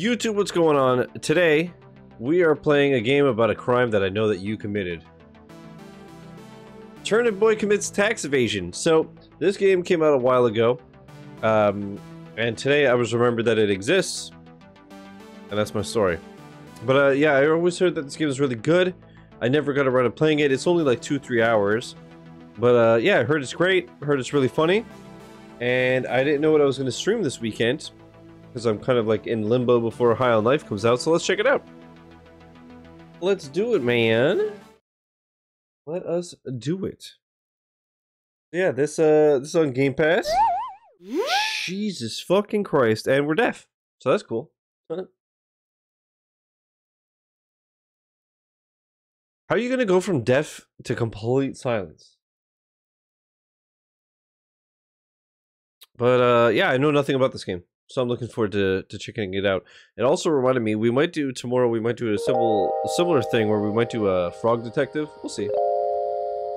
YouTube, what's going on? Today, we are playing a game about a crime that I know that you committed. Turnip Boy commits tax evasion. So, this game came out a while ago. Um, and today I was remembered that it exists. And that's my story. But uh, yeah, I always heard that this game is really good. I never got around to playing it. It's only like two, three hours. But uh, yeah, I heard it's great. I heard it's really funny. And I didn't know what I was going to stream this weekend. Because I'm kind of like in limbo before High on Life comes out. So let's check it out. Let's do it, man. Let us do it. Yeah, this uh this is on Game Pass. Jesus fucking Christ. And we're deaf. So that's cool. How are you gonna go from deaf to complete silence? But uh yeah, I know nothing about this game. So I'm looking forward to, to checking it out. It also reminded me we might do tomorrow we might do a similar similar thing where we might do a frog detective. We'll see.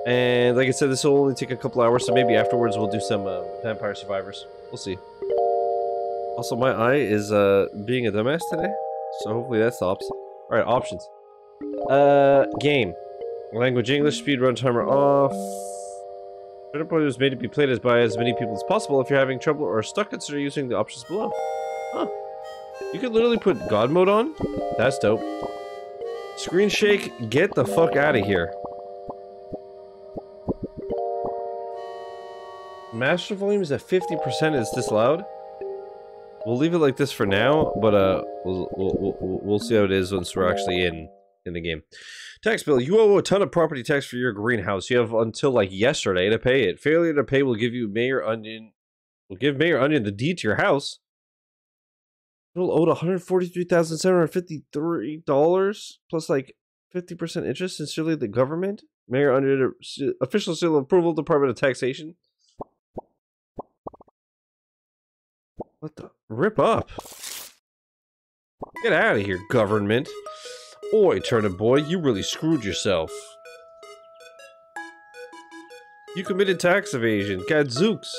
And like I said, this will only take a couple hours, so maybe afterwards we'll do some uh, Vampire Survivors. We'll see. Also, my eye is uh, being a dumbass today, so hopefully that stops. Alright, options. Uh, game. Language English, speed run timer off. Better Point was made to be played as by as many people as possible. If you're having trouble or stuck, consider using the options below. Huh. You could literally put God mode on? That's dope. Screen shake, get the fuck out of here. Master volume is at 50%. Is this loud? We'll leave it like this for now, but uh, we'll, we'll, we'll, we'll see how it is once we're actually in in the game. Tax bill. You owe a ton of property tax for your greenhouse. You have until like yesterday to pay it. Failure to pay will give you Mayor Onion. Will give Mayor Onion the deed to your house. You'll owe one hundred forty-three thousand seven hundred fifty-three dollars plus like fifty percent interest. Sincerely, the government. Mayor Onion, uh, official seal of approval, Department of Taxation. What the? Rip up. Get out of here, government. Oi, turnip boy, you really screwed yourself. You committed tax evasion. Gadzooks.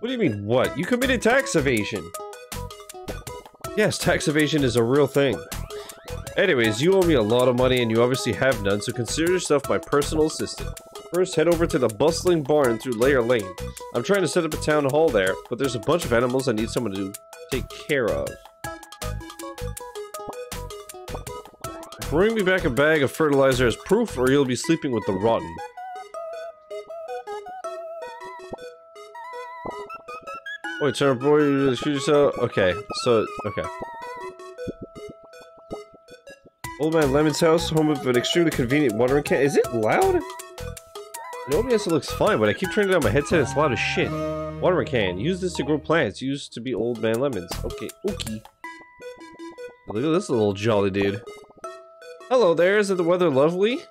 What do you mean, what? You committed tax evasion. Yes, tax evasion is a real thing. Anyways, you owe me a lot of money and you obviously have none, so consider yourself my personal assistant. First, head over to the bustling barn through Layer Lane. I'm trying to set up a town hall there, but there's a bunch of animals I need someone to take care of. Bring me back a bag of fertilizer as proof, or you'll be sleeping with the rotten. Wait, turn boy, you shoot yourself? Okay, so, okay. Old Man Lemon's house, home of an extremely convenient watering can. Is it loud? The OBS looks fine, but I keep turning down my headset, it's loud as shit. Watering can. Use this to grow plants. Used to be Old Man Lemons. Okay, okay. Look at this little jolly dude. Hello there, isn't the weather lovely?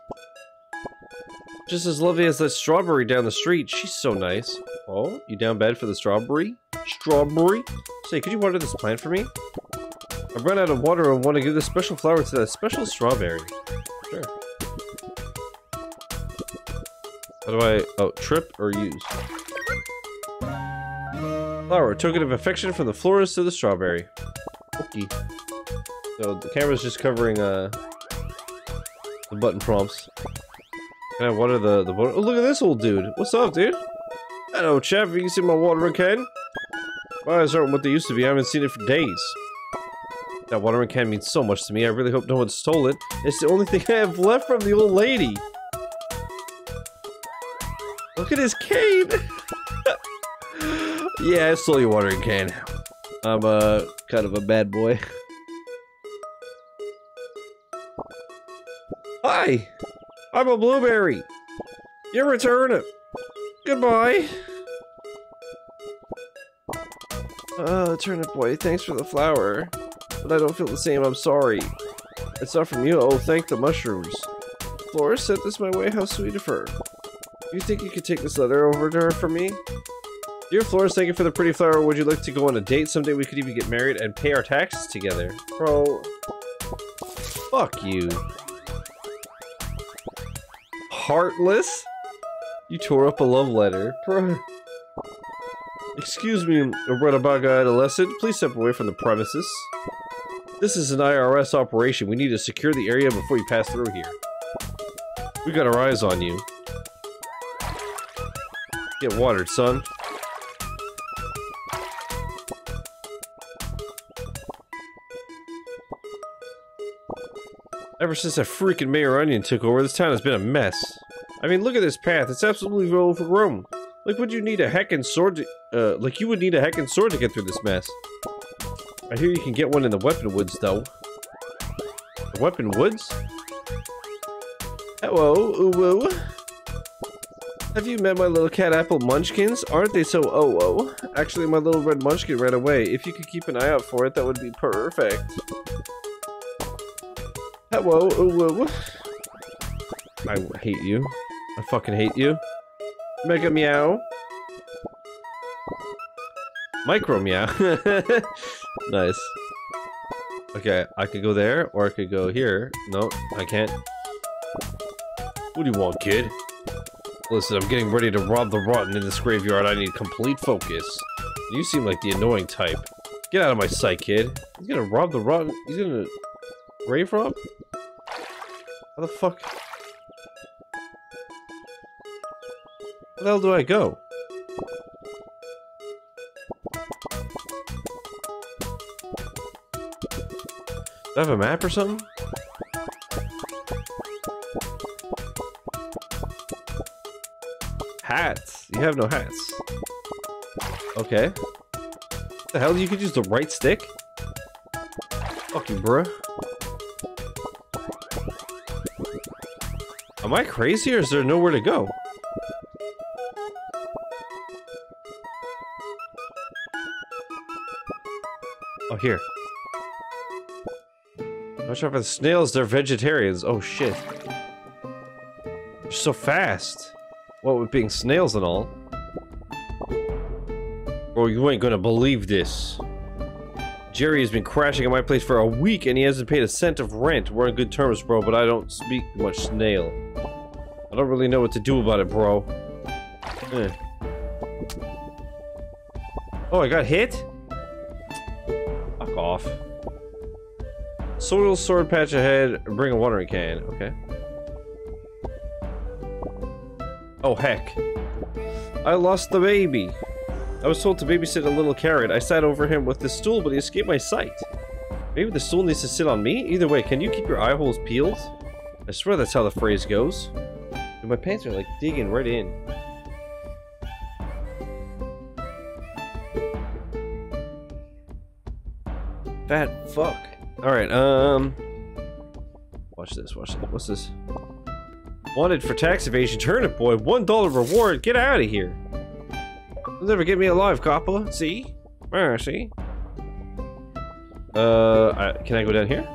Just as lovely as that strawberry down the street. She's so nice. Oh, you down bad for the strawberry? Strawberry? Say, could you water this plant for me? I've run out of water and want to give this special flower to that special strawberry. Sure. How do I... Oh, trip or use? Flower, token of affection from the florist to the strawberry. Okay. So the camera's just covering uh, the button prompts. Can I water the, the water? Oh, look at this old dude. What's up, dude? Hello, chap. You can see my watering can? My eyes aren't what they used to be. I haven't seen it for days. That watering can means so much to me. I really hope no one stole it. It's the only thing I have left from the old lady. Look at his cane. yeah, I stole your watering can. I'm, uh, kind of a bad boy. Hi! I'm a blueberry! You're a turnip! Goodbye! Uh, turnip boy, thanks for the flower. But I don't feel the same, I'm sorry. It's not from you, oh, thank the mushrooms. Florist sent this my way, how sweet of her. You think you could take this letter over to her for me? Dear Florist, thank you for the pretty flower. Would you like to go on a date? Someday we could even get married and pay our taxes together. Bro. Fuck you. Heartless? You tore up a love letter. Bro. Excuse me, Rutabaga adolescent. Please step away from the premises. This is an IRS operation. We need to secure the area before you pass through here. We got our eyes on you. Get watered, son. Ever since that freaking Mayor Onion took over, this town has been a mess. I mean, look at this path. It's absolutely overgrown. Like, would you need a heckin' sword to, uh, like you would need a heckin' sword to get through this mess. I hear you can get one in the weapon woods, though. The weapon woods? Hello, uwu. Have you met my little cat apple munchkins? Aren't they so oh oh? Actually, my little red munchkin ran away. If you could keep an eye out for it, that would be perfect. Uh, Hello, uwu. Uh, I hate you. I fucking hate you. Mega meow. Micro meow. nice. Okay, I could go there, or I could go here. No, I can't. What do you want, kid? Listen, I'm getting ready to rob the rotten in this graveyard. I need complete focus. You seem like the annoying type. Get out of my sight, kid. He's gonna rob the rotten. He's gonna grave rob? How the fuck? Where the hell do I go? Do I have a map or something? Hats. You have no hats. Okay. the hell? You could use the right stick? Fuck you, bruh. Am I crazy or is there nowhere to go? Oh, here. Watch out for the snails, they're vegetarians. Oh shit. They're so fast. What with being snails and all. Bro, you ain't gonna believe this. Jerry has been crashing at my place for a week and he hasn't paid a cent of rent. We're on good terms, bro, but I don't speak much snail. I don't really know what to do about it, bro. Eh. Oh, I got hit? Fuck off. Soil sword patch ahead, bring a watering can. Okay. Oh, heck. I lost the baby. I was told to babysit a little carrot. I sat over him with the stool, but he escaped my sight. Maybe the stool needs to sit on me? Either way, can you keep your eye holes peeled? I swear that's how the phrase goes. My pants are like digging right in. Fat fuck. Alright, um... Watch this, watch this. What's this? Wanted for tax evasion, turnip boy, one dollar reward, get out of here. You'll never get me alive, copper. See? Ah, see? Uh, I, can I go down here?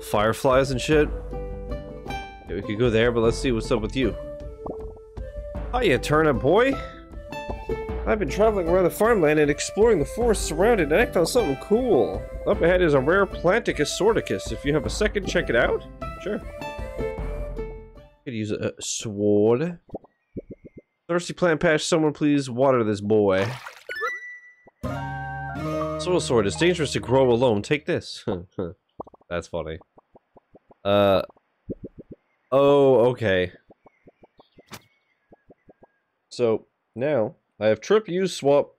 Little fireflies and shit. Okay, we could go there, but let's see what's up with you. Oh, Hiya, turnip boy. I've been traveling around the farmland and exploring the forest surrounded, and I found something cool. Up ahead is a rare Planticus sordicus. If you have a second, check it out. Sure. Could use a sword. Thirsty plant patch, someone please water this boy. Soil sword is dangerous to grow alone. Take this. That's funny. Uh. Oh, okay. So, now, I have trip, use, swap.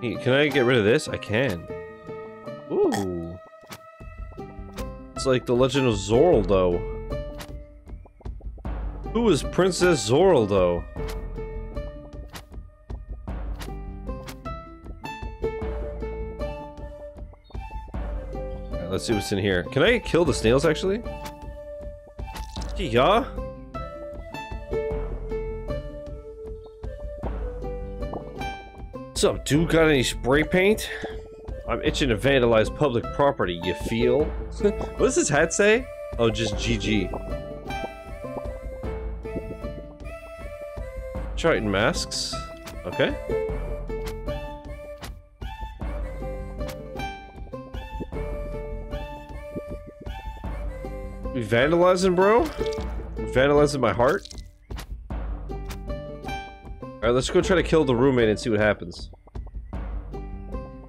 Hey, can I get rid of this? I can. Ooh. It's like the Legend of Zoraldo. Who is Princess Zoraldo? Let's see what's in here. Can I kill the snails, actually? Yeah. What's up, dude? Got any spray paint? I'm itching to vandalize public property, you feel? what does this hat say? Oh, just GG. Triton masks. Okay. Vandalizing, bro? vandalizing my heart? Alright, let's go try to kill the roommate and see what happens.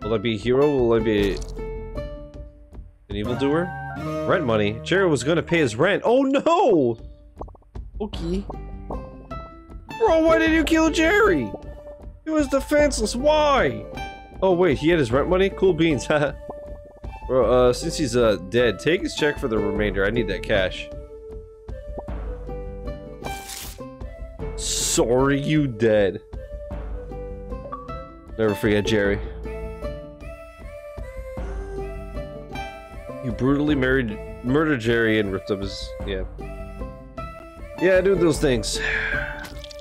Will I be a hero? Will I be an evildoer? Rent money. Jerry was gonna pay his rent. Oh no! Okay. Bro, why did you kill Jerry? He was defenseless. Why? Oh wait, he had his rent money? Cool beans, haha. Bro, uh, since he's uh, dead, take his check for the remainder. I need that cash. Sorry you dead. Never forget Jerry. You brutally married, murdered Jerry and ripped up his, yeah. Yeah, I do those things.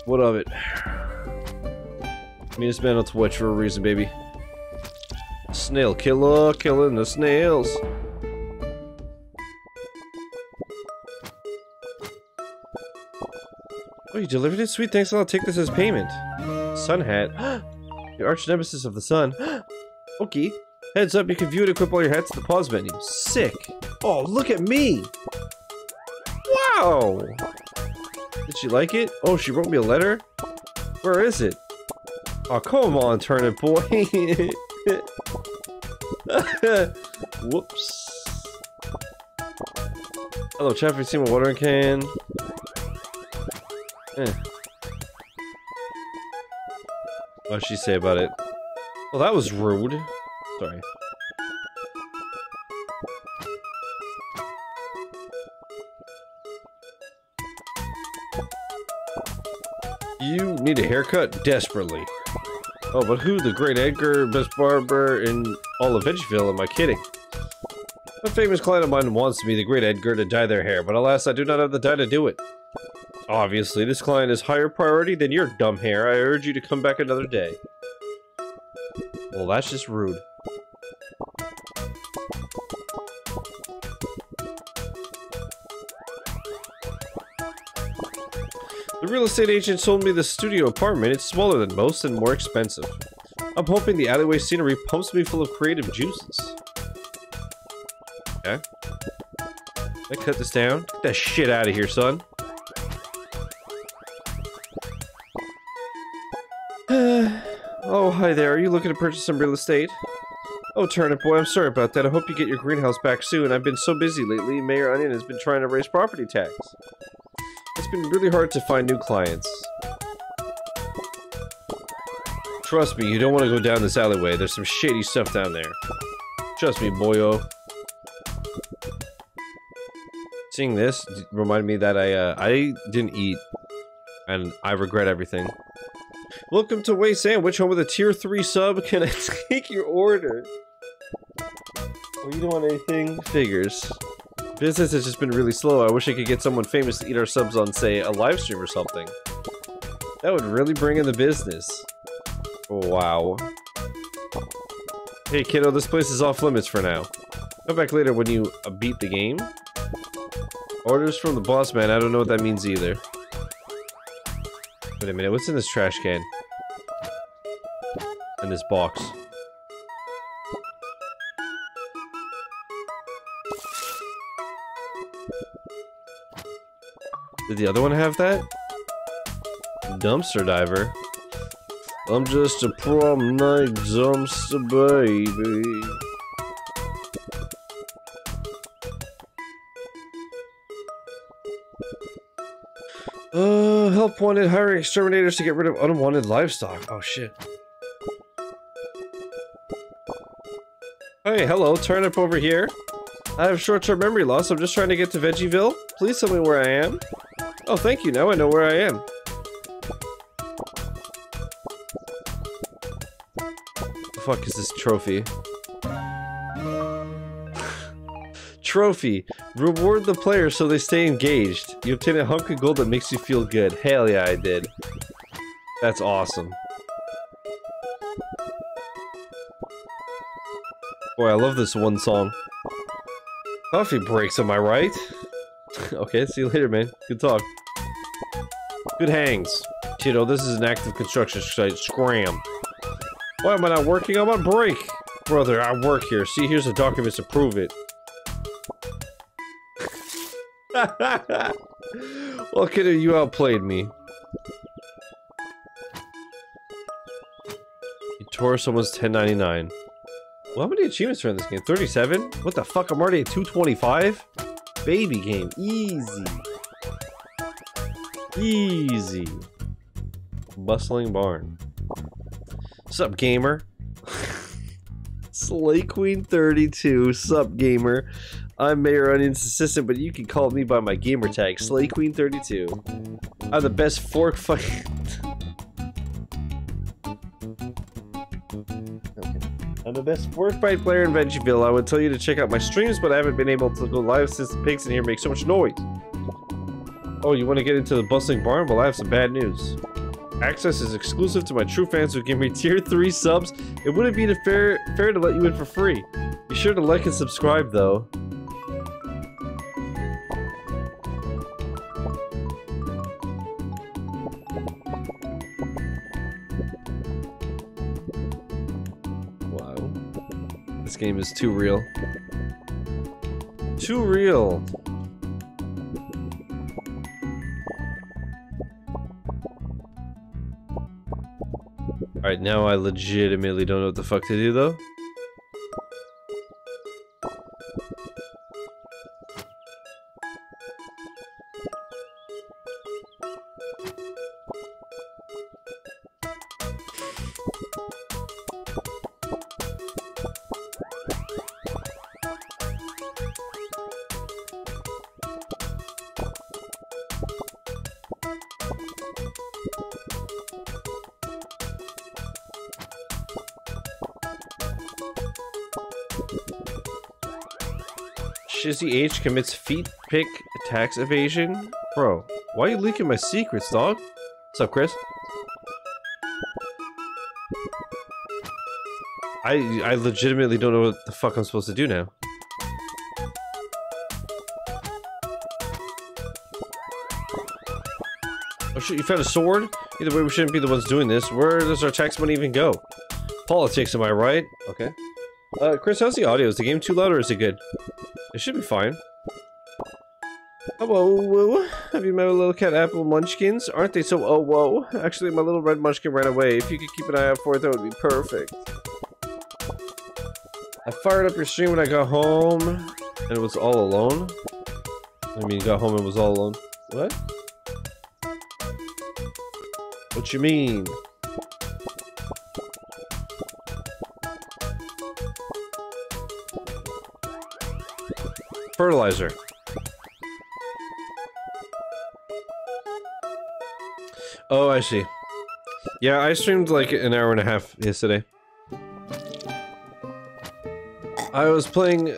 What of it? Meanest man on Twitch for a reason, baby. Snail killer, killing the snails. Oh, you delivered it? Sweet, thanks. I'll take this as payment. Sun hat. the arch nemesis of the sun. okay. Heads up, you can view and equip all your hats at the pause menu. Sick. Oh, look at me. Wow. Did she like it? Oh, she wrote me a letter? Where is it? Oh, come on, turnip boy. Whoops. Hello, chat. Have you seen my watering can? Eh. What'd she say about it? Well, that was rude. Sorry. You need a haircut desperately. Oh, but who? The great Edgar, best barber in all of? Am I kidding? A famous client of mine wants me, the great Edgar, to dye their hair, but alas, I do not have the dye to do it. Obviously, this client is higher priority than your dumb hair. I urge you to come back another day. Well, that's just rude. The real estate agent sold me the studio apartment. It's smaller than most and more expensive. I'm hoping the alleyway scenery pumps me full of creative juices. Okay. I cut this down. Get that shit out of here, son. oh, hi there. Are you looking to purchase some real estate? Oh, Turnip Boy, I'm sorry about that. I hope you get your greenhouse back soon. I've been so busy lately. Mayor Onion has been trying to raise property tax. It's been really hard to find new clients. Trust me, you don't want to go down this alleyway. There's some shady stuff down there. Trust me, boyo. Seeing this reminded me that I, uh, I didn't eat. And I regret everything. Welcome to Way Sandwich, home with a tier 3 sub. Can I take your order? Oh, you don't want anything? Figures. Business has just been really slow. I wish I could get someone famous to eat our subs on, say, a live stream or something. That would really bring in the business. Wow. Hey kiddo, this place is off limits for now. Come back later when you uh, beat the game. Orders from the boss man, I don't know what that means either. Wait a minute, what's in this trash can? In this box. Did the other one have that? Dumpster diver. I'm just a prom night dumpster baby. Uh, help wanted hiring exterminators to get rid of unwanted livestock. Oh shit. Hey, hello, turnip over here. I have short-term memory loss. I'm just trying to get to Veggieville. Please tell me where I am. Oh, thank you. Now I know where I am. Fuck is this trophy? trophy. Reward the player so they stay engaged. You obtain a hunk of gold that makes you feel good. Hell yeah, I did. That's awesome. Boy, I love this one song. Coffee breaks, am I right? okay, see you later, man. Good talk. Good hangs. Tito, this is an active construction site. Scram. Why am I not working? I'm on break. Brother, I work here. See, here's the documents to prove it. well, kiddo, you outplayed me. You tore someone's 1099. Well, how many achievements are in this game? 37? What the fuck? I'm already at 225? Baby game. Easy. Easy. Bustling barn. Sup, gamer? Slay Queen 32. Sup, gamer? I'm Mayor Onion's assistant, but you can call me by my gamer tag, Slay Queen 32. I'm the best fork fight. I'm the best fork fight player in Veggieville. I would tell you to check out my streams, but I haven't been able to go live since the pigs in here make so much noise. Oh, you want to get into the bustling barn? Well, I have some bad news. Access is exclusive to my true fans who give me tier 3 subs. It wouldn't be fair, fair to let you in for free. Be sure to like and subscribe, though. Wow. This game is too real. Too real. Alright, now I legitimately don't know what the fuck to do though. H commits feet pick tax evasion? Bro, why are you leaking my secrets, dog? What's up, Chris? I I legitimately don't know what the fuck I'm supposed to do now. Oh shit, you found a sword? Either way, we shouldn't be the ones doing this. Where does our tax money even go? Politics, am I right? Okay. Uh, Chris, how's the audio? Is the game too loud or is it good? It should be fine. Hello, whoa. Have you met little cat apple munchkins? Aren't they so oh whoa? Actually, my little red munchkin ran away. If you could keep an eye out for it, that would be perfect. I fired up your stream when I got home, and it was all alone. I mean, got home and was all alone. What? What you mean? Fertilizer. Oh, I see. Yeah, I streamed like an hour and a half yesterday. I was playing...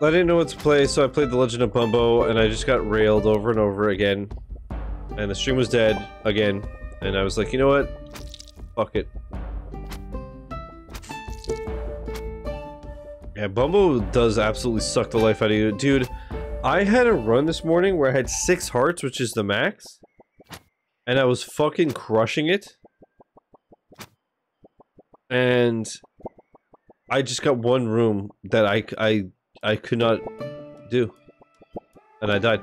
I didn't know what to play, so I played The Legend of Bumbo, and I just got railed over and over again. And the stream was dead, again. And I was like, you know what? Fuck it. Yeah, Bumbo does absolutely suck the life out of you. Dude, I had a run this morning where I had six hearts, which is the max. And I was fucking crushing it. And I just got one room that I, I, I could not do. And I died.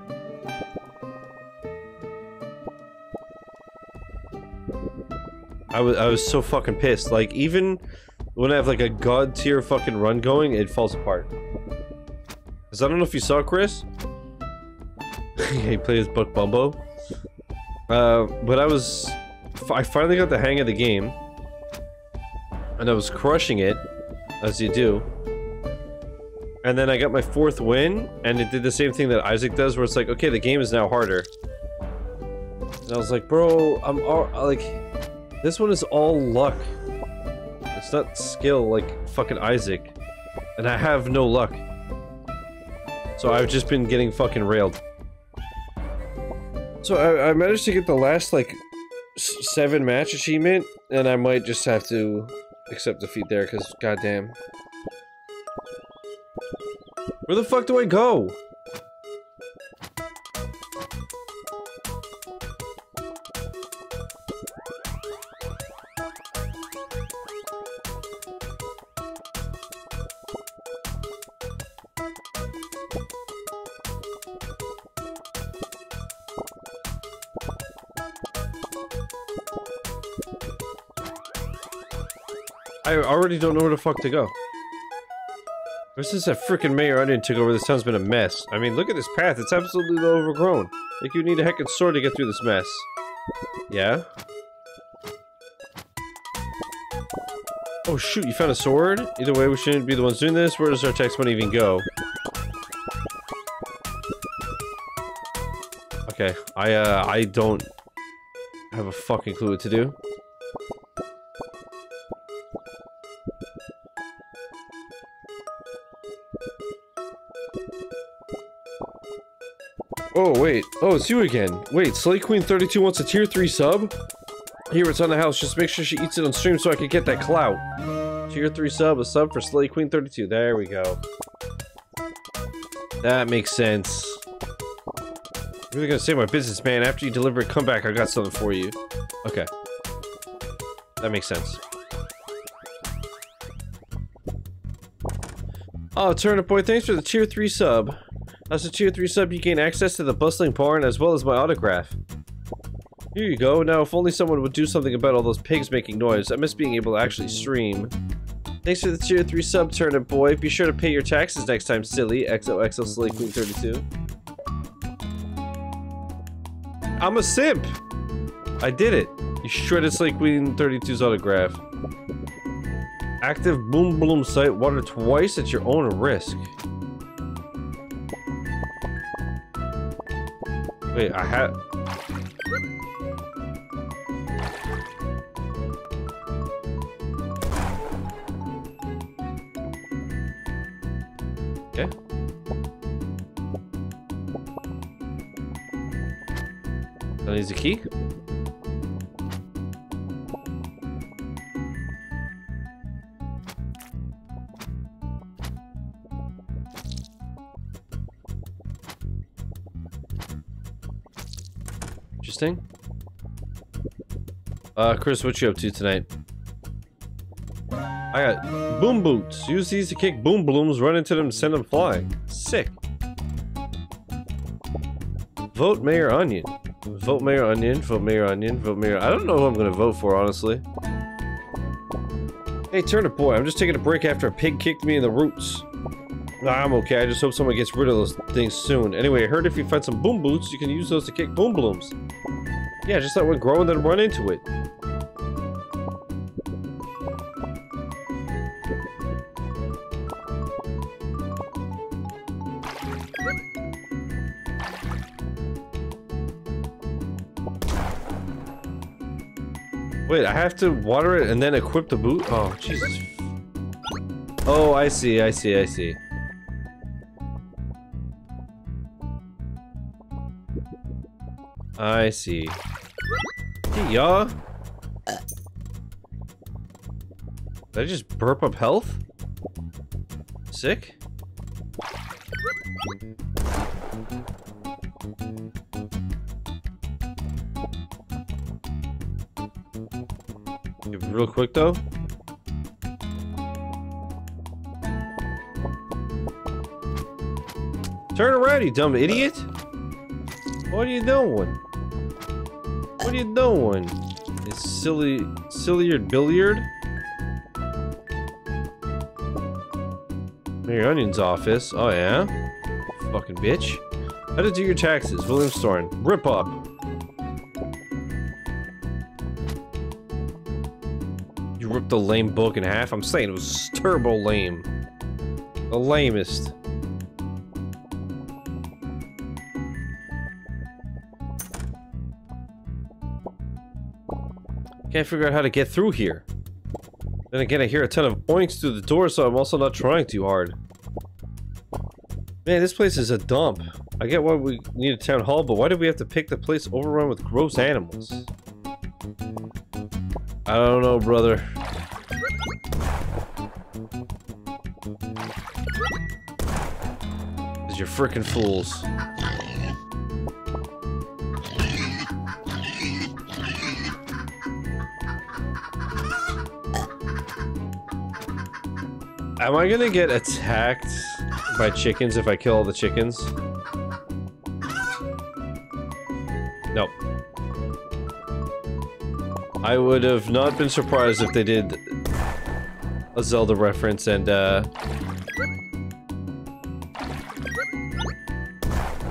I was, I was so fucking pissed. Like, even when I have like a god tier fucking run going, it falls apart. Cause I don't know if you saw Chris. he plays Buck Bumbo. Uh, but I was... I finally got the hang of the game. And I was crushing it, as you do. And then I got my fourth win, and it did the same thing that Isaac does, where it's like, okay, the game is now harder. And I was like, bro, I'm all, like, this one is all luck. It's not skill like fucking Isaac. And I have no luck. So I've just been getting fucking railed. So I, I managed to get the last, like, seven match achievement, and I might just have to accept defeat there, because goddamn. Where the fuck do I go? Already don't know where the fuck to go. Ever since that freaking mayor onion took over, this town's been a mess. I mean, look at this path. It's absolutely overgrown. Like you need a heckin' sword to get through this mess. Yeah? Oh shoot, you found a sword? Either way, we shouldn't be the ones doing this. Where does our tax money even go? Okay, I, uh, I don't have a fucking clue what to do. Oh, wait. Oh, it's you again. Wait, Slay Queen 32 wants a tier 3 sub? Here, it's on the house. Just make sure she eats it on stream so I can get that clout. Tier 3 sub, a sub for Slay Queen 32. There we go. That makes sense. I'm really gonna save my business, man. After you deliver it, come back. I got something for you. Okay. That makes sense. Oh, Turnip Boy, thanks for the tier 3 sub. As a tier 3 sub, you gain access to the bustling barn as well as my autograph. Here you go. Now, if only someone would do something about all those pigs making noise. I miss being able to actually stream. Thanks for the tier 3 sub, Turnip Boy. Be sure to pay your taxes next time, silly. XOXO Slay Queen 32. I'm a simp! I did it. You shredded Slay Queen 32's autograph. Active Boom Bloom site water twice at your own risk. Wait, I had... Okay. That needs a key? Interesting. Uh, Chris, what you up to tonight? I got boom boots. Use these to kick boom blooms, run into them, send them flying. Sick. Vote Mayor Onion. Vote Mayor Onion, vote Mayor Onion, vote Mayor... I don't know who I'm gonna vote for, honestly. Hey, Turnip Boy, I'm just taking a break after a pig kicked me in the roots. Nah, I'm okay. I just hope someone gets rid of those things soon. Anyway, I heard if you find some boom boots, you can use those to kick boom blooms. Yeah, just let one grow and then run into it. Wait, I have to water it and then equip the boot? Oh, Jesus. Oh, I see, I see, I see. I see. Hey, y'all. Did I just burp up health? Sick? Real quick though. Turn around, you dumb idiot! What are you doing? What are you doing? It's silly, silliard billiard? Mayor Onion's office. Oh yeah? Fucking bitch. How to do your taxes, William Thorne. Rip up. You ripped the lame book in half? I'm saying it was turbo lame. The lamest. Can't figure out how to get through here. Then again, I hear a ton of oinks through the door, so I'm also not trying too hard. Man, this place is a dump. I get why we need a town hall, but why do we have to pick the place overrun with gross animals? I don't know, brother. Cause you're freaking fools. Am I gonna get attacked by chickens if I kill all the chickens? Nope. I would have not been surprised if they did a Zelda reference and uh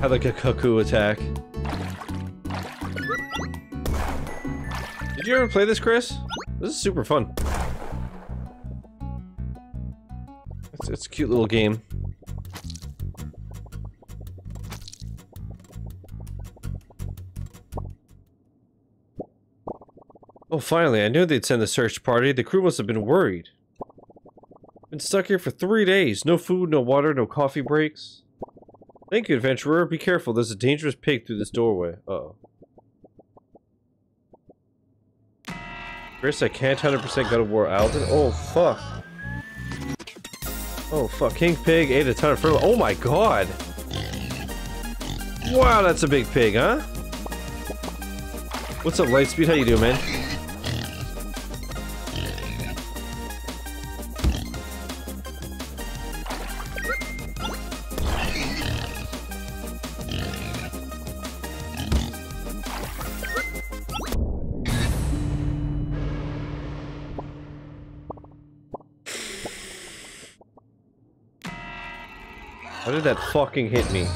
had like a cuckoo attack. Did you ever play this, Chris? This is super fun. It's, it's a cute little game. Oh, finally, I knew they'd send the search party. The crew must have been worried. Been stuck here for three days. No food, no water, no coffee breaks. Thank you, adventurer. Be careful. There's a dangerous pig through this doorway. Uh oh Chris, I can't 100% go to War Alden. Oh, fuck. Oh, fuck. King Pig ate a ton of fruit. Oh my god! Wow, that's a big pig, huh? What's up, Lightspeed? How you doing, man? That fucking hit me?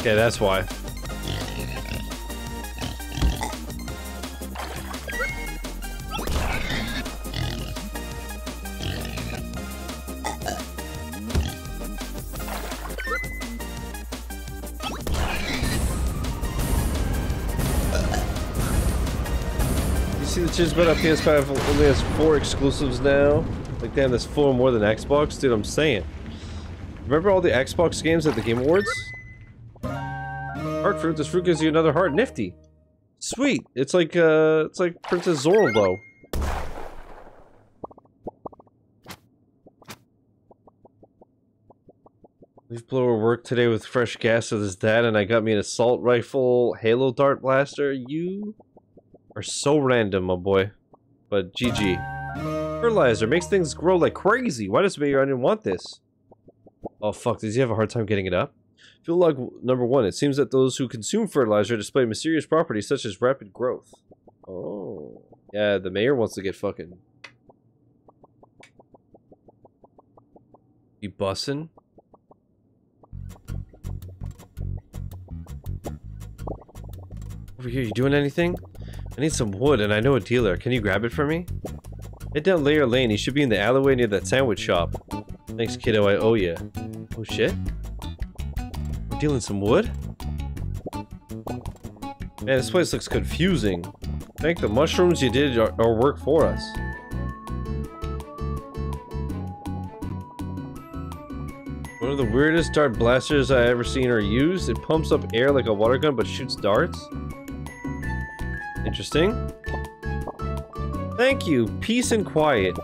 Okay, that's why. See the chisbot on PS5 only has four exclusives now? Like, damn, there's four more than Xbox? Dude, I'm saying. Remember all the Xbox games at the Game Awards? Heart fruit. This fruit gives you another heart. Nifty. Sweet. It's like uh, it's like Princess Zorlo. Leaf blower worked today with fresh gas with his dad, and I got me an assault rifle, Halo dart blaster. You are so random, my boy. But GG. Fertilizer makes things grow like crazy. Why does Mayor Onion want this? Oh fuck, does he have a hard time getting it up? Field log number one. It seems that those who consume fertilizer display mysterious properties such as rapid growth. Oh. Yeah, the mayor wants to get fucking... You bussin'? Over here, you doing anything? I need some wood and I know a dealer. Can you grab it for me? Head down Layer Lane. He should be in the alleyway near that sandwich shop. Thanks, kiddo. I owe you. Oh, shit. We're dealing some wood? Man, this place looks confusing. Thank the mushrooms you did our, work for us. One of the weirdest dart blasters I ever seen or used. It pumps up air like a water gun but shoots darts. Interesting. Thank you. Peace and quiet.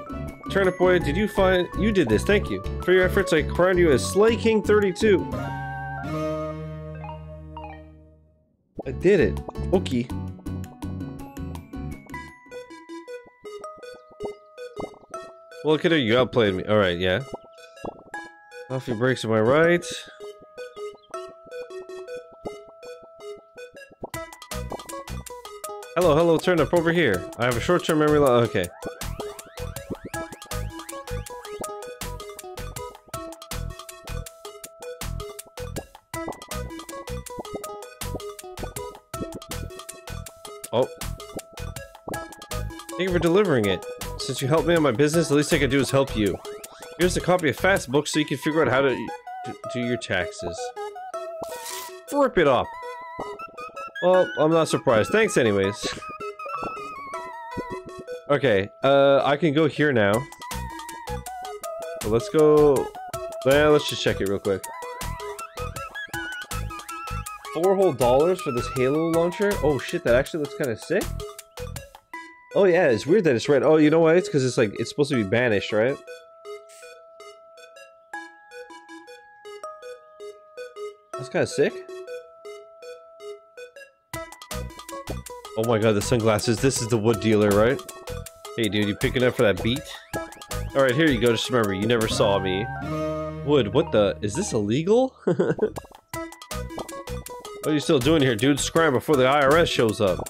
Turnip Boy, did you find... You did this. Thank you. For your efforts, I crowned you as Slay King 32. I did it. Okay. Well, her. You outplayed me. Alright, yeah. Coffee breaks, am I right? Hello, hello, turnip, over here. I have a short-term memory loss. Okay. Oh. Thank you for delivering it. Since you helped me on my business, the least I can do is help you. Here's a copy of Fast Book so you can figure out how to do your taxes. Rip it up. Well, I'm not surprised. Thanks anyways. okay, uh, I can go here now. Let's go... Well, let's just check it real quick. Four whole dollars for this Halo launcher? Oh shit, that actually looks kind of sick. Oh yeah, it's weird that it's red. Oh, you know why? It's because it's like, it's supposed to be banished, right? That's kind of sick. Oh my god, the sunglasses. This is the wood dealer, right? Hey dude, you picking up for that beat? Alright, here you go. Just remember, you never saw me. Wood, what the? Is this illegal? what are you still doing here, dude? Scram before the IRS shows up.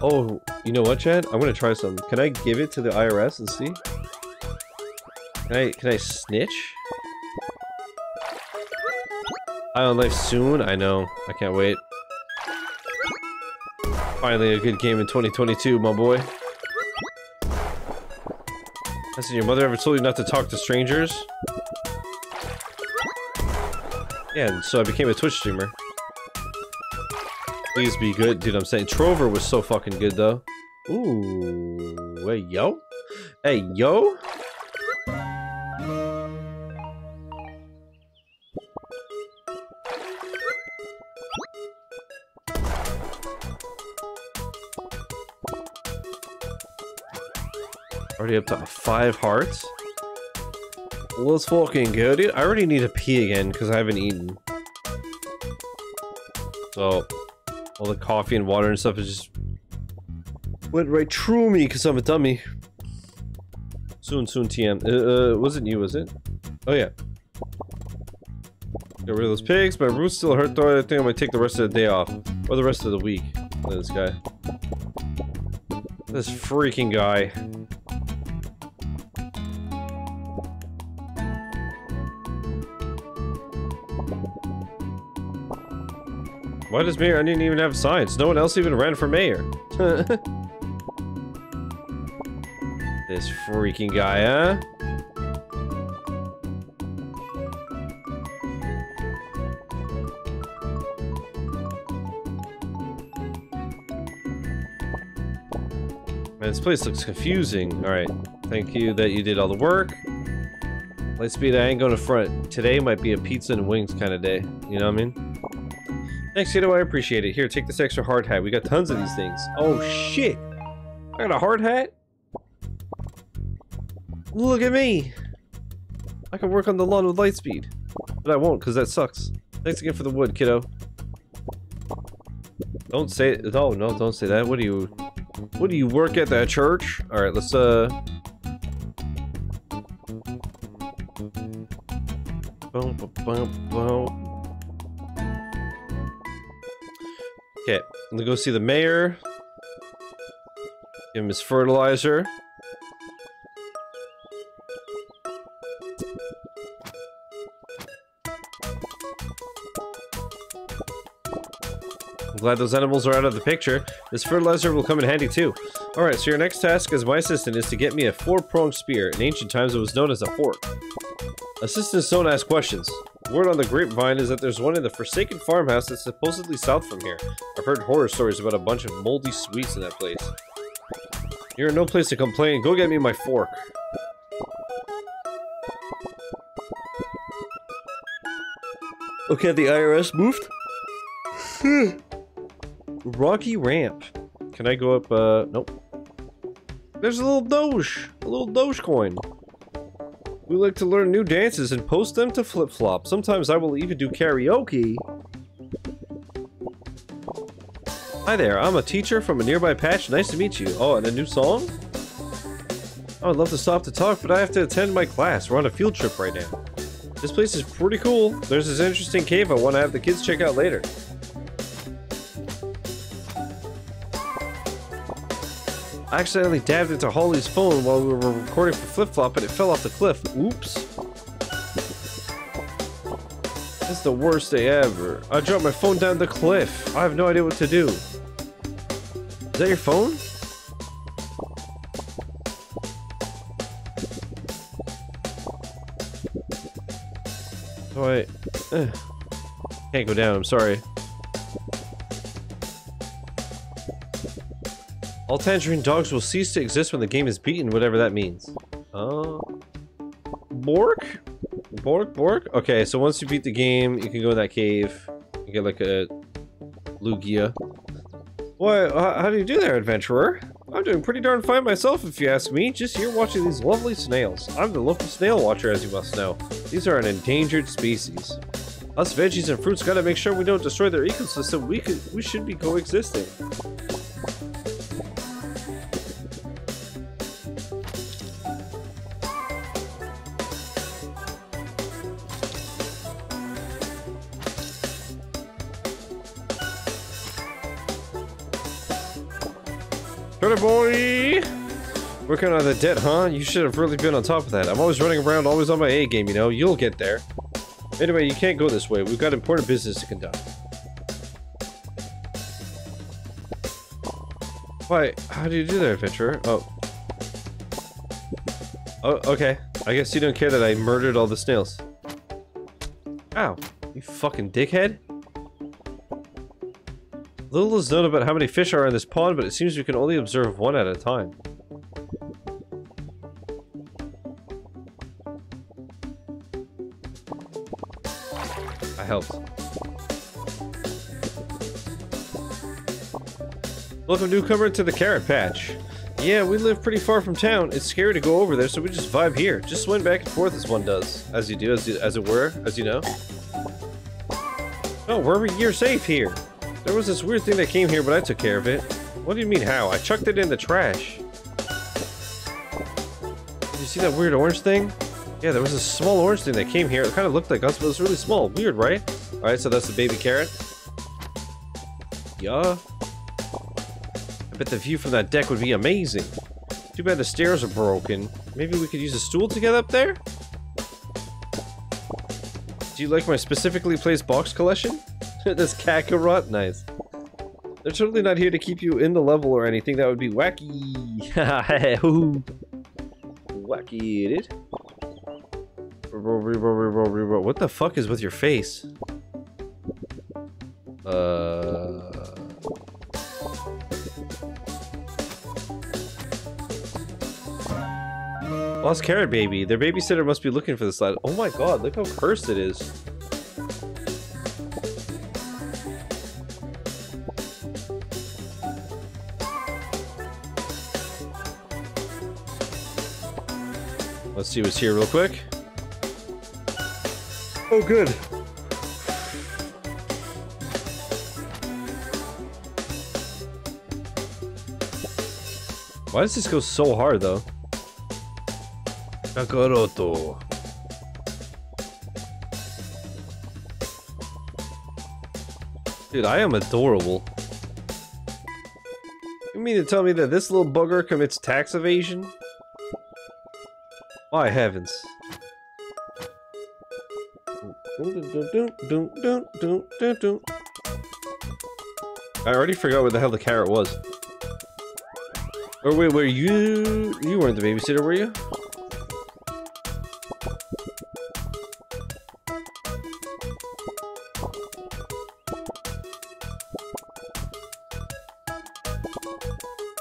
Oh, you know what, Chad? I'm gonna try some. Can I give it to the IRS and see? Can I, can I snitch? I on life soon? I know. I can't wait. Finally a good game in 2022, my boy. Has your mother ever told you not to talk to strangers? Yeah, so I became a Twitch streamer. Please be good. Dude, I'm saying Trover was so fucking good, though. Ooh. Hey, yo. Hey, yo. Already up to five hearts. Let's fucking go, dude. I already need to pee again because I haven't eaten. So, all the coffee and water and stuff is just went right through me because I'm a dummy. Soon, soon, TM. Uh, uh, wasn't you, was it? Oh, yeah. Get rid of those pigs. My roots still hurt though. I think I might take the rest of the day off. Or the rest of the week. This guy. This freaking guy. Why does mayor? I didn't even have signs. No one else even ran for mayor. this freaking guy, huh? Man, this place looks confusing. Alright, thank you that you did all the work. Lightspeed, I ain't going to front. Today might be a pizza and wings kind of day. You know what I mean? Thanks, Kiddo. I appreciate it. Here, take this extra hard hat. We got tons of these things. Oh, shit. I got a hard hat? Look at me. I can work on the lawn with Lightspeed. But I won't, because that sucks. Thanks again for the wood, kiddo. Don't say it. Oh, no, don't say that. What do you... What do you work at that church? Alright, let's, uh... Boom, boom, boom, boom. I'm gonna go see the mayor. Give him his fertilizer. I'm glad those animals are out of the picture. This fertilizer will come in handy too. Alright, so your next task as my assistant is to get me a four-pronged spear. In ancient times it was known as a fork. Assistants don't ask questions. Word on the grapevine is that there's one in the Forsaken farmhouse that's supposedly south from here. I've heard horror stories about a bunch of moldy sweets in that place. You're in no place to complain. Go get me my fork. Okay, the IRS moved? Rocky ramp. Can I go up, uh, nope. There's a little Doge. A little Doge coin. We like to learn new dances and post them to flip-flop. Sometimes I will even do karaoke. Hi there, I'm a teacher from a nearby patch. Nice to meet you. Oh, and a new song? Oh, I would love to stop to talk, but I have to attend my class. We're on a field trip right now. This place is pretty cool. There's this interesting cave I want to have the kids check out later. I accidentally dabbed into Holly's phone while we were recording for Flip Flop and it fell off the cliff. Oops. It's the worst day ever. I dropped my phone down the cliff. I have no idea what to do. Is that your phone? Oh, eh. wait. Can't go down, I'm sorry. All tangerine dogs will cease to exist when the game is beaten, whatever that means. Uh, Bork? Bork? Bork? Okay, so once you beat the game, you can go in that cave. You get like a Lugia. What? How do you do there, adventurer? I'm doing pretty darn fine myself, if you ask me. Just here watching these lovely snails. I'm the local snail watcher, as you must know. These are an endangered species. Us veggies and fruits gotta make sure we don't destroy their ecosystem. We could, we should be coexisting. Turtle boy! Working on the debt, huh? You should have really been on top of that. I'm always running around, always on my A game, you know? You'll get there. Anyway, you can't go this way. We've got important business to conduct. Why? How do you do that, adventurer? Oh. Oh, okay. I guess you don't care that I murdered all the snails. Ow. You fucking dickhead. Little is known about how many fish are in this pond, but it seems we can only observe one at a time. I helped. Welcome newcomer to the carrot patch. Yeah, we live pretty far from town. It's scary to go over there, so we just vibe here. Just swim back and forth as one does. As you do, as, you, as it were, as you know. Oh, we're you're safe here. There was this weird thing that came here, but I took care of it. What do you mean how? I chucked it in the trash. Did you see that weird orange thing? Yeah, there was a small orange thing that came here. It kind of looked like us, but it was really small. Weird, right? Alright, so that's the baby carrot. Yeah. I bet the view from that deck would be amazing. Too bad the stairs are broken. Maybe we could use a stool to get up there? Do you like my specifically placed box collection? this Kakarot? Nice. They're totally not here to keep you in the level or anything. That would be wacky. wacky it. What the fuck is with your face? Uh... Lost Carrot Baby. Their babysitter must be looking for this lad. Oh my god, look how cursed it is. Let's see what's here real quick. Oh, good. Why does this go so hard, though? Kakaroto. Dude, I am adorable. You mean to tell me that this little bugger commits tax evasion? My heavens. I already forgot what the hell the carrot was. Or wait, were you... You weren't the babysitter, were you?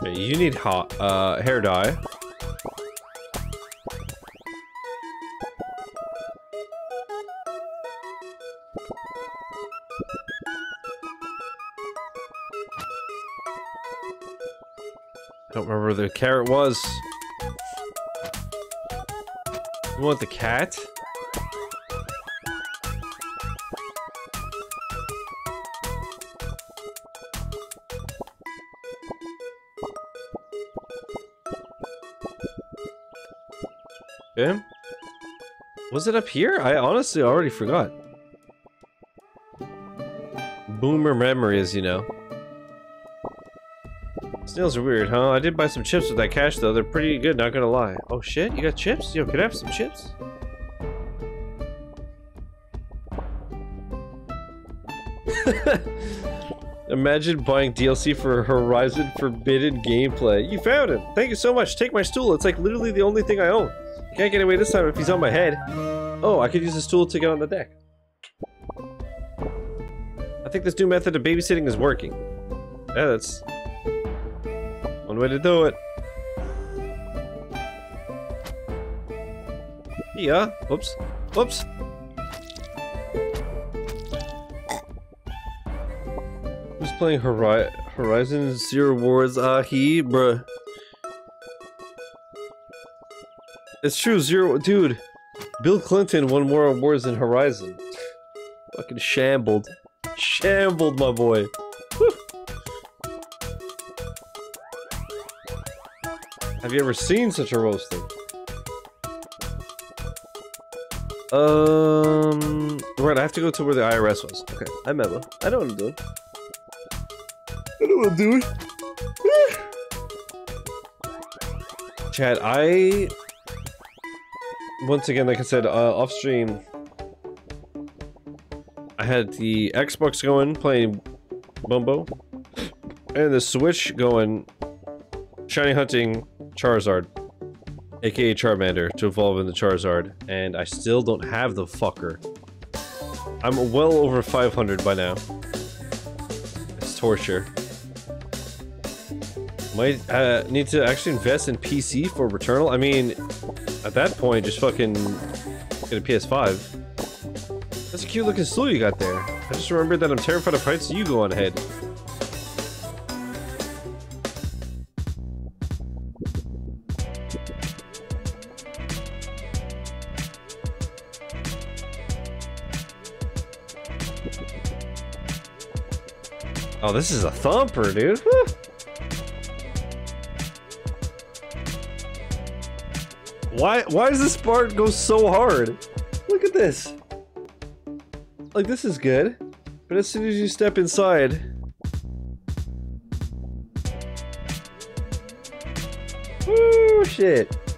You need hot, uh, hair dye. The carrot was. You want the cat? Okay. Was it up here? I honestly already forgot. Boomer memory, memories, you know. Snails are weird, huh? I did buy some chips with that cash, though. They're pretty good, not gonna lie. Oh, shit? You got chips? Yo, could I have some chips? Imagine buying DLC for Horizon Forbidden gameplay. You found him! Thank you so much. Take my stool. It's like literally the only thing I own. Can't get away this time if he's on my head. Oh, I could use the stool to get on the deck. I think this new method of babysitting is working. Yeah, that's way to do it. Yeah. Oops. Oops. Who's playing Hori Horizon Zero Wars? Ah, he, bruh. It's true, Zero, dude. Bill Clinton won more awards than Horizon. Fucking shambled. Shambled, my boy. Have you ever seen such a roasting? Um, right, I have to go to where the IRS was. Okay, I'm remember. I know what I'm doing. I know what I'm doing. Chat, I once again, like I said, uh, off stream, I had the Xbox going playing Bumbo, and the Switch going shiny hunting Charizard, aka Charmander, to evolve into Charizard, and I still don't have the fucker. I'm well over 500 by now. It's torture. Might uh, need to actually invest in PC for Returnal. I mean, at that point, just fucking get a PS5. That's a cute looking stool you got there. I just remembered that I'm terrified of heights, you go on ahead. Oh, this is a thumper, dude. Whew. Why why does this part go so hard? Look at this. Like this is good. But as soon as you step inside. Woo shit.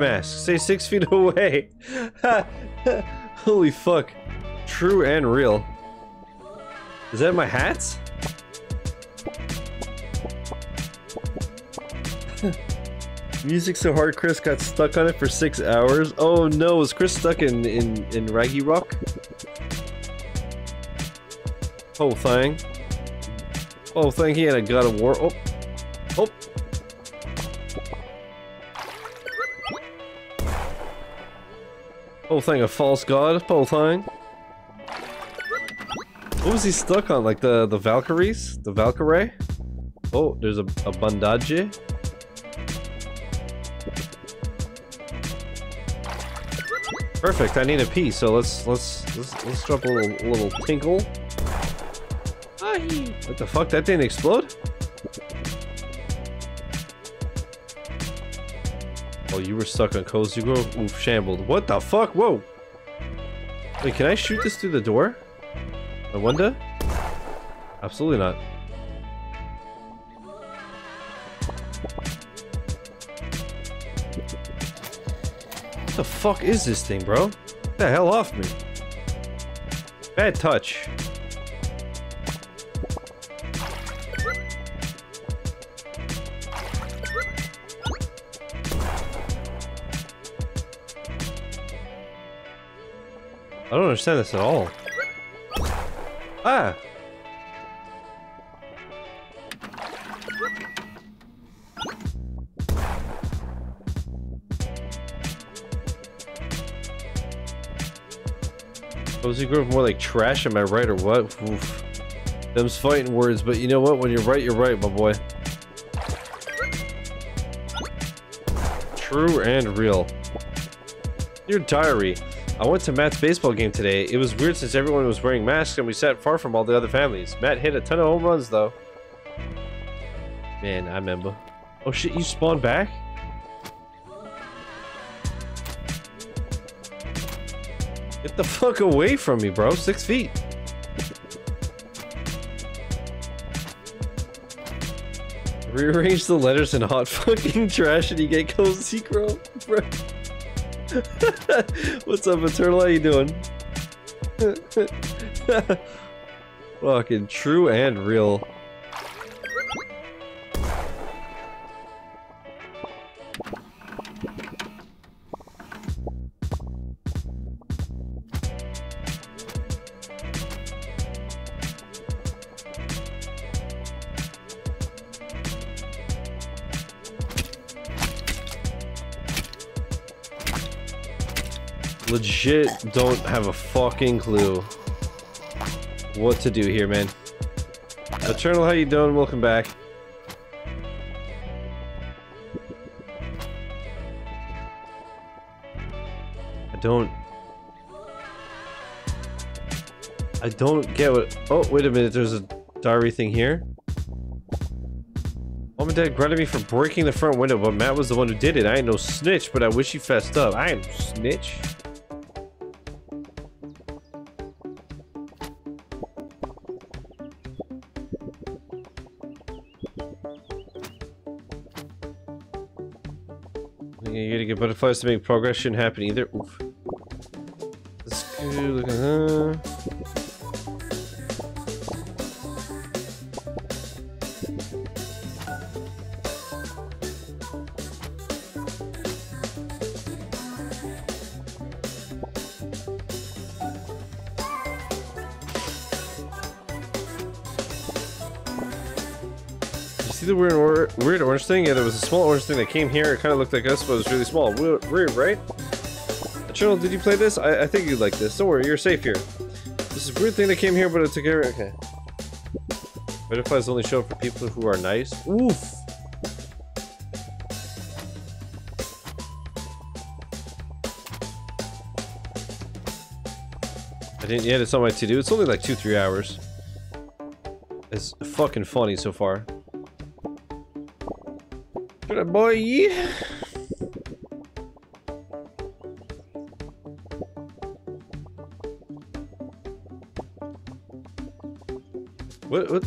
Mask. Stay six feet away. Holy fuck. True and real. Is that my hats? Music so hard Chris got stuck on it for six hours. Oh no, was Chris stuck in, in, in Ragnarok? Oh thing. Oh thing, he had a God of War. Oh. Whole thing a false god, whole thing. What was he stuck on? Like the the Valkyries? The Valkyrie? Oh, there's a, a bandage. Perfect. I need a piece, so let's let's let's let's drop a little a little tinkle. What the fuck? That didn't explode? Oh, you were stuck on Cozy Grove? Oof, shambled. What the fuck? Whoa! Wait, can I shoot this through the door? I wonder? Absolutely not. What the fuck is this thing, bro? Get the hell off me. Bad touch. Understand this at all. Ah! Those Cozy Grove more like trash, am I right or what? Oof. Them's fighting words, but you know what? When you're right, you're right, my boy. True and real. Your diary. I went to Matt's baseball game today. It was weird since everyone was wearing masks and we sat far from all the other families. Matt hit a ton of home runs though. Man, I remember. Oh shit, you spawned back? Get the fuck away from me, bro. Six feet. Rearrange the letters in hot fucking trash and you get cozy, bro. bro. What's up, Eternal? How you doing? Fucking true and real. Legit don't have a fucking clue what to do here, man. Eternal, how you doing? Welcome back. I don't... I don't get what... Oh, wait a minute. There's a diary thing here. Mom and dad grounded me for breaking the front window, but Matt was the one who did it. I ain't no snitch, but I wish he fessed up. I ain't no snitch. Get to make progress shouldn't happen either. Oof. Let's go look at that. Thing? Yeah, there was a small orange thing that came here. It kind of looked like us, but it was really small. Weird, right? Channel, did you play this? I, I think you'd like this. Don't worry, you're safe here. This is a weird thing that came here, but it took care Okay. Butterflies only show up for people who are nice. Oof. I didn't yet. It's on my to-do. It's only like two, three hours. It's fucking funny so far. Good boy. What? What?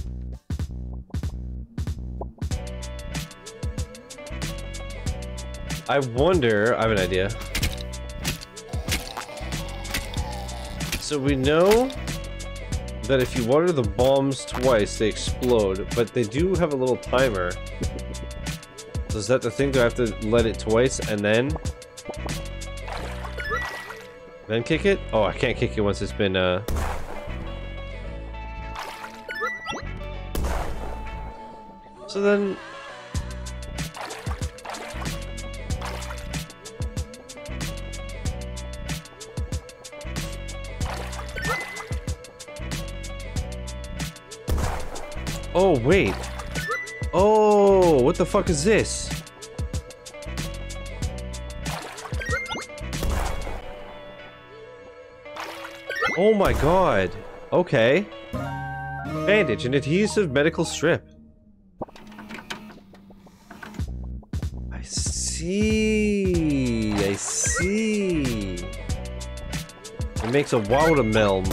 I wonder. I have an idea. So we know that if you water the bombs twice, they explode, but they do have a little timer. So is that the thing? Do I have to let it twice and then... Then kick it? Oh, I can't kick it once it's been, uh... So then... Oh, wait. What the fuck is this? Oh my god. Okay. Bandage, an adhesive medical strip. I see. I see. It makes a watermelon.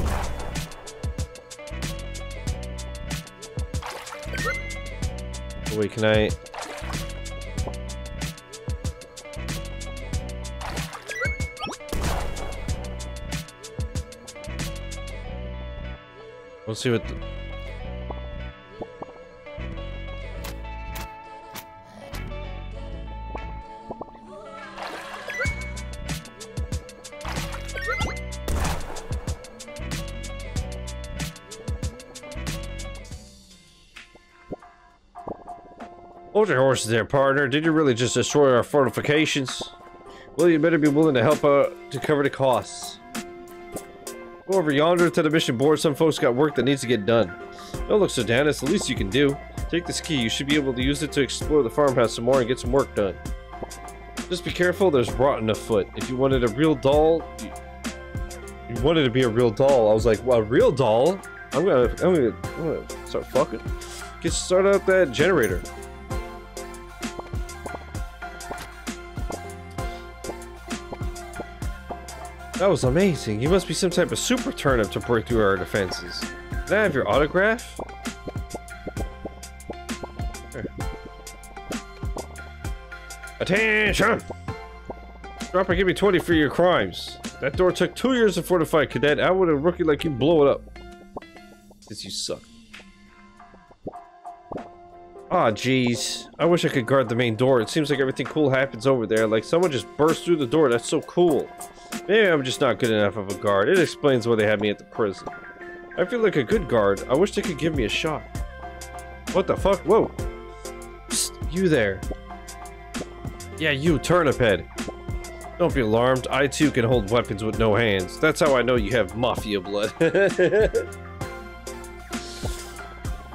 Wait, can I? Let's see what. Hold your horses there, partner. Did you really just destroy our fortifications? Well, you better be willing to help out to cover the costs. Over yonder to the mission board. Some folks got work that needs to get done. Don't look so down. It's the least you can do. Take this key. You should be able to use it to explore the farmhouse some more and get some work done. Just be careful. There's rotten afoot. If you wanted a real doll, you, you wanted to be a real doll. I was like, well, a real doll? I'm gonna, I'm gonna, I'm gonna start fucking. Get started up that generator. That was amazing. You must be some type of super turnip to break through our defenses. Can I have your autograph? Here. Attention! Drop and give me 20 for your crimes. That door took two years to fortify, cadet. I would a rookie like you blow it up. Because you suck. Aw, oh, jeez. I wish I could guard the main door. It seems like everything cool happens over there. Like someone just burst through the door. That's so cool. Maybe I'm just not good enough of a guard. It explains why they had me at the prison. I feel like a good guard. I wish they could give me a shot. What the fuck? Whoa. Psst, you there. Yeah, you, turnip head. Don't be alarmed. I too can hold weapons with no hands. That's how I know you have mafia blood.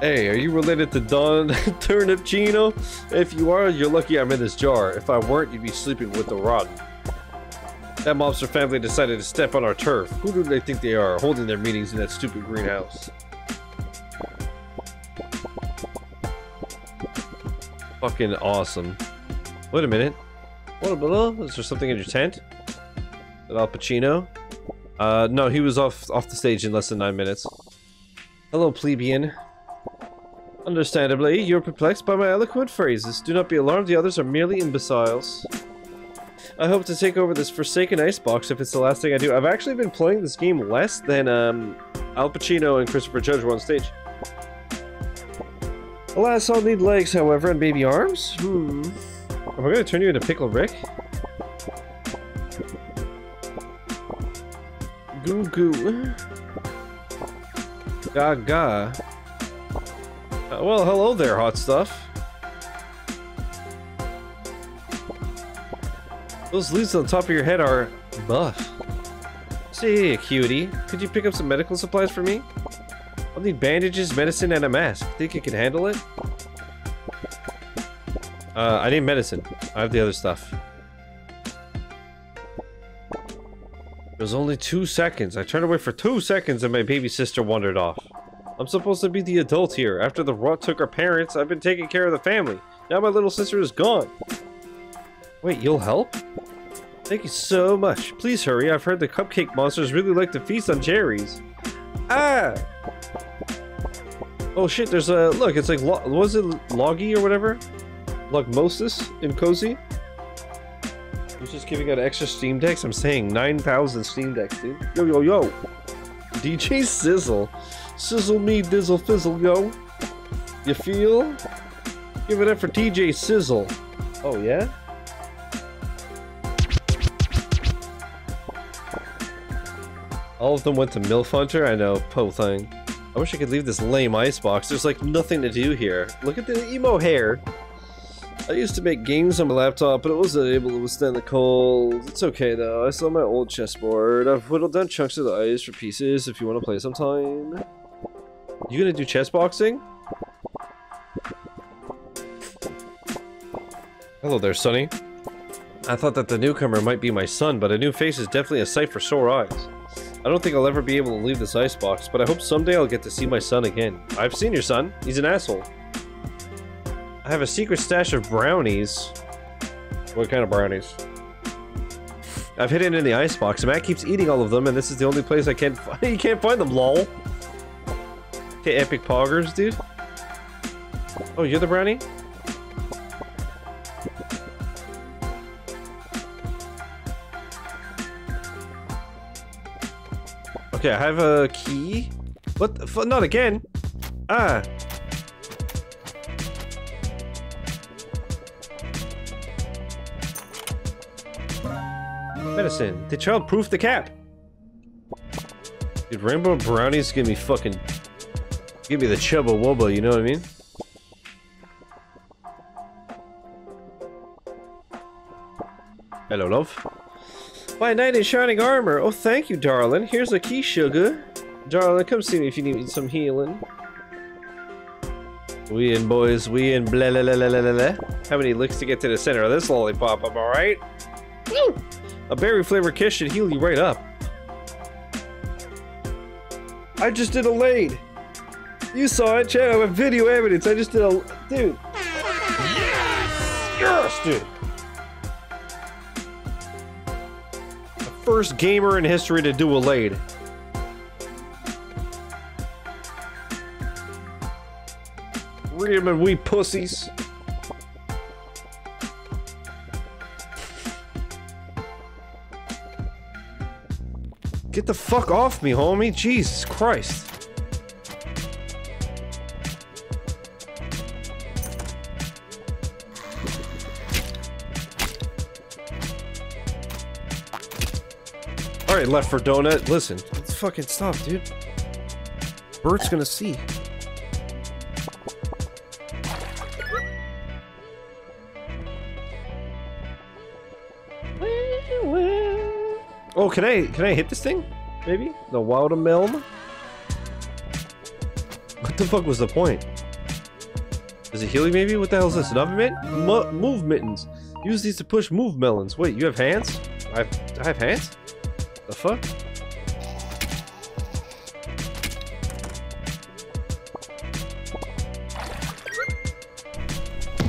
hey, are you related to Don Turnip Chino? If you are, you're lucky I'm in this jar. If I weren't, you'd be sleeping with the rotten. That mobster family decided to step on our turf. Who do they think they are, holding their meetings in that stupid greenhouse? fucking awesome. Wait a minute. What a? Is there something in your tent? Is Al Pacino? Uh, no, he was off off the stage in less than nine minutes. Hello, plebeian. Understandably, you're perplexed by my eloquent phrases. Do not be alarmed, the others are merely imbeciles. I hope to take over this forsaken icebox if it's the last thing I do. I've actually been playing this game less than um, Al Pacino and Christopher Judge were on stage. Alas, I'll need legs, however, and baby arms? Hmm. Am I gonna turn you into Pickle Rick? Goo goo. Gaga. Uh, well, hello there, hot stuff. Those leaves on the top of your head are buff. See, cutie, could you pick up some medical supplies for me? I'll need bandages, medicine, and a mask. Think you can handle it? Uh, I need medicine. I have the other stuff. It was only two seconds. I turned away for two seconds and my baby sister wandered off. I'm supposed to be the adult here. After the rot took our parents, I've been taking care of the family. Now my little sister is gone. Wait, you'll help? Thank you so much. Please hurry. I've heard the cupcake monsters really like to feast on cherries. Ah! Oh shit, there's a... Look, it's like... Was it Loggy or whatever? Logmosis in Cozy? He's just giving out extra Steam Decks? I'm saying 9,000 Steam Decks, dude. Yo, yo, yo! DJ Sizzle. Sizzle me, dizzle, fizzle, yo. You feel? Give it up for DJ Sizzle. Oh, yeah? All of them went to MILF Hunter? I know, po thing. I wish I could leave this lame icebox. There's like nothing to do here. Look at the emo hair. I used to make games on my laptop, but it wasn't able to withstand the cold. It's okay though, I still have my old chessboard. I've whittled down chunks of the ice for pieces if you want to play sometime. You gonna do chess boxing? Hello there, Sonny. I thought that the newcomer might be my son, but a new face is definitely a sight for sore eyes. I don't think I'll ever be able to leave this icebox, but I hope someday I'll get to see my son again. I've seen your son. He's an asshole. I have a secret stash of brownies. What kind of brownies? I've hidden in the icebox. And Matt keeps eating all of them, and this is the only place I can't find. you can't find them, lol. Okay, epic poggers, dude. Oh, you're the brownie? Okay, I have a key. What the? Not again. Ah. Medicine. The child proof the cap. Dude, rainbow brownies give me fucking... Give me the chubba wubba, you know what I mean? Hello, love. My knight in shining armor. Oh, thank you, darling. Here's a key, sugar. Darling, come see me if you need some healing. We in, boys. We in. Blah, blah, blah, blah, blah, blah. How many licks to get to the center of this lollipop? Am I right? A berry flavored kiss should heal you right up. I just did a laid. You saw it, Chad. I have video evidence. I just did a... Dude. Yes! Yes, dude. First gamer in history to do a laid. Read and we pussies. Get the fuck off me, homie. Jesus Christ. Alright, left for donut. Listen, let's fucking stop, dude. Bert's gonna see. Oh, can I can I hit this thing? Maybe the watermelon. What the fuck was the point? Is it healing? Maybe. What the hell is this? An oven mitt? Mo move mittens. Use these to push move melons. Wait, you have hands? I have, I have hands? The fuck?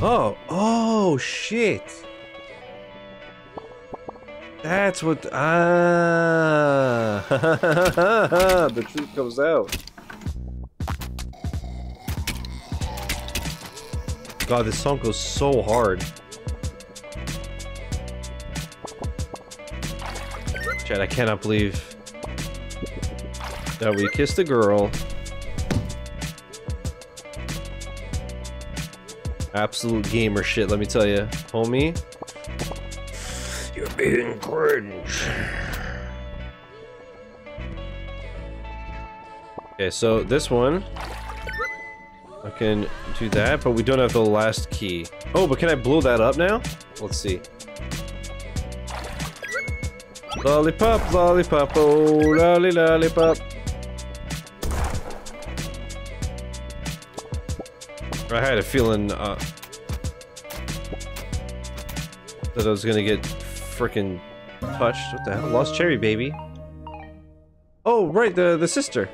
Oh, oh shit. That's what ah the truth comes out. God, this song goes so hard. I cannot believe that we kissed a girl. Absolute gamer shit, let me tell you. Homie, you're being cringe. Okay, so this one, I can do that, but we don't have the last key. Oh, but can I blow that up now? Let's see. Lollipop, lollipop, oh, lolly, lollipop. I had a feeling uh, that I was gonna get freaking touched. What the hell? Lost cherry, baby. Oh, right, the the sister.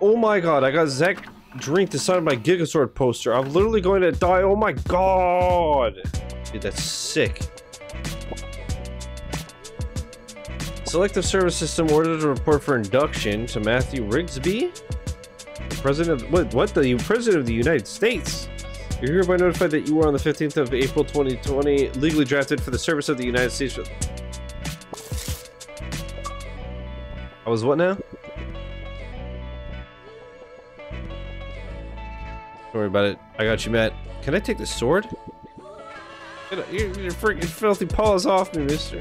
Oh my god, I got Zach drink to sign my Gigasword poster. I'm literally going to die. Oh my god. Dude, that's sick. Selective Service System ordered a report for induction to Matthew Rigsby. President of, what, what, the President of the United States? You're hereby notified that you were on the 15th of April 2020 legally drafted for the service of the United States. I was what now? Don't worry about it. I got you, Matt. Can I take the sword? Get your freaking filthy paws off me, mister.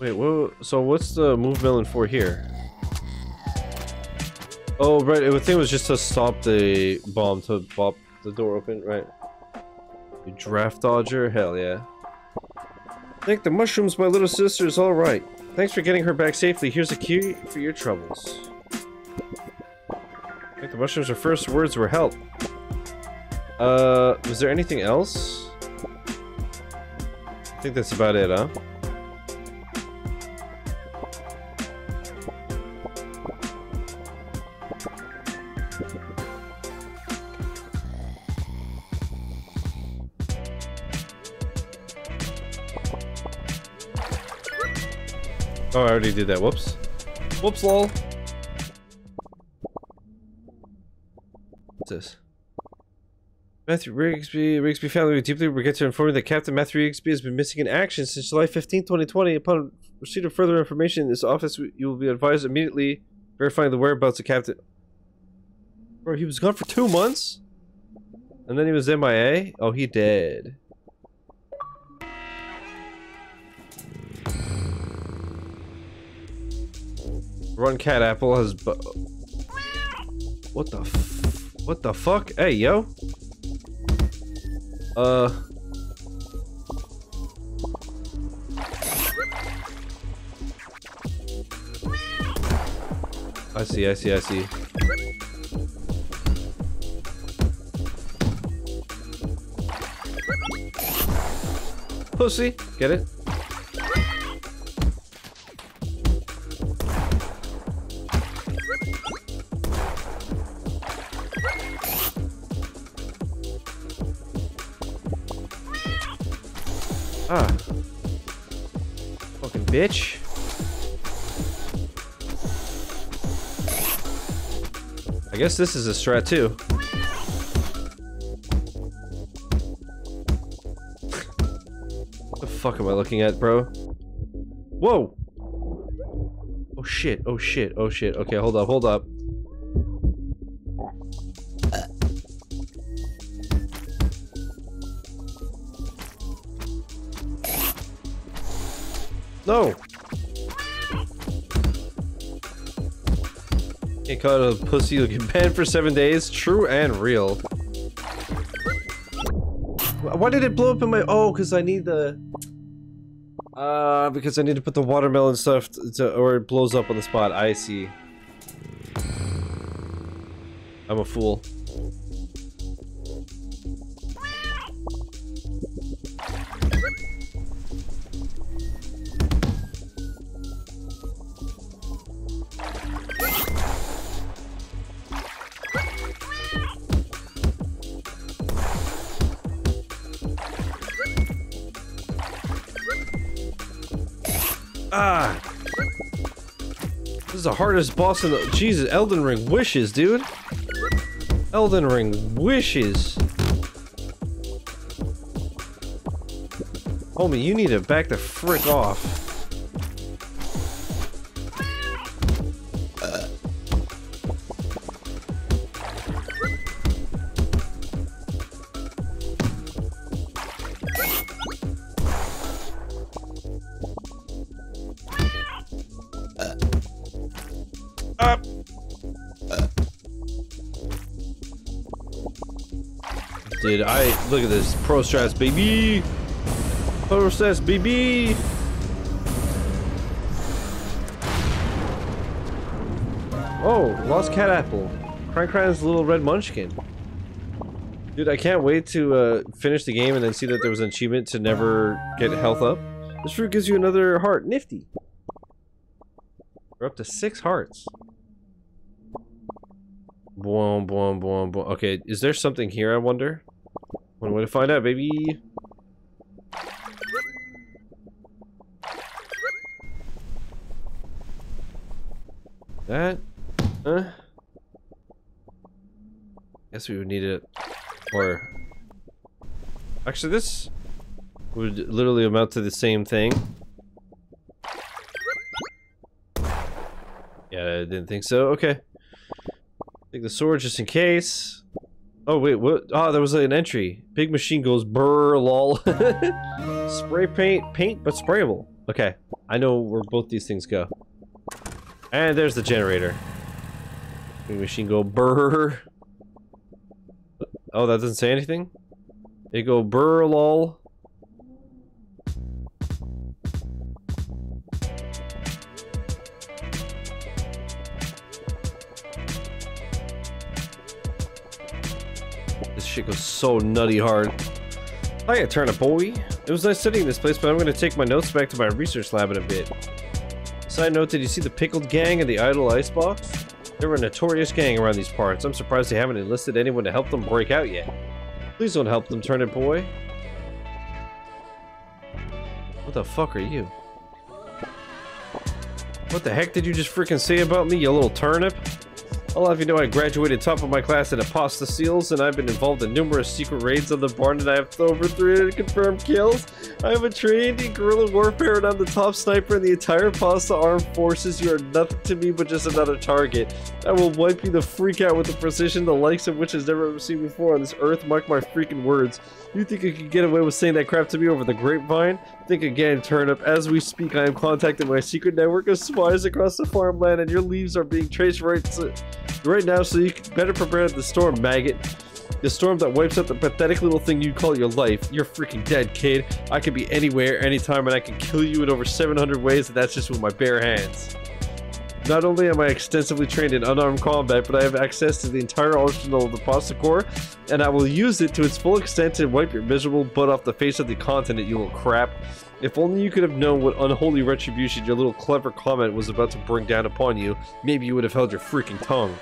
Wait, so what's the move melon for here? Oh, right, I think it was just to stop the bomb to pop the door open, right? You draft dodger? Hell yeah. Think the mushrooms, my little sister, is alright. Thanks for getting her back safely. Here's a key for your troubles. Think the mushrooms, her first words were help. Uh, was there anything else? I think that's about it, huh? Oh, I already did that. Whoops. Whoops, lol. What's this? Matthew Rigsby, Rigsby family, we deeply regret to inform you that Captain Matthew Rigsby has been missing in action since July 15, 2020. Upon receipt of further information in this office, you will be advised immediately verifying the whereabouts of Captain... Bro, he was gone for two months? And then he was MIA? Oh, he dead. Run cat apple has What the What the fuck? Hey, yo. Uh I see, I see, I see. Pussy, get it? Ah. Fucking bitch. I guess this is a strat too. what the fuck am I looking at, bro? Whoa! Oh shit, oh shit, oh shit. Okay, hold up, hold up. A pussy, you'll get banned for seven days. True and real. Why did it blow up in my- oh, because I need the- Uh, because I need to put the watermelon stuff to, or it blows up on the spot. I see. I'm a fool. Hardest boss in the- Jesus, Elden Ring wishes, dude! Elden Ring wishes! Homie, you need to back the frick off. Look at this pro strats, baby. Pro strats, baby. Oh, lost cat apple. Crank Cran's little red munchkin. Dude, I can't wait to uh, finish the game and then see that there was an achievement to never get health up. This fruit gives you another heart. Nifty. We're up to six hearts. Boom, boom, boom, boom. Okay, is there something here, I wonder? Way to find out, baby. That? Huh? Guess we would need it. Or... Actually, this would literally amount to the same thing. Yeah, I didn't think so. Okay. Take the sword just in case. Oh, wait, what? Oh, there was an entry. Big machine goes brr lol. Spray paint, paint, but sprayable. Okay, I know where both these things go. And there's the generator. Big machine go brr. Oh, that doesn't say anything? It go brr lol. Shit goes so nutty hard. Hiya, Turnip Boy. It was nice sitting in this place, but I'm gonna take my notes back to my research lab in a bit. Side note, did you see the Pickled Gang and the Idle Icebox? They're a notorious gang around these parts. I'm surprised they haven't enlisted anyone to help them break out yet. Please don't help them, Turnip Boy. What the fuck are you? What the heck did you just freaking say about me, you little turnip? I'll have you know I graduated top of my class in Aposta Seals, and I've been involved in numerous secret raids on the barn, and I have over 300 confirmed kills. I am a trained in guerrilla warfare, and I'm the top sniper in the entire Pasta Armed Forces. You are nothing to me but just another target. I will wipe you the freak out with the precision the likes of which has never been seen before on this earth. Mark my freaking words. You think you could get away with saying that crap to me over the grapevine? Think again, Turnip. As we speak, I am contacting my secret network of spies across the farmland, and your leaves are being traced right, to, right now, so you better prepare the storm, maggot. The storm that wipes out the pathetic little thing you call your life. You're freaking dead, kid. I can be anywhere, anytime, and I can kill you in over 700 ways, and that's just with my bare hands. Not only am I extensively trained in unarmed combat, but I have access to the entire arsenal of the Pasta Corps, and I will use it to its full extent to wipe your miserable butt off the face of the continent, you little crap. If only you could have known what unholy retribution your little clever comment was about to bring down upon you, maybe you would have held your freaking tongue.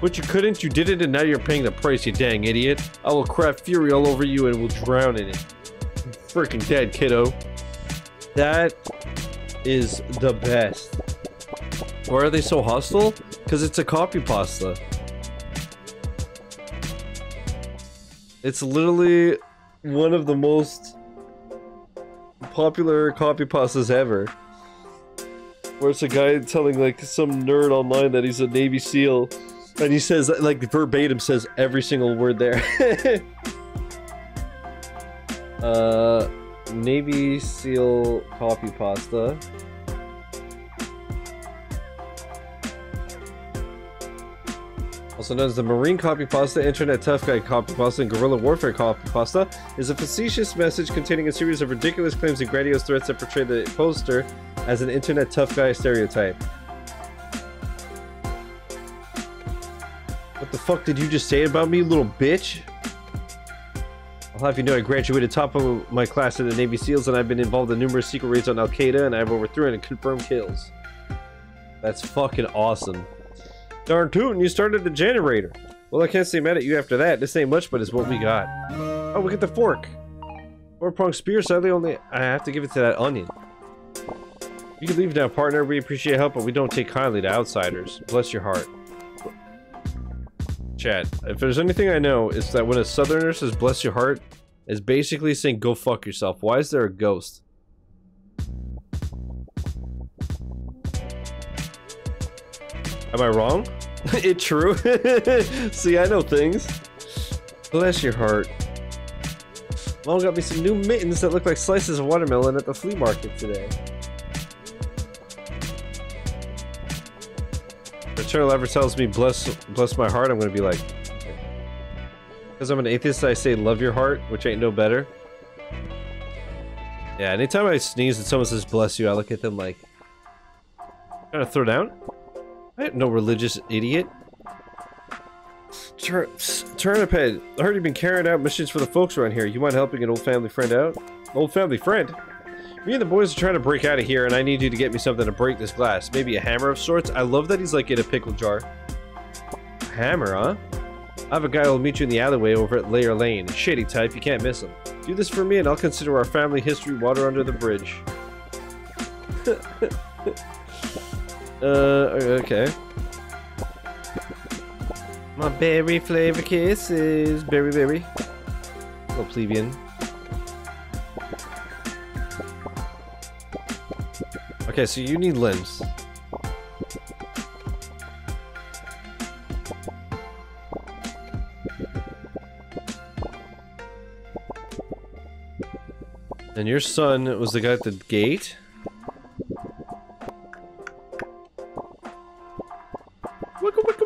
But you couldn't, you did it, and now you're paying the price, you dang idiot. I will craft fury all over you and will drown in it. Freaking dead, kiddo. That is the best. Why are they so hostile? Because it's a copy pasta. It's literally one of the most popular copy pastas ever. Where it's a guy telling like some nerd online that he's a Navy SEAL. And he says, like verbatim says every single word there. uh, Navy SEAL copy pasta. Also known as the Marine Copy Pasta, Internet Tough Guy Copy Pasta, and Guerrilla Warfare Copy Pasta, is a facetious message containing a series of ridiculous claims and grandiose threats that portray the poster as an Internet Tough Guy stereotype. What the fuck did you just say about me, little bitch? I'll have you know I graduated top of my class in the Navy SEALs and I've been involved in numerous secret raids on Al Qaeda and I have over 300 confirmed kills. That's fucking awesome. Darn tootin', you started the generator. Well, I can't say mad at you after that. This ain't much, but it's what we got. Oh, we got the fork. Four prong spear, sadly only I have to give it to that onion. You can leave now, partner. We appreciate help, but we don't take kindly to outsiders. Bless your heart. Chad, if there's anything I know, it's that when a southerner says bless your heart, it's basically saying go fuck yourself. Why is there a ghost? Am I wrong? it true? See, I know things. Bless your heart. Mom got me some new mittens that look like slices of watermelon at the flea market today. If Eternal ever tells me bless bless my heart, I'm gonna be like Because I'm an atheist I say love your heart, which ain't no better. Yeah, anytime I sneeze and someone says bless you, I look at them like trying to throw down? I ain't no religious idiot. Tur Turniphead, I heard you've been carrying out missions for the folks around here. You mind helping an old family friend out? Old family friend? Me and the boys are trying to break out of here, and I need you to get me something to break this glass. Maybe a hammer of sorts? I love that he's like in a pickle jar. Hammer, huh? I have a guy who'll meet you in the alleyway over at Layer Lane. Shady type, you can't miss him. Do this for me, and I'll consider our family history water under the bridge. uh, okay. My berry flavor kiss is Berry, berry. Little plebeian. Okay, so you need limbs. And your son was the guy at the gate?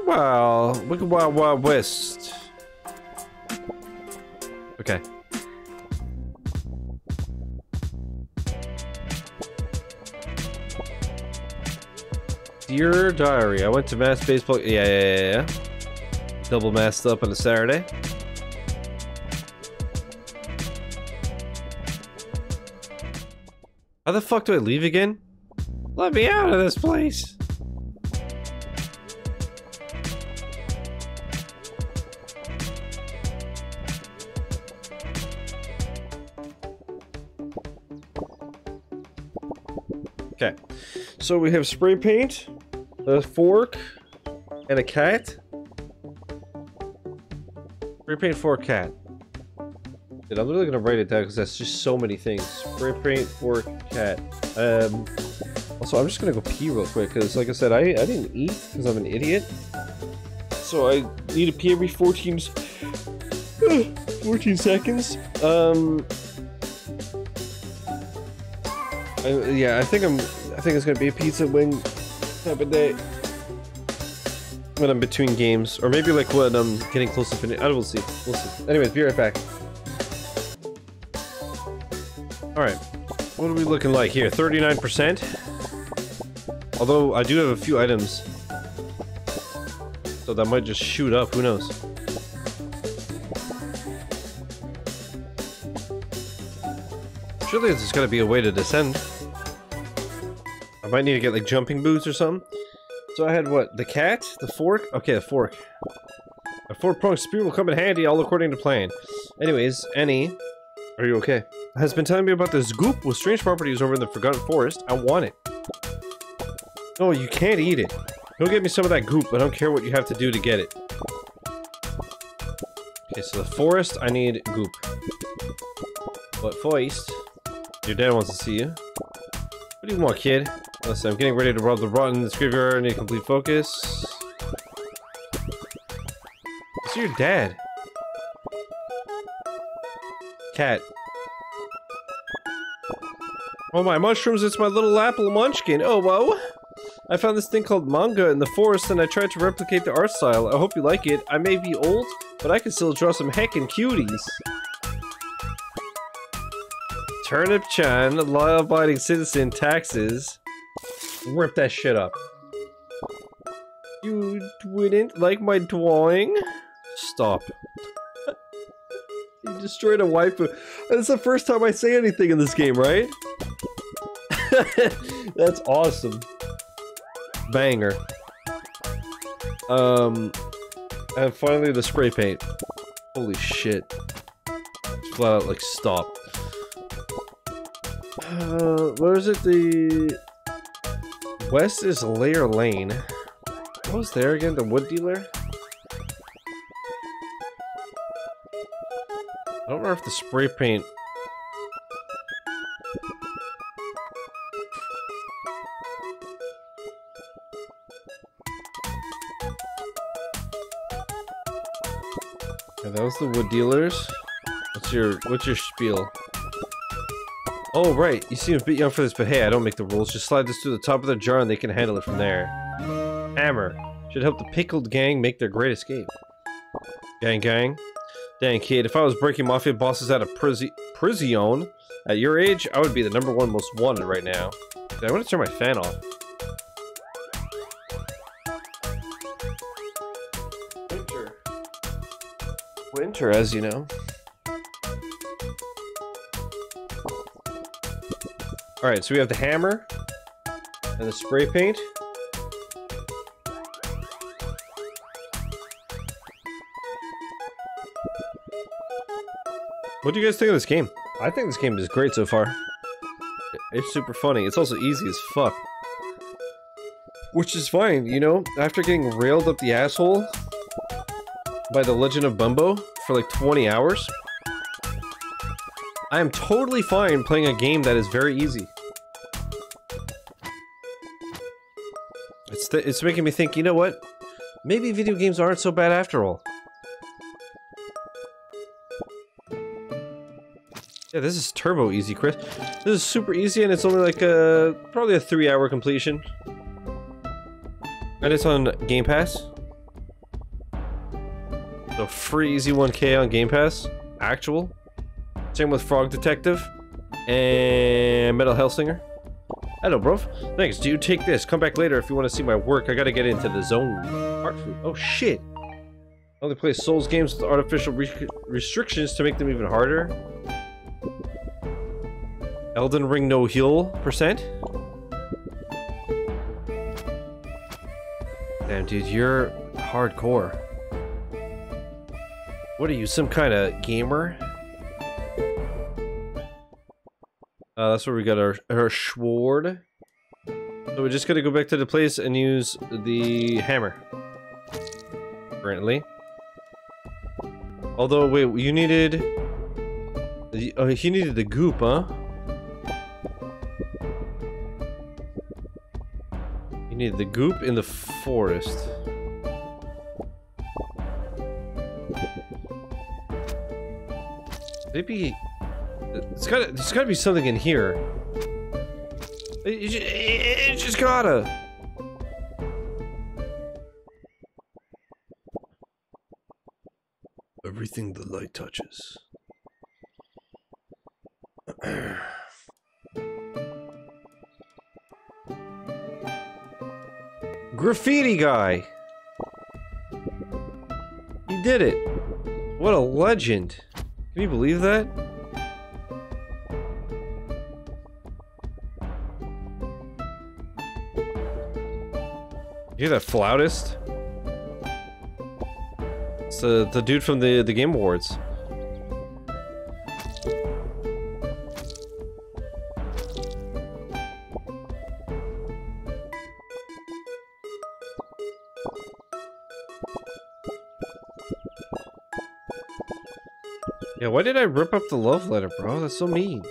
Wicka wow. Wicka wow wow west. Okay. Dear diary, I went to mass baseball. Yeah, yeah, yeah, yeah. Double masked up on a Saturday. How the fuck do I leave again? Let me out of this place. So we have spray paint, a fork, and a cat. Spray paint, fork, cat. Dude, I'm literally gonna write it down because that's just so many things. Spray paint, fork, cat. Um. Also, I'm just gonna go pee real quick because, like I said, I I didn't eat because I'm an idiot. So I need to pee every 14 14 seconds. Um. I, yeah, I think I'm. Think it's gonna be a pizza wing type of day when I'm between games, or maybe like when I'm getting close to finish. I will see. We'll see. Anyways, be right back. All right, what are we looking like here? Thirty-nine percent. Although I do have a few items, so that might just shoot up. Who knows? Surely there's gotta be a way to descend. Might need to get like jumping boots or something. So I had what? The cat? The fork? Okay, the fork. A four-pronged spear will come in handy, all according to plan. Anyways, Annie, are you okay? Has been telling me about this goop with strange properties over in the Forgotten Forest. I want it. No, you can't eat it. Go get me some of that goop. I don't care what you have to do to get it. Okay, so the forest, I need goop. But first, your dad wants to see you. What do you want, kid? Listen, I'm getting ready to rob the rotten graveyard. Need complete focus. It's your dad. Cat. Oh my mushrooms, it's my little apple munchkin. Oh, whoa. I found this thing called manga in the forest and I tried to replicate the art style. I hope you like it. I may be old, but I can still draw some heckin' cuties. Turnip Chan, law-abiding citizen, taxes. Rip that shit up. You wouldn't like my drawing? Stop. you destroyed a waifu. That's the first time I say anything in this game, right? That's awesome. Banger. Um, and finally the spray paint. Holy shit. Flat out, like, stop. Uh, where is it? The West is Layer Lane. What was there again? The wood dealer? I don't know if the spray paint... Yeah, that was the wood dealers. What's your what's your spiel? Oh right, you seem a bit young for this, but hey, I don't make the rules. Just slide this through the top of the jar and they can handle it from there. Hammer. Should help the pickled gang make their great escape. Gang gang. Dang kid, if I was breaking mafia bosses out of prisi prison at your age, I would be the number one most wanted right now. I want to turn my fan off. Winter. Winter, as you know. Alright, so we have the hammer and the spray paint. What do you guys think of this game? I think this game is great so far. It's super funny. It's also easy as fuck. Which is fine, you know? After getting railed up the asshole by the Legend of Bumbo for like 20 hours, I am totally fine playing a game that is very easy. It's, it's making me think, you know what? Maybe video games aren't so bad after all. Yeah, this is turbo easy, Chris. This is super easy and it's only like a, probably a three hour completion. And it's on Game Pass. So free easy 1k on Game Pass. Actual. Same with Frog Detective. And Metal Hellsinger. Hello, bro. Thanks, dude. Take this. Come back later if you want to see my work. I gotta get into the zone. Art food. Oh, shit. Only play Souls games with artificial re restrictions to make them even harder. Elden Ring no heal percent? Damn, dude, you're hardcore. What are you, some kind of gamer? Uh, that's where we got our, our sword. So we just gotta go back to the place and use the hammer. Currently. Although, wait, you needed... Oh, he needed the goop, huh? You need the goop in the forest. Maybe it's gotta. There's gotta be something in here. It, it, it just gotta. Everything the light touches. Graffiti guy! He did it! What a legend! Can you believe that? You hear that flautist? It's the, the dude from the, the Game Awards. Yeah, why did I rip up the love letter, bro? That's so mean.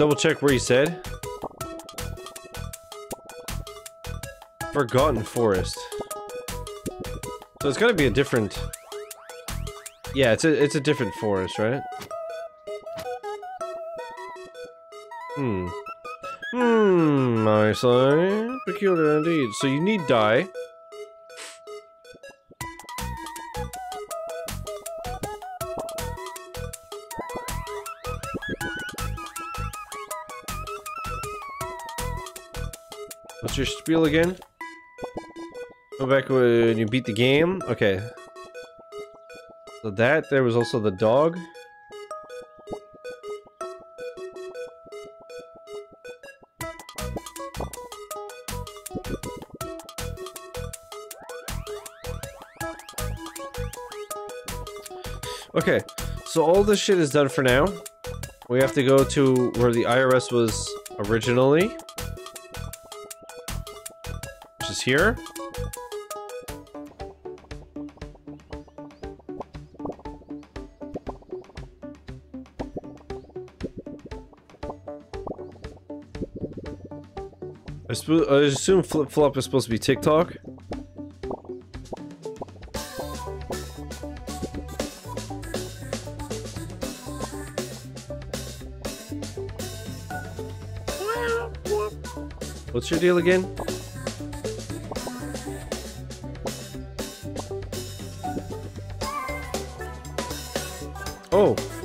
Double check where he said. Forgotten Forest. So it's gotta be a different Yeah, it's a it's a different forest, right? Hmm. Hmm, I say. Peculiar indeed. So you need dye. your spiel again? Go back when you beat the game? Okay. So that, there was also the dog. Okay, so all this shit is done for now. We have to go to where the IRS was originally. Is here. I, I assume Flip Flop is supposed to be TikTok. What's your deal again?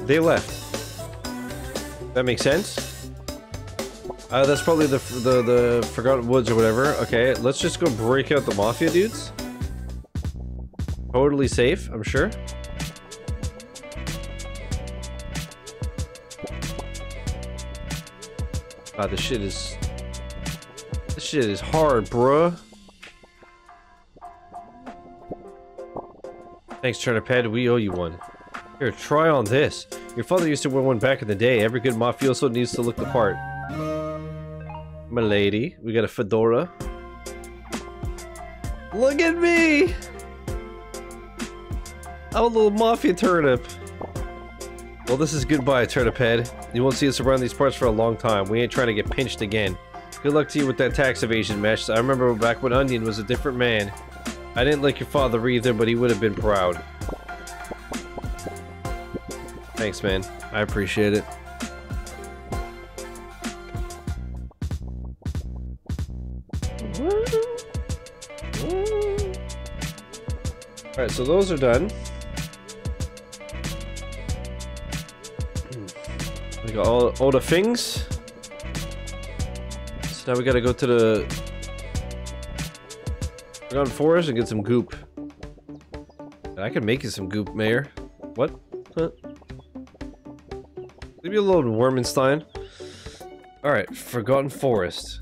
They left. That makes sense. Uh, that's probably the, the the Forgotten Woods or whatever. Okay, let's just go break out the Mafia dudes. Totally safe, I'm sure. Ah, this shit is... This shit is hard, bruh. Thanks, Turniphead. We owe you one. Here, try on this. Your father used to wear one back in the day. Every good mafioso needs to look the part. My lady, we got a fedora. Look at me! I'm a little mafia turnip. Well, this is goodbye, turnip head. You won't see us around these parts for a long time. We ain't trying to get pinched again. Good luck to you with that tax evasion mesh. I remember back when Onion was a different man. I didn't like your father either, but he would have been proud. Thanks, man. I appreciate it. Alright, so those are done. We got all, all the things. So now we gotta go to the Forgotten Forest and get some goop. I can make you some goop, Mayor. What? Huh? Me alone, Wormenstein. Alright, Forgotten Forest.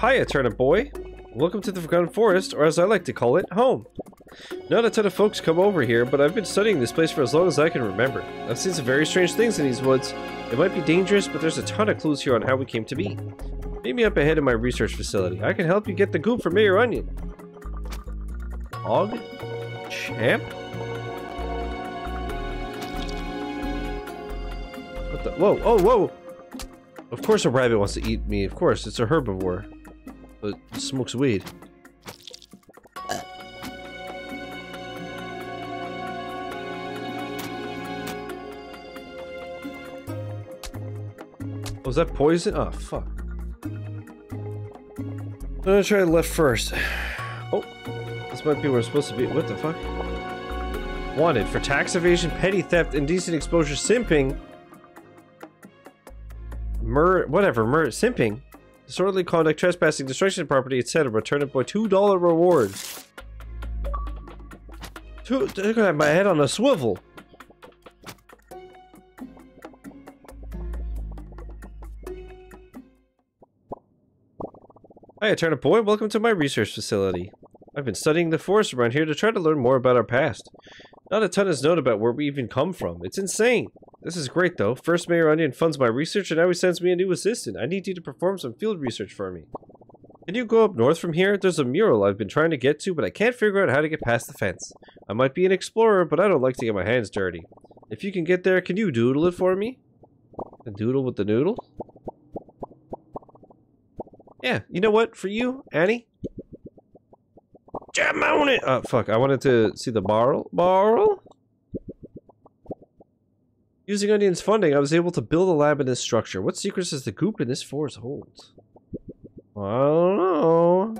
Hiya, Turnip Boy. Welcome to the Forgotten Forest, or as I like to call it, home. Not a ton of folks come over here, but I've been studying this place for as long as I can remember. I've seen some very strange things in these woods. It might be dangerous, but there's a ton of clues here on how we came to be. Meet me up ahead in my research facility. I can help you get the goop for Mayor Onion. Og? Champ? The? Whoa, oh, whoa! Of course a rabbit wants to eat me. Of course, it's a herbivore. But smokes weed. Oh, Was that poison? Oh, fuck. I'm gonna try left first. Oh, this might be where we're supposed to be. What the fuck? Wanted for tax evasion, petty theft, indecent exposure, simping. Mur whatever, mur simping. Disorderly conduct, trespassing, destruction of property, etc. Return it boy $2 reward. Two, they're gonna have my head on a swivel. Hi, Turnip Boy. Welcome to my research facility. I've been studying the forest around here to try to learn more about our past. Not a ton is known about where we even come from. It's insane. This is great, though. First, Mayor Onion funds my research, and now he sends me a new assistant. I need you to perform some field research for me. Can you go up north from here? There's a mural I've been trying to get to, but I can't figure out how to get past the fence. I might be an explorer, but I don't like to get my hands dirty. If you can get there, can you doodle it for me? A doodle with the noodle? Yeah, you know what? For you, Annie? Jam on it! Oh, fuck. I wanted to see the barrel. Barrel? Using Onion's funding, I was able to build a lab in this structure. What secrets does the goop in this forest hold? I don't know.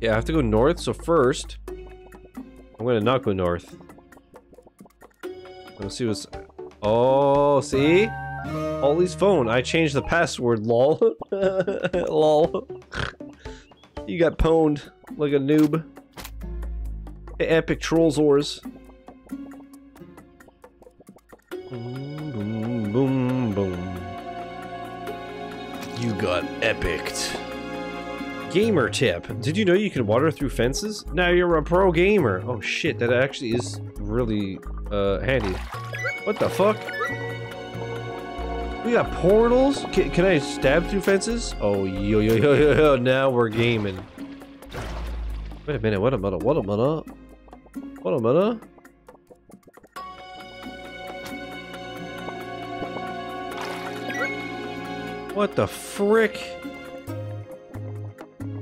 Yeah, I have to go north, so first... I'm gonna not go north. Let's see what's... Oh, see? Ollie's phone. I changed the password, lol. lol. you got pwned like a noob. Epic trolls ores. Boom, boom, boom, boom. You got epicked. Gamer tip. Did you know you can water through fences? Now you're a pro gamer. Oh shit, that actually is really uh, handy. What the fuck? We got portals? Can, can I stab through fences? Oh, yo, yo, yo, yo, yo, now we're gaming. Wait a minute, what a minute, what a minute. What a minute. What the frick?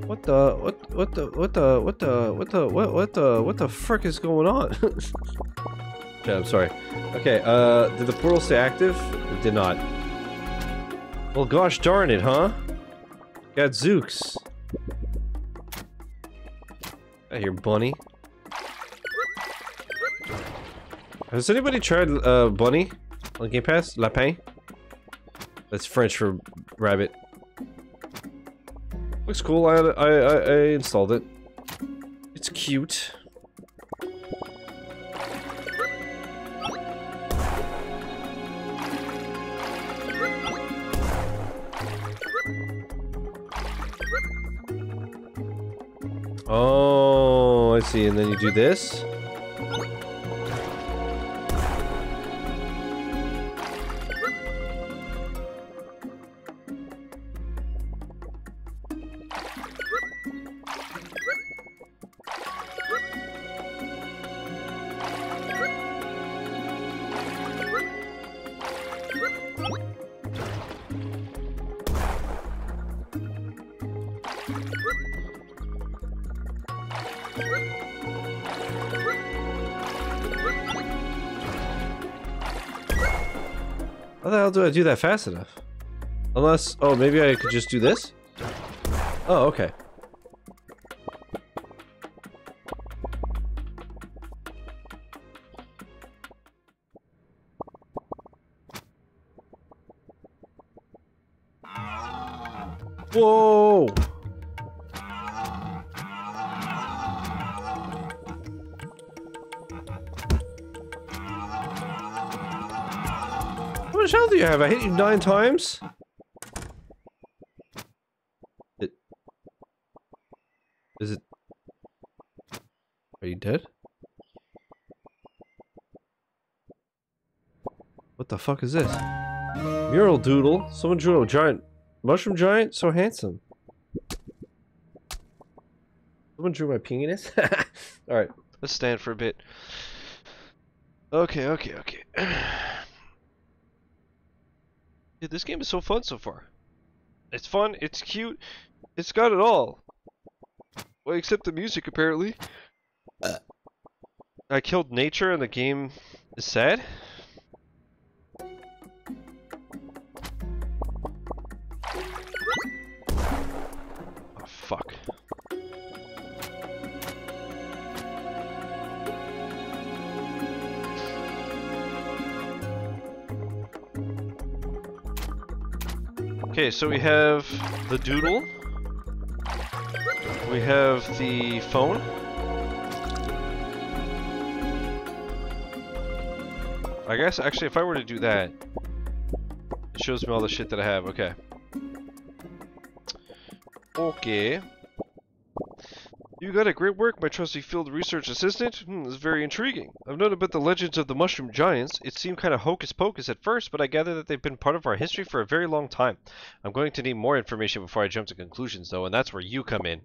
What the what what the what the what the what the what what the what the frick is going on? yeah, I'm sorry. Okay, uh did the portal stay active? It did not. Well gosh darn it, huh? Got Zooks. I hear Bunny. Has anybody tried uh Bunny on Game Pass? Lapin? That's French for rabbit. Looks cool. I, I, I installed it. It's cute. See. And then you do this. I do that fast enough? Unless, oh, maybe I could just do this? Oh, okay. Have? I hit you nine times? It... Is it... Are you dead? What the fuck is this? Mural doodle? Someone drew a giant... Mushroom giant? So handsome. Someone drew my penis? Alright, let's stand for a bit. Okay, okay, okay. Dude, this game is so fun so far. It's fun, it's cute, it's got it all. Well, except the music, apparently. Uh. I killed nature and the game is sad? Okay, so we have the doodle. We have the phone. I guess, actually, if I were to do that, it shows me all the shit that I have. Okay. Okay. You got a great work, my trusty field research assistant. Hmm, this is very intriguing. I've known about the legends of the mushroom giants. It seemed kind of hocus pocus at first, but I gather that they've been part of our history for a very long time. I'm going to need more information before I jump to conclusions, though, and that's where you come in.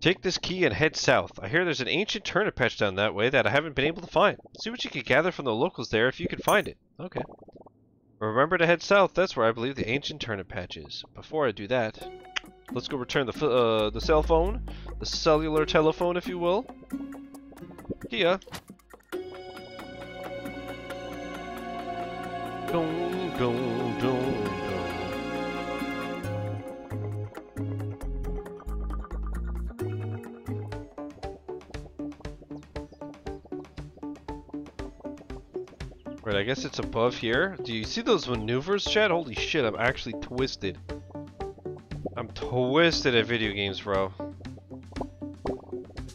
Take this key and head south. I hear there's an ancient turnip patch down that way that I haven't been able to find. See what you can gather from the locals there if you can find it. Okay. Remember to head south. That's where I believe the ancient turnip patch is. Before I do that, let's go return the uh, the cell phone, the cellular telephone, if you will. Here. Right, I guess it's above here. Do you see those maneuvers, Chad? Holy shit, I'm actually twisted. Twisted at video games, bro.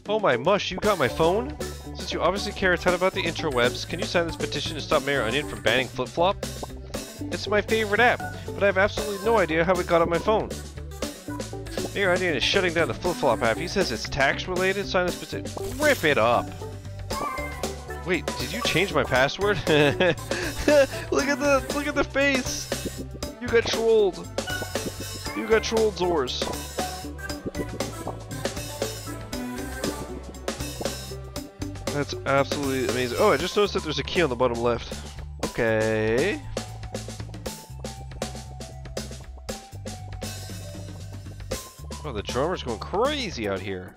Oh my mush, you got my phone? Since you obviously care a ton about the interwebs, can you sign this petition to stop Mayor Onion from banning Flip Flop? It's my favorite app, but I have absolutely no idea how it got on my phone. Mayor Onion is shutting down the Flip Flop app. He says it's tax related. Sign this petition. Rip it up. Wait, did you change my password? look at the look at the face. You got trolled. You got trolled, Zors. That's absolutely amazing. Oh, I just noticed that there's a key on the bottom left. Okay. Oh, the drummer's going crazy out here.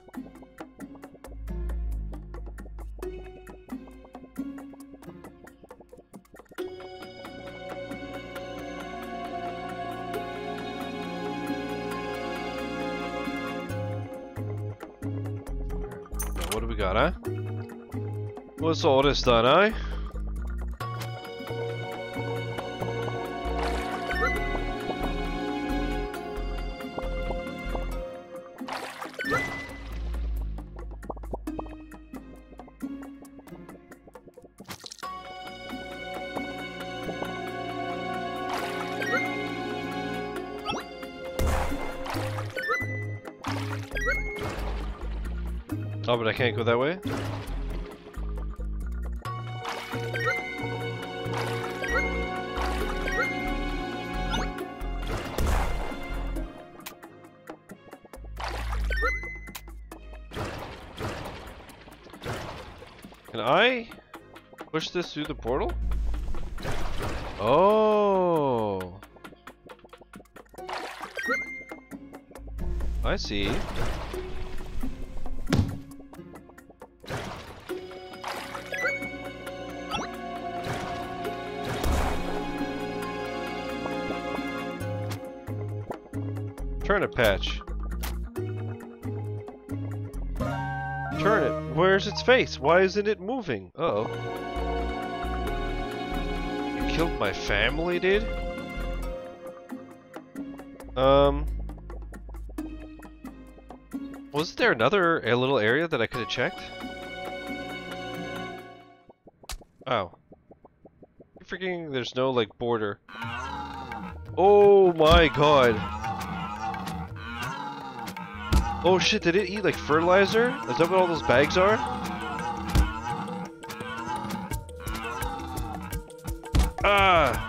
Got, huh? What's all this done, eh? But I can't go that way? Can I push this through the portal? Oh. I see. Patch. Turn it. Where's its face? Why isn't it moving? Uh oh. You killed my family, dude? Um. Was there another a little area that I could have checked? Oh. Freaking there's no like border. Oh my god. Oh shit, did it eat like fertilizer? Is that what all those bags are? Ah!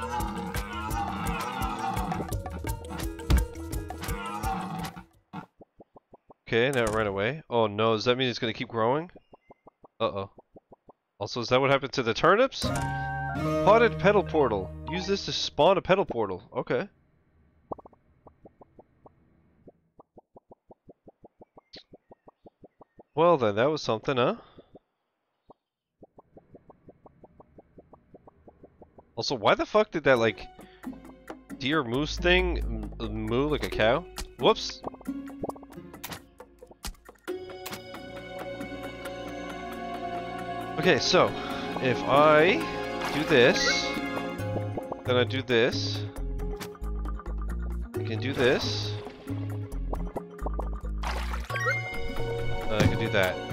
Okay, now it ran away. Oh no, does that mean it's gonna keep growing? Uh-oh. Also, is that what happened to the turnips? Potted petal portal. Use this to spawn a petal portal. Okay. Well then, that was something, huh? Also, why the fuck did that, like, deer moose thing moo like a cow? Whoops! Okay, so, if I do this, then I do this, I can do this, that.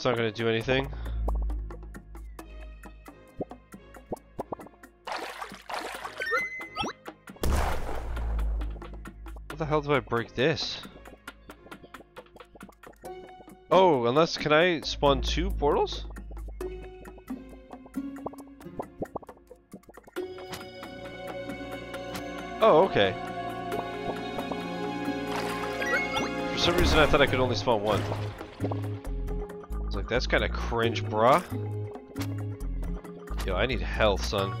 That's not gonna do anything. What the hell do I break this? Oh, unless, can I spawn two portals? Oh, okay. For some reason I thought I could only spawn one. That's kind of cringe, bruh. Yo, I need health, son.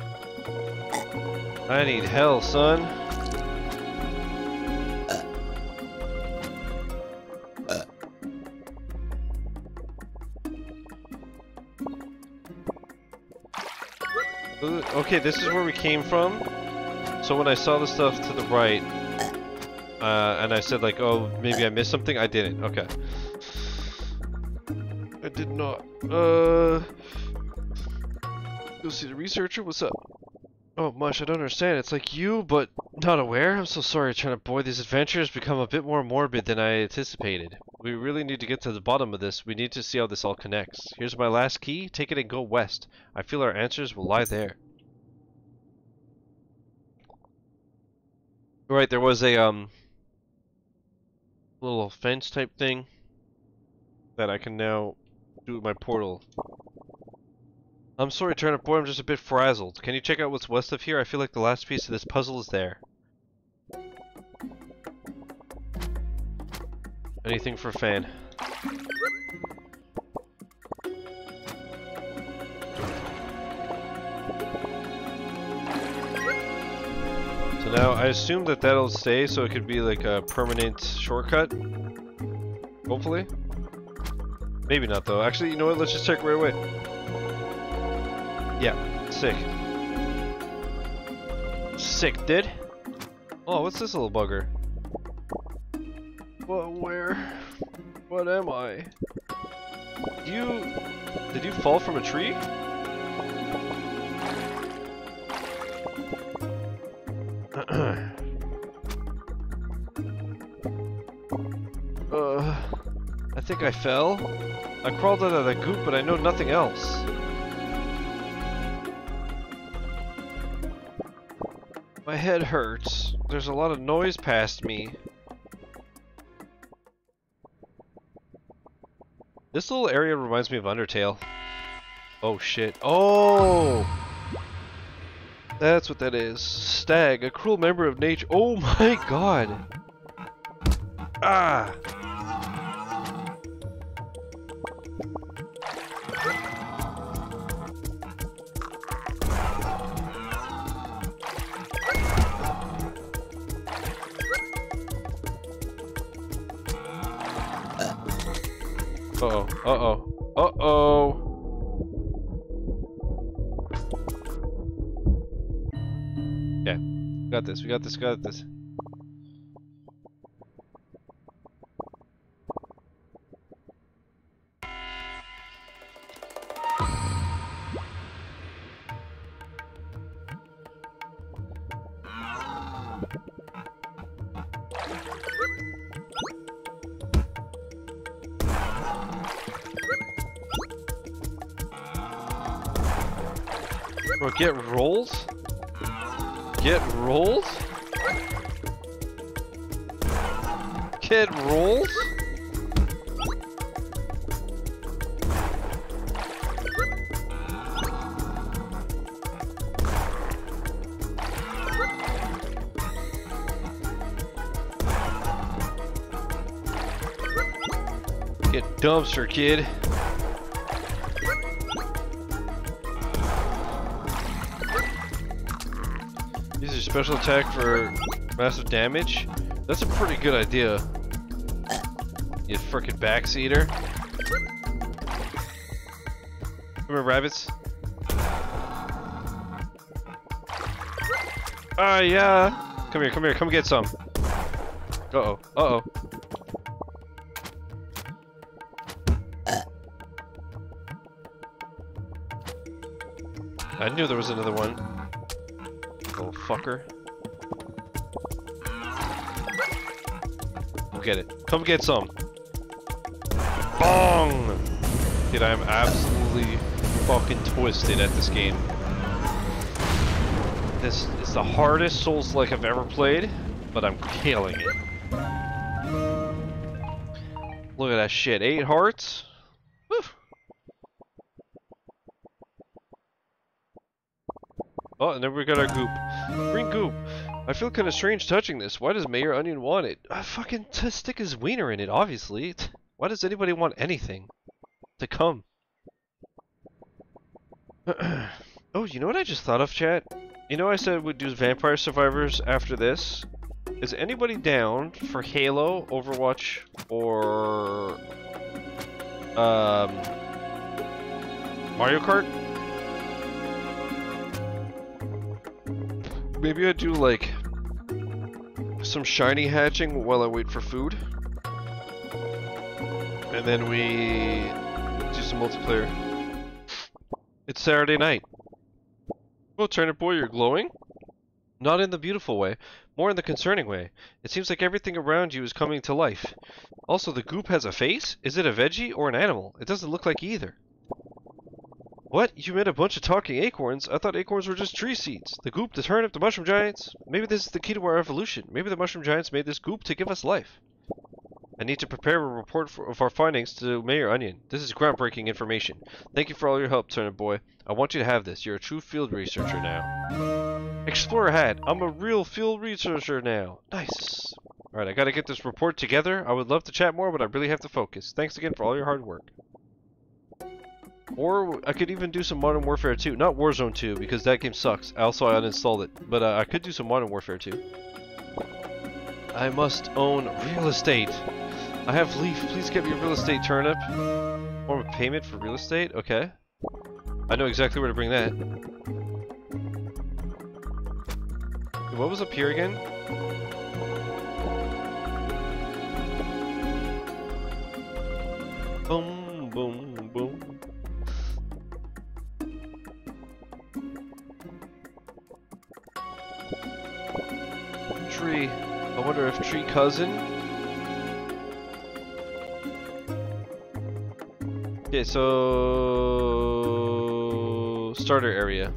I need health, son. Uh, Okay, this is where we came from. So when I saw the stuff to the right, uh, and I said like, oh, maybe I missed something, I didn't. Okay. Researcher. What's up? Oh, Mush, I don't understand. It's like you, but not aware. I'm so sorry. To boy these adventures become a bit more morbid than I anticipated. We really need to get to the bottom of this. We need to see how this all connects. Here's my last key. Take it and go west. I feel our answers will lie there. Right, there was a um little fence type thing that I can now do with my portal. I'm sorry, Turnip Boy, I'm just a bit frazzled. Can you check out what's west of here? I feel like the last piece of this puzzle is there. Anything for Fan. So now, I assume that that'll stay, so it could be like a permanent shortcut. Hopefully. Maybe not, though. Actually, you know what? Let's just check right away. Yeah, sick. Sick, did? Oh, what's this little bugger? Well, where? What am I? You... Did you fall from a tree? uh... I think I fell. I crawled out of the goop, but I know nothing else. My head hurts. There's a lot of noise past me. This little area reminds me of Undertale. Oh shit. Oh! That's what that is. Stag, a cruel member of nature. Oh my god! Ah! Uh-oh, uh-oh, uh-oh! Yeah, got this, we got this, got this. Dumpster, kid. Use your special attack for massive damage. That's a pretty good idea. You frickin' backseater. Here, rabbits. Ah, yeah. Come here, come here, come get some. Uh-oh, uh-oh. I knew there was another one. Little fucker. Get it. Come get some. Bong! Dude, I'm absolutely fucking twisted at this game. This is the hardest Souls-like I've ever played, but I'm killing it. Look at that shit. Eight hearts? And then we got our goop. Green goop. I feel kind of strange touching this. Why does Mayor Onion want it? Uh, fucking to stick his wiener in it, obviously. Why does anybody want anything? To come. oh, you know what I just thought of, chat? You know I said we'd do Vampire Survivors after this? Is anybody down for Halo, Overwatch, or... Um... Mario Kart? Maybe I do like some shiny hatching while I wait for food. And then we do some multiplayer. It's Saturday night. Oh, Turnip Boy, you're glowing? Not in the beautiful way, more in the concerning way. It seems like everything around you is coming to life. Also, the goop has a face? Is it a veggie or an animal? It doesn't look like either. What? You made a bunch of talking acorns? I thought acorns were just tree seeds. The goop, the turnip, the mushroom giants? Maybe this is the key to our evolution. Maybe the mushroom giants made this goop to give us life. I need to prepare a report for, of our findings to Mayor Onion. This is groundbreaking information. Thank you for all your help, Turnip Boy. I want you to have this. You're a true field researcher now. Explorer hat. I'm a real field researcher now. Nice. Alright, I gotta get this report together. I would love to chat more, but I really have to focus. Thanks again for all your hard work. Or I could even do some Modern Warfare 2. Not Warzone 2, because that game sucks. Also, I uninstalled it. But uh, I could do some Modern Warfare 2. I must own real estate. I have leaf. Please get me a real estate turnip. Form of payment for real estate? Okay. I know exactly where to bring that. What was up here again? Boom, boom, boom. Tree. I wonder if tree cousin Okay, so starter area.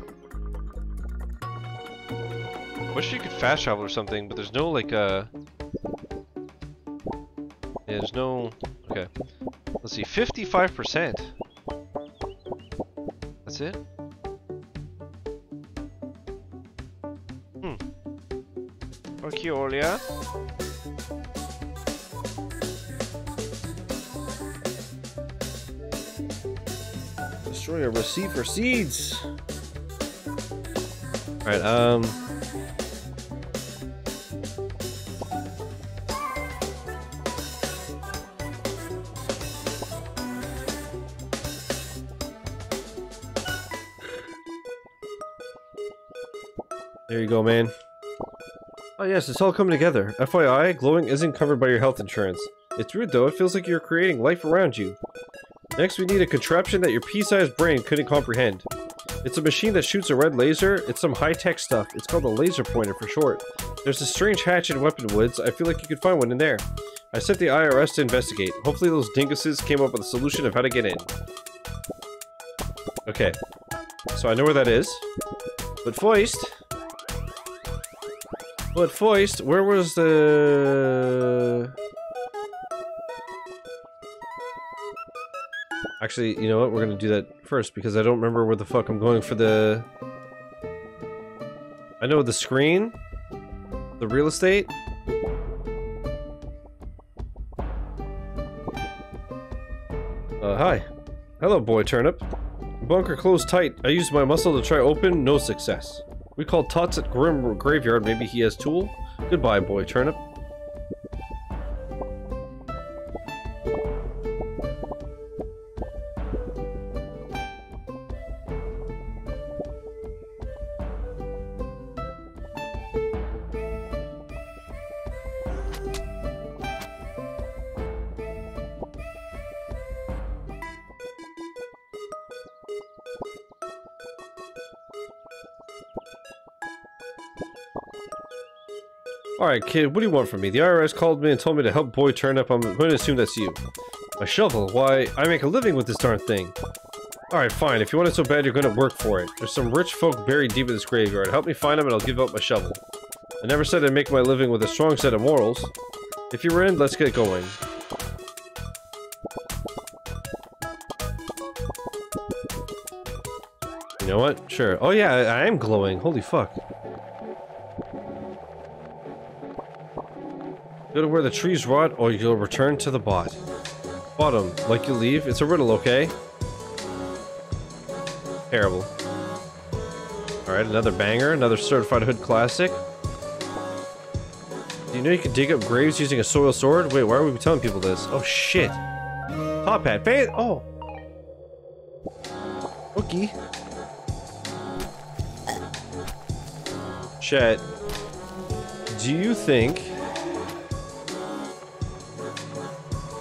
Wish you could fast travel or something, but there's no like uh Yeah, there's no okay. Let's see, 55%. That's it? Orchiolia. Destroy a receipt for seeds. Alright, um. There you go, man. Oh yes, it's all coming together. FYI, glowing isn't covered by your health insurance. It's weird though, it feels like you're creating life around you. Next, we need a contraption that your pea-sized brain couldn't comprehend. It's a machine that shoots a red laser. It's some high-tech stuff. It's called a laser pointer for short. There's a strange hatch in Weapon Woods. I feel like you could find one in there. I sent the IRS to investigate. Hopefully those dinguses came up with a solution of how to get in. Okay. So I know where that is. But Foist... But Foist, where was the... Actually, you know what? We're gonna do that first because I don't remember where the fuck I'm going for the... I know the screen, the real estate. Uh, hi. Hello, boy turnip. Bunker closed tight. I used my muscle to try open, no success. We called Tots at Grim Graveyard, maybe he has tool? Goodbye, boy turnip. Alright, kid, what do you want from me? The IRS called me and told me to help boy turnip. I'm going to assume that's you. My shovel? Why, I make a living with this darn thing. Alright, fine. If you want it so bad, you're gonna work for it. There's some rich folk buried deep in this graveyard. Help me find them and I'll give up my shovel. I never said I'd make my living with a strong set of morals. If you're in, let's get going. You know what? Sure. Oh yeah, I, I am glowing. Holy fuck. Go to where the trees rot, or you'll return to the bot. Bottom, like you leave. It's a riddle, okay? Terrible. Alright, another banger, another certified hood classic. Do you know you can dig up graves using a soil sword? Wait, why are we telling people this? Oh shit. Top hat. Fan oh. Okay. Chat. Do you think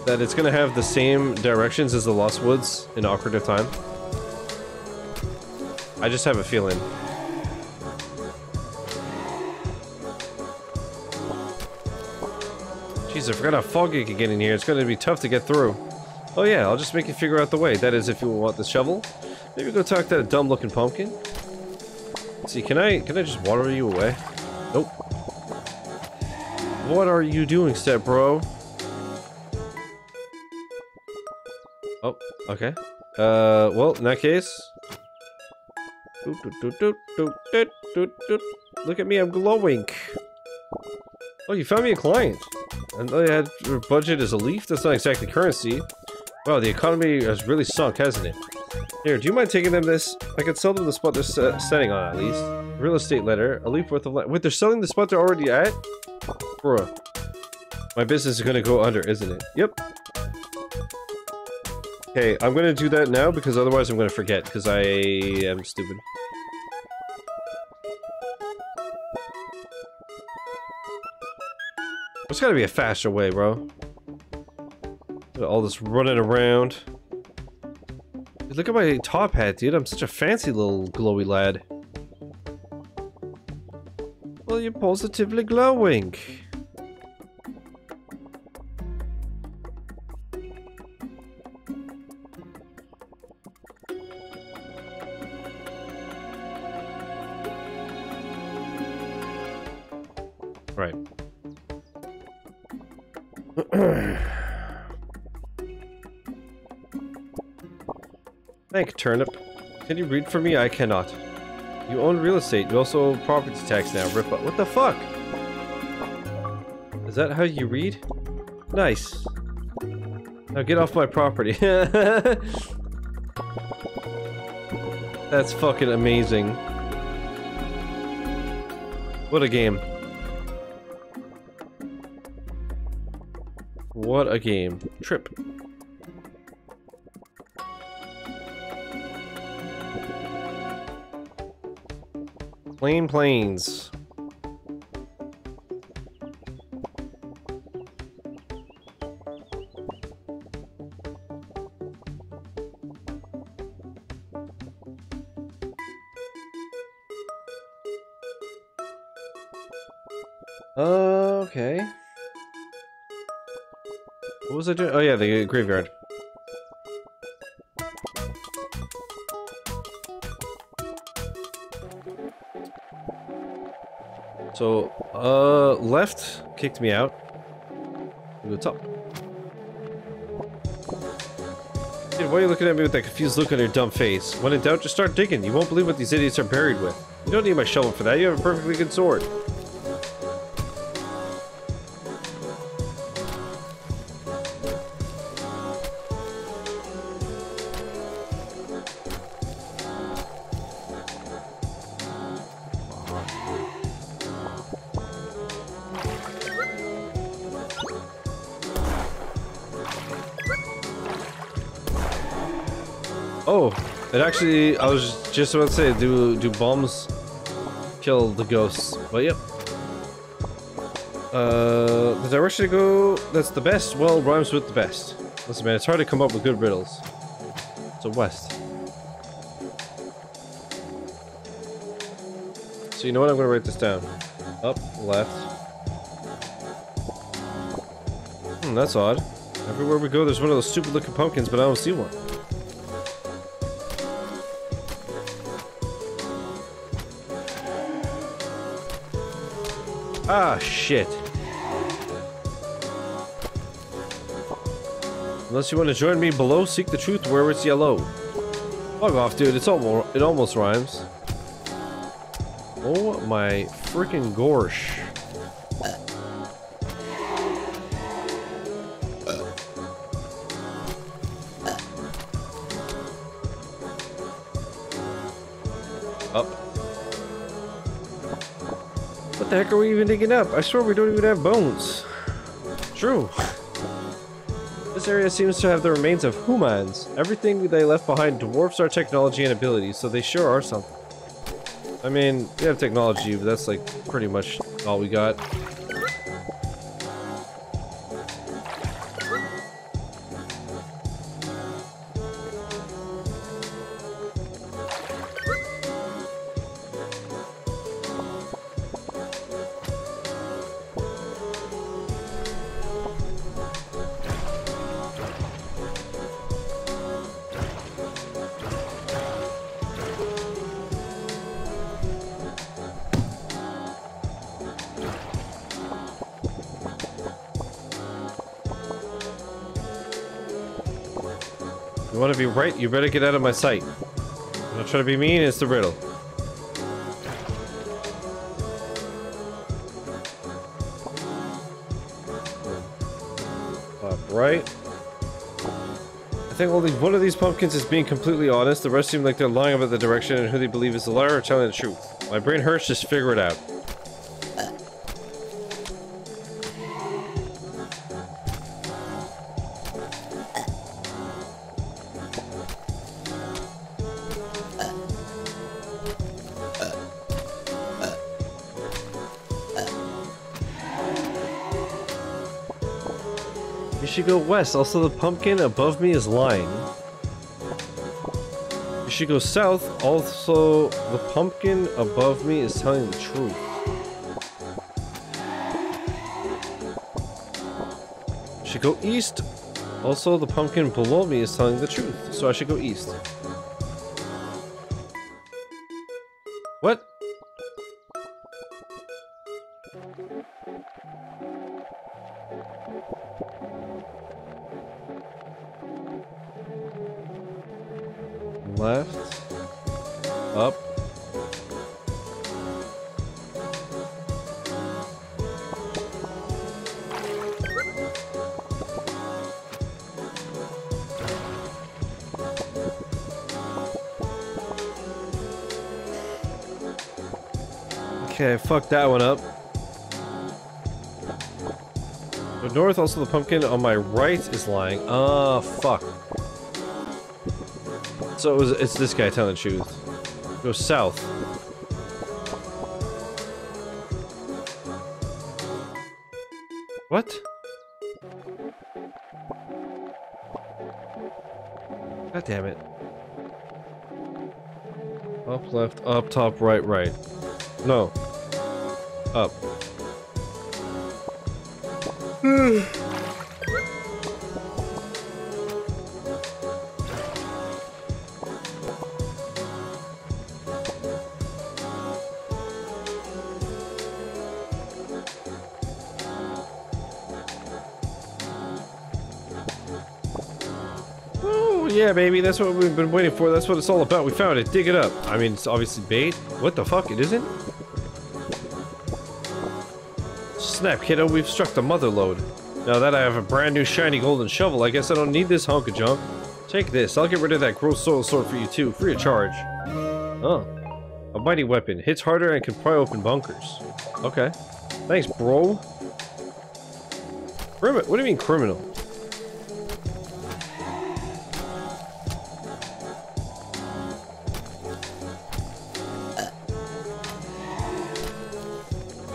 that it's gonna have the same directions as the Lost Woods in of Time. I just have a feeling. Jeez, I forgot how foggy can get in here. It's gonna be tough to get through. Oh yeah, I'll just make you figure out the way. That is, if you want the shovel. Maybe go talk to that dumb-looking pumpkin. Let's see, can I can I just water you away? Nope. What are you doing, step bro? Oh, okay. Uh, well, in that case. Look at me, I'm glowing. Oh, you found me a client. And oh, you had your budget as a leaf? That's not exactly currency. Wow, the economy has really sunk, hasn't it? Here, do you mind taking them this? I could sell them the spot they're setting on, at least. Real estate letter. A leaf worth of land. Wait, they're selling the spot they're already at? Bruh. My business is gonna go under, isn't it? Yep. Okay, I'm gonna do that now because otherwise I'm gonna forget because I am stupid. There's gotta be a faster way, bro. All this running around. Look at my top hat, dude. I'm such a fancy little glowy lad. Well, you're positively glowing. Thank Turnip. Can you read for me? I cannot. You own real estate. You also owe property tax now. Rip up. What the fuck? Is that how you read? Nice. Now get off my property. That's fucking amazing. What a game. What a game. Trip. Plain Plains. I? Oh yeah, the graveyard. So, uh, left kicked me out. We go top. Dude, why are you looking at me with that confused look on your dumb face? When in doubt, just start digging. You won't believe what these idiots are buried with. You don't need my shovel for that. You have a perfectly good sword. Actually, I was just about to say, do do bombs kill the ghosts? But yep. Uh, the direction to go that's the best, well, rhymes with the best. Listen, man, it's hard to come up with good riddles. So west. So you know what? I'm gonna write this down. Up, left. Hmm, that's odd. Everywhere we go, there's one of those stupid looking pumpkins, but I don't see one. Ah, shit. Unless you want to join me below, seek the truth where it's yellow. Fuck off, dude. It's almost it almost rhymes. Oh my freaking gorsh. Heck are we even digging up? I swear we don't even have bones. True. This area seems to have the remains of humans. Everything they left behind dwarfs our technology and abilities, so they sure are something. I mean, we have technology, but that's like pretty much all we got. You better get out of my sight. I'm not trying to be mean, it's the riddle. Up right. I think only one of these pumpkins is being completely honest. The rest seem like they're lying about the direction and who they believe is the liar or telling the truth. My brain hurts, just figure it out. West. Also, the pumpkin above me is lying. You should go south. Also, the pumpkin above me is telling the truth. You should go east. Also, the pumpkin below me is telling the truth. So I should go east. Okay, fuck that one up. So north, also the pumpkin on my right is lying. Ah, fuck. So it was, it's this guy telling the truth. Go south. What? God damn it. Up, left, up, top, right, right. No. Up. Oh, yeah, baby, that's what we've been waiting for. That's what it's all about. We found it. Dig it up. I mean, it's obviously bait. What the fuck? It isn't? Snap, kiddo. We've struck the mother lode. Now that I have a brand new shiny golden shovel, I guess I don't need this hunk of junk. Take this. I'll get rid of that gross soil sword for you too, free of charge. Oh. A mighty weapon. Hits harder and can pry open bunkers. Okay. Thanks, bro. Criminal? What do you mean criminal?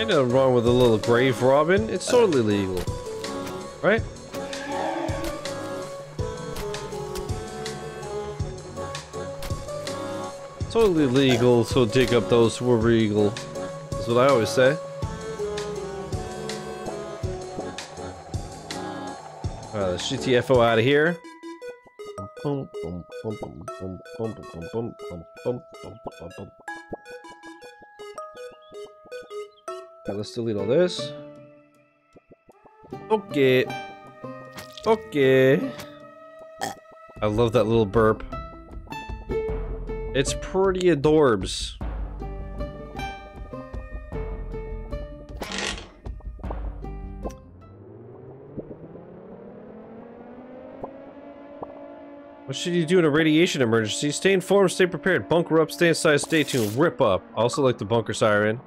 Ain't wrong with a little grave robbing. It's totally legal. Right? Totally legal to dig up those who were regal. That's what I always say. Alright, let's GTFO out of here. Let's delete all this. Okay. Okay. I love that little burp. It's pretty adorbs. What should you do in a radiation emergency? Stay informed, stay prepared. Bunker up, stay inside, stay tuned. Rip up. Also like the bunker siren.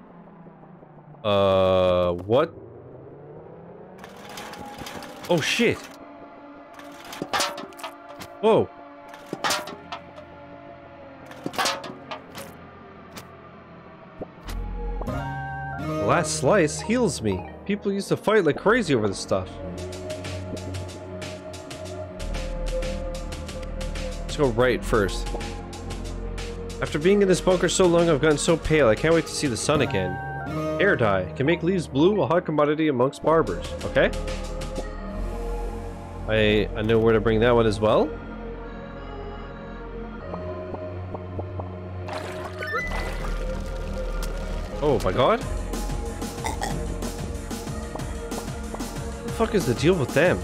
Uh, what? Oh shit! Whoa! Last slice heals me. People used to fight like crazy over this stuff. Let's go right first. After being in this bunker so long, I've gotten so pale. I can't wait to see the sun again. Hair dye can make leaves blue, a hot commodity amongst barbers. Okay. I I know where to bring that one as well. Oh my god. What the fuck is the deal with them?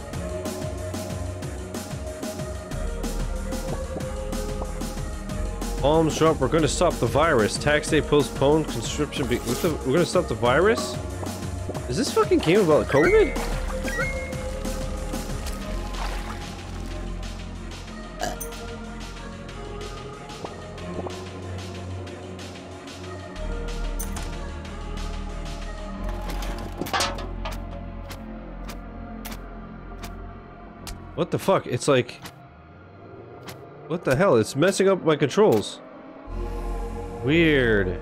Bombs drop. We're gonna stop the virus. Tax day postponed. Conscription. Be the, we're gonna stop the virus. Is this fucking game about COVID? What the fuck? It's like... What the hell? It's messing up my controls. Weird.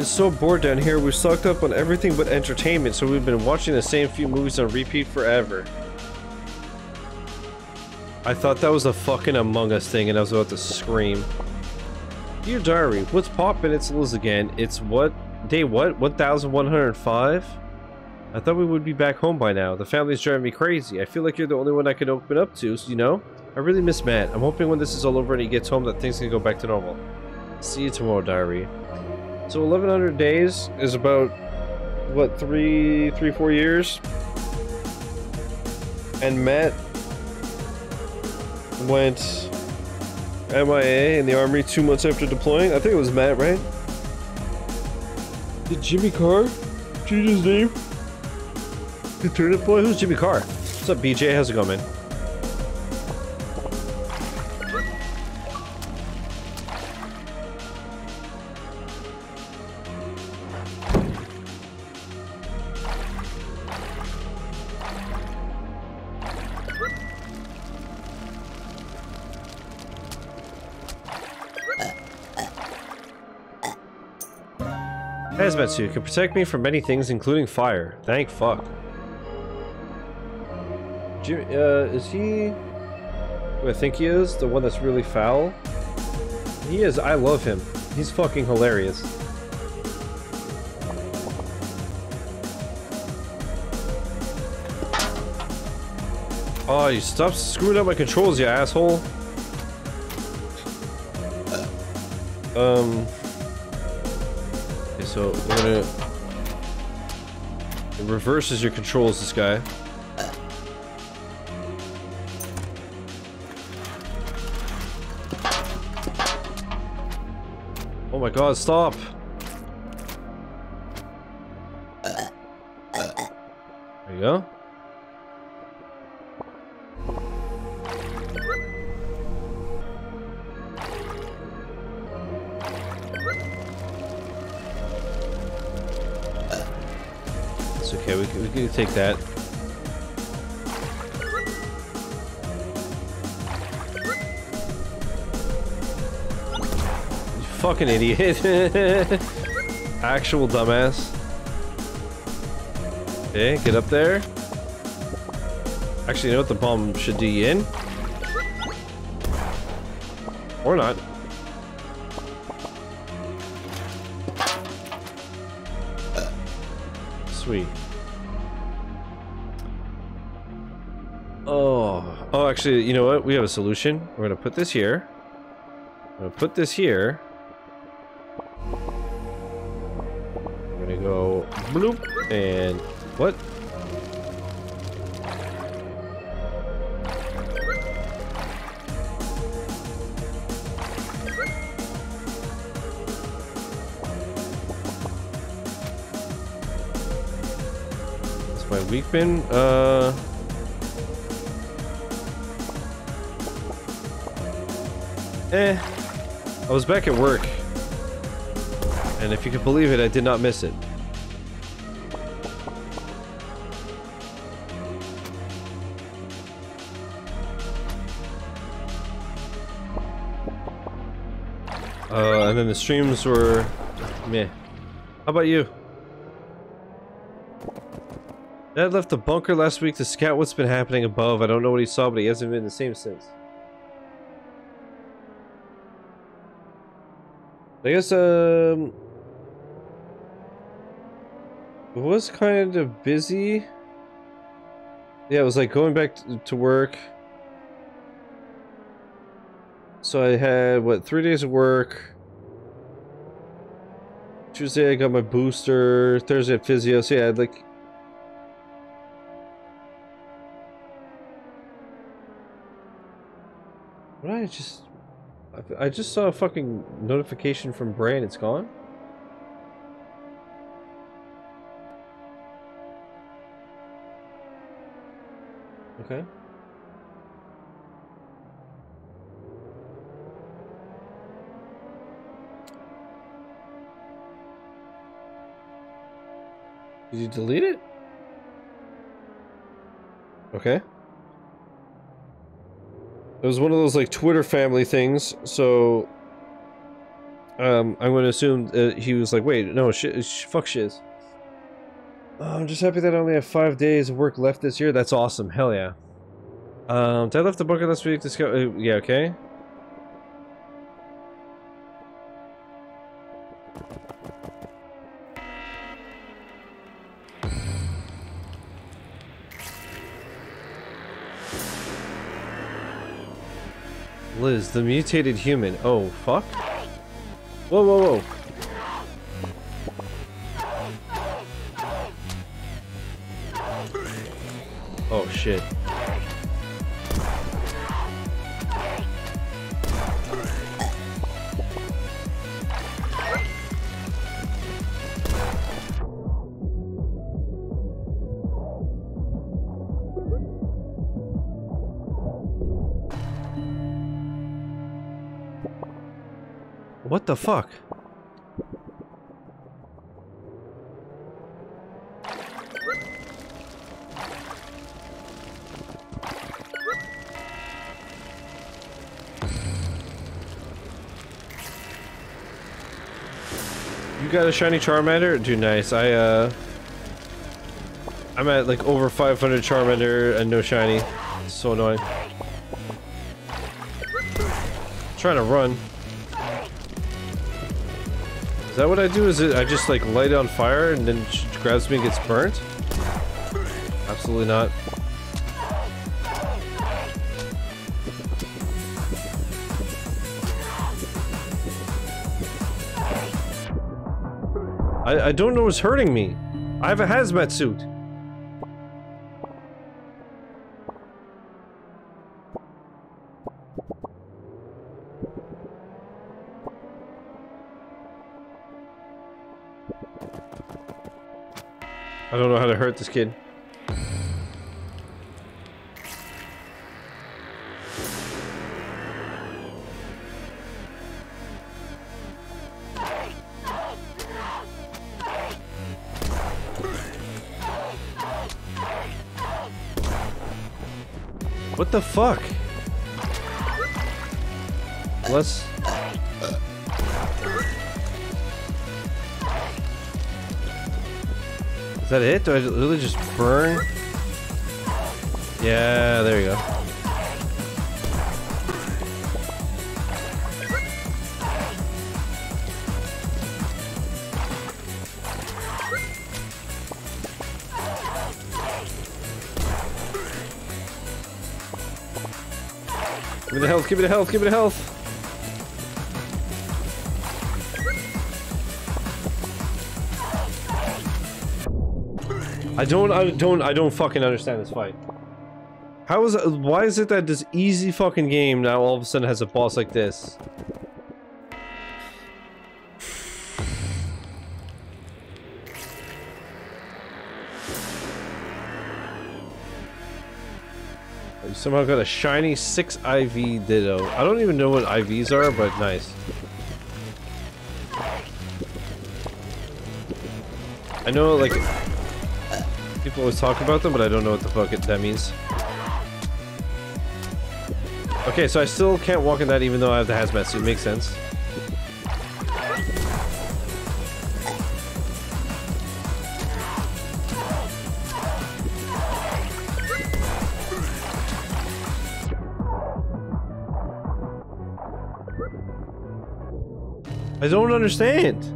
Been so bored down here, we've sucked up on everything but entertainment, so we've been watching the same few movies on repeat forever. I thought that was a fucking Among Us thing and I was about to scream. Dear Diary, what's poppin'? It's Liz again. It's what? Day what? 1105? I thought we would be back home by now. The family's driving me crazy. I feel like you're the only one I can open up to, you know? I really miss Matt. I'm hoping when this is all over and he gets home that things can go back to normal. See you tomorrow, Diary. So 1100 days is about what three, three, four years. And Matt went MIA in the army two months after deploying. I think it was Matt, right? Did Jimmy Carr change his name? The turnip boy? Who's Jimmy Carr? What's up, BJ? How's it going, man? Hazmat suit can protect me from many things, including fire. Thank fuck. Uh, is he... I think he is? The one that's really foul? He is. I love him. He's fucking hilarious. Oh, you stop screwing up my controls, you asshole. Um... So we're gonna... It reverses your controls, this guy. Oh my god, stop! Take that. You fucking idiot. Actual dumbass. Okay, get up there. Actually, you know what? The bomb should be in. Or not. Sweet. Actually, you know what? We have a solution. We're gonna put this here. I'm gonna put this here. We're gonna go bloop and what? That's my weak bin. Uh. Eh. I was back at work. And if you can believe it, I did not miss it. Uh, and then the streams were meh. How about you? Dad left the bunker last week to scout what's been happening above. I don't know what he saw, but he hasn't been the same since. I guess, um... It was kind of busy. Yeah, it was like going back to, work. So I had, what, three days of work. Tuesday I got my booster. Thursday at physio. So yeah, I had like... What I just... I- just saw a fucking notification from Brain. It's gone? Okay. Did you delete it? Okay. It was one of those like Twitter family things, so um, I'm going to assume uh, he was like, "Wait, no, sh sh fuck shiz." Uh, I'm just happy that I only have five days of work left this year. That's awesome. Hell yeah. Um, did I left the bunker last week? Disco uh, yeah, okay. Liz, the mutated human. Oh, fuck. Whoa, whoa, whoa. Oh, shit. The fuck? You got a shiny Charmander? Dude, nice. I, uh... I'm at, like, over 500 Charmander and no shiny. It's so annoying. trying to run. Is that what I do? Is it I just like light on fire and then she grabs me and gets burnt? Absolutely not. I, I don't know what's hurting me. I have a hazmat suit. To hurt this kid. What the fuck? Let's... Is that it? Do I really just burn? Yeah, there you go. Give me the health, give me the health, give me the health! I don't, I don't, I don't fucking understand this fight. How is why is it that this easy fucking game now all of a sudden has a boss like this? You somehow got a shiny 6 IV Ditto. I don't even know what IVs are, but nice. I know, like, people always talk about them, but I don't know what the fuck it, that means. Okay, so I still can't walk in that even though I have the hazmat suit. Makes sense. I don't understand.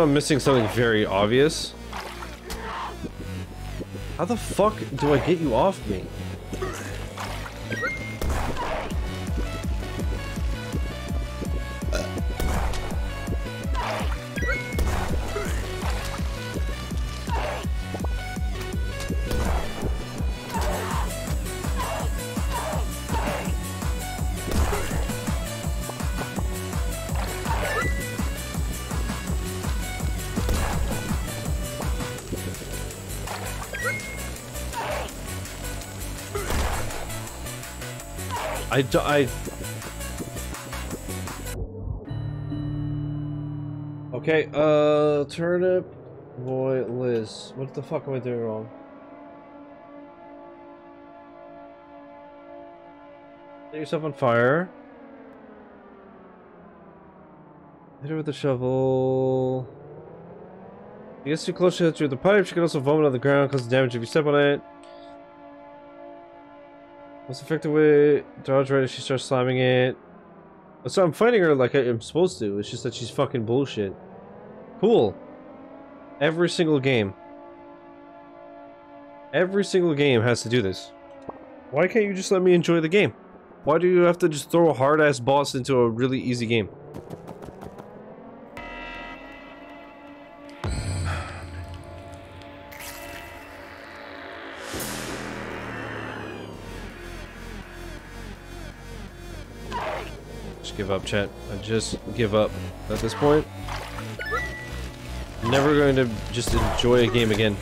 Know I'm missing something very obvious. How the fuck do I get you off me? I, I... Okay, uh, turnip, boy, Liz. What the fuck am I doing wrong? Set yourself on fire. Hit her with the shovel. If you get too close, to the pipe. She can also vomit on the ground, cause damage if you step on it. Most effective way, dodge right if she starts slamming it. So I'm fighting her like I'm supposed to. It's just that she's fucking bullshit. Cool. Every single game. Every single game has to do this. Why can't you just let me enjoy the game? Why do you have to just throw a hard-ass boss into a really easy game? Give up, chat. I just give up at this point. Never going to just enjoy a game again.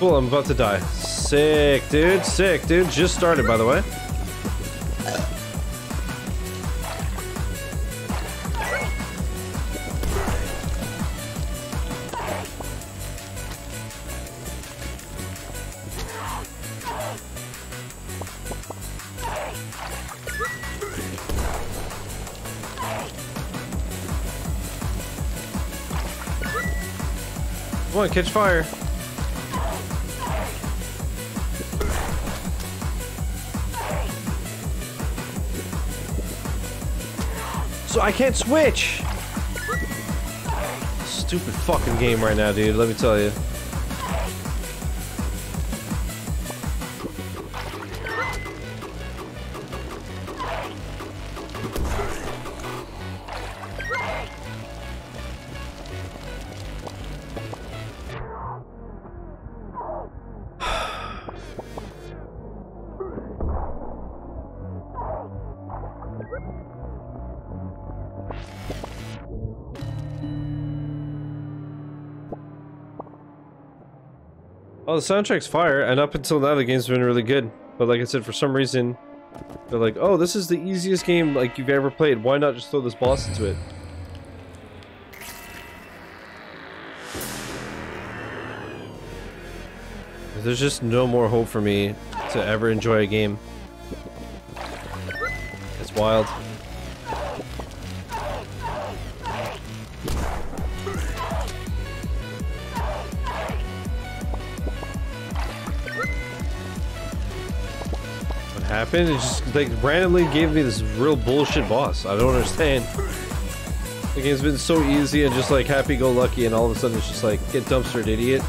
Cool, I'm about to die. Sick, dude. Sick, dude. Just started, by the way. Catch fire. So I can't switch! Stupid fucking game right now, dude, let me tell you. The soundtrack's fire, and up until now the game's been really good. But like I said, for some reason, they're like, oh, this is the easiest game like you've ever played. Why not just throw this boss into it? There's just no more hope for me to ever enjoy a game. It's wild. Happened? It just like randomly gave me this real bullshit boss. I don't understand. The game's been so easy and just like happy-go-lucky, and all of a sudden it's just like get dumpstered, idiot.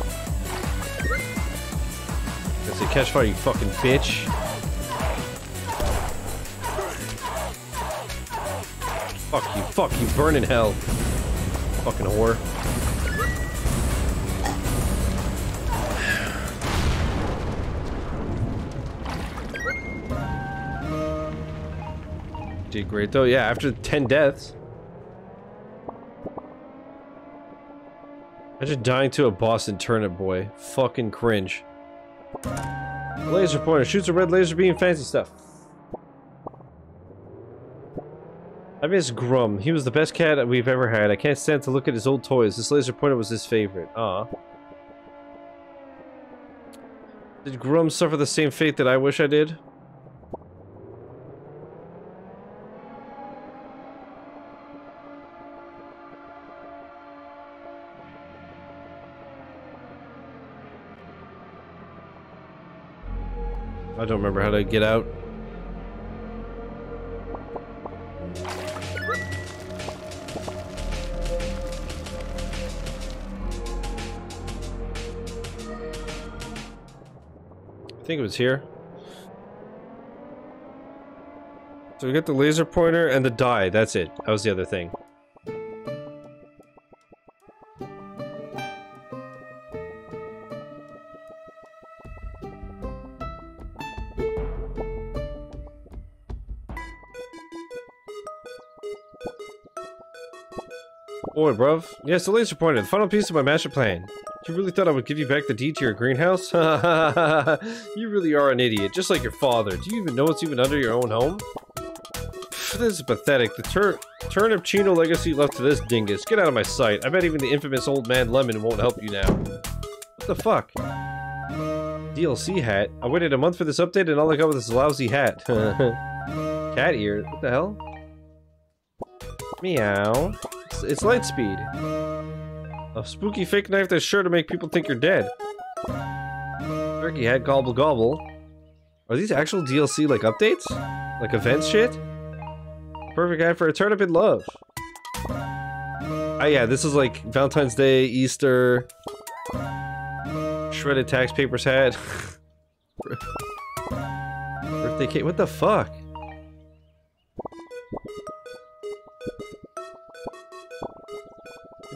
I say catch fire, you fucking bitch. Fuck you, fuck you, burn in hell. Fucking whore. Did great though, yeah, after 10 deaths. Imagine dying to a boss in Turnip Boy. Fucking cringe. Laser pointer shoots a red laser beam, fancy stuff. I miss Grum. He was the best cat we've ever had. I can't stand to look at his old toys. This laser pointer was his favorite. Ah. Did Grum suffer the same fate that I wish I did? I don't remember how to get out. I think it was here. So we got the laser pointer and the die. That's it. That was the other thing. Boy, bruv. Yes, the laser pointer, the final piece of my master plan. You really thought I would give you back the deed to your greenhouse? you really are an idiot, just like your father. Do you even know what's even under your own home? This is pathetic. The tur turnip chino legacy left to this dingus. Get out of my sight. I bet even the infamous old man Lemon won't help you now. What the fuck? DLC hat? I waited a month for this update and all I got was this lousy hat. Cat ear? What the hell? Meow. It's, it's light speed. A spooky fake knife that's sure to make people think you're dead. Turkey head gobble gobble. Are these actual DLC like updates? Like events shit? Perfect guy for a turnip in love. Oh yeah, this is like Valentine's Day, Easter, shredded tax papers hat. Birthday cake. What the fuck?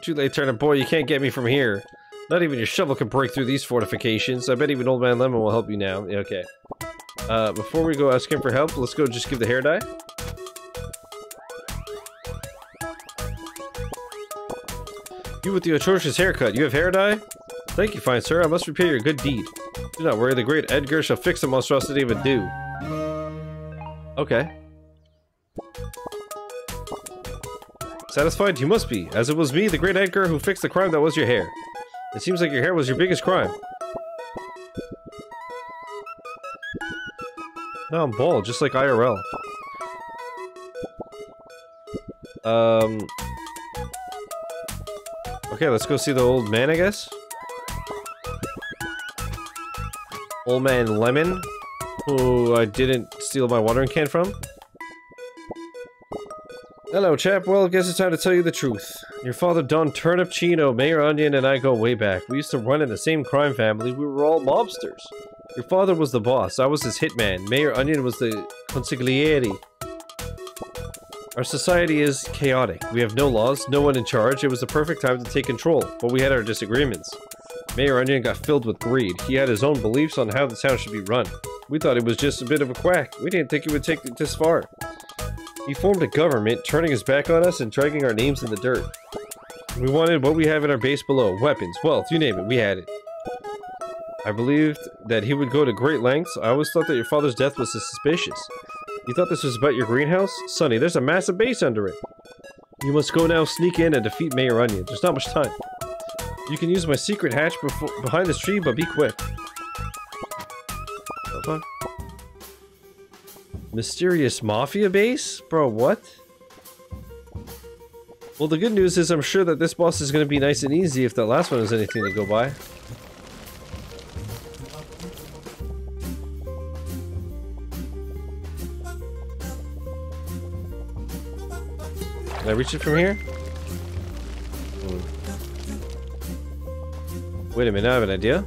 Too late, turnip boy. You can't get me from here. Not even your shovel can break through these fortifications. I bet even Old Man Lemon will help you now. Yeah, okay. Uh, before we go ask him for help, let's go just give the hair dye. You with the atrocious haircut, you have hair dye? Thank you, fine sir. I must repay your good deed. Do not worry, the great Edgar shall fix the monstrosity of a do. Okay. Satisfied? You must be, as it was me, the great Edgar, who fixed the crime that was your hair. It seems like your hair was your biggest crime. Now I'm bald, just like IRL. Um... Okay, let's go see the old man, I guess? Old man Lemon, who I didn't steal my watering can from. Hello, chap. Well, I guess it's time to tell you the truth. Your father, Don Turnip Chino, Mayor Onion, and I go way back. We used to run in the same crime family. We were all mobsters. Your father was the boss. I was his hitman. Mayor Onion was the consigliere. Our society is chaotic. We have no laws, no one in charge. It was the perfect time to take control, but we had our disagreements. Mayor Onion got filled with greed. He had his own beliefs on how the town should be run. We thought he was just a bit of a quack. We didn't think he would take it this far. He formed a government, turning his back on us and dragging our names in the dirt. We wanted what we have in our base below. Weapons, wealth, you name it, we had it. I believed that he would go to great lengths. I always thought that your father's death was suspicious. You thought this was about your greenhouse? Sonny, there's a massive base under it. You must go now, sneak in, and defeat Mayor Onion. There's not much time. You can use my secret hatch behind this tree, but be quick. Mysterious Mafia base? Bro, what? Well, the good news is I'm sure that this boss is going to be nice and easy if that last one is anything to go by. Can I reach it from here? Hmm. Wait a minute, I have an idea.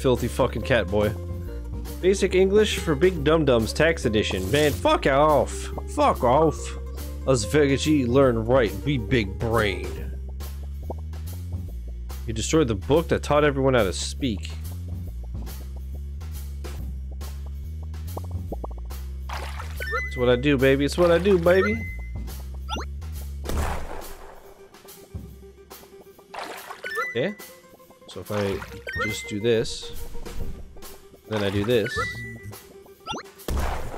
Filthy fucking cat boy. Basic English for Big Dum Dums Tax Edition. Man, fuck off. Fuck off. Us Veggie learn right. We big brain. You destroyed the book that taught everyone how to speak. It's what I do, baby. It's what I do, baby. Okay. So if I just do this. Then I do this.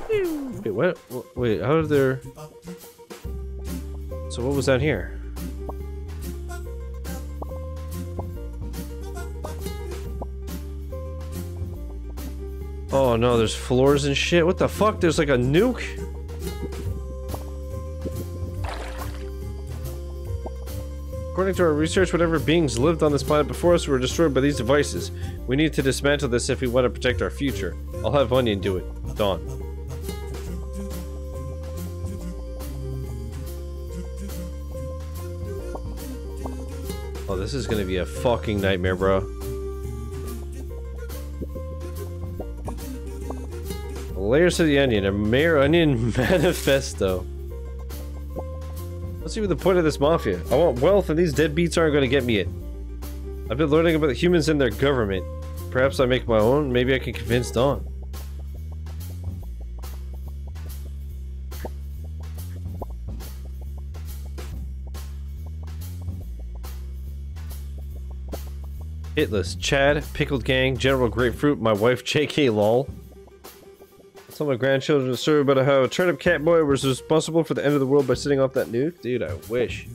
Wait, what? Wait, how did there... So what was down here? Oh no, there's floors and shit. What the fuck? There's like a nuke? According to our research, whatever beings lived on this planet before us were destroyed by these devices. We need to dismantle this if we want to protect our future. I'll have Onion do it. Don. Oh, this is gonna be a fucking nightmare, bro. Layers of the Onion, a Mayor Onion manifesto. See what the point of this mafia. I want wealth and these deadbeats aren't gonna get me it. I've been learning about the humans and their government. Perhaps I make my own, maybe I can convince Don. Hitless, Chad, Pickled Gang, General Grapefruit, my wife JK Lol. Tell my grandchildren a story about how a turnip cat boy was responsible for the end of the world by setting off that nuke? Dude, I wish.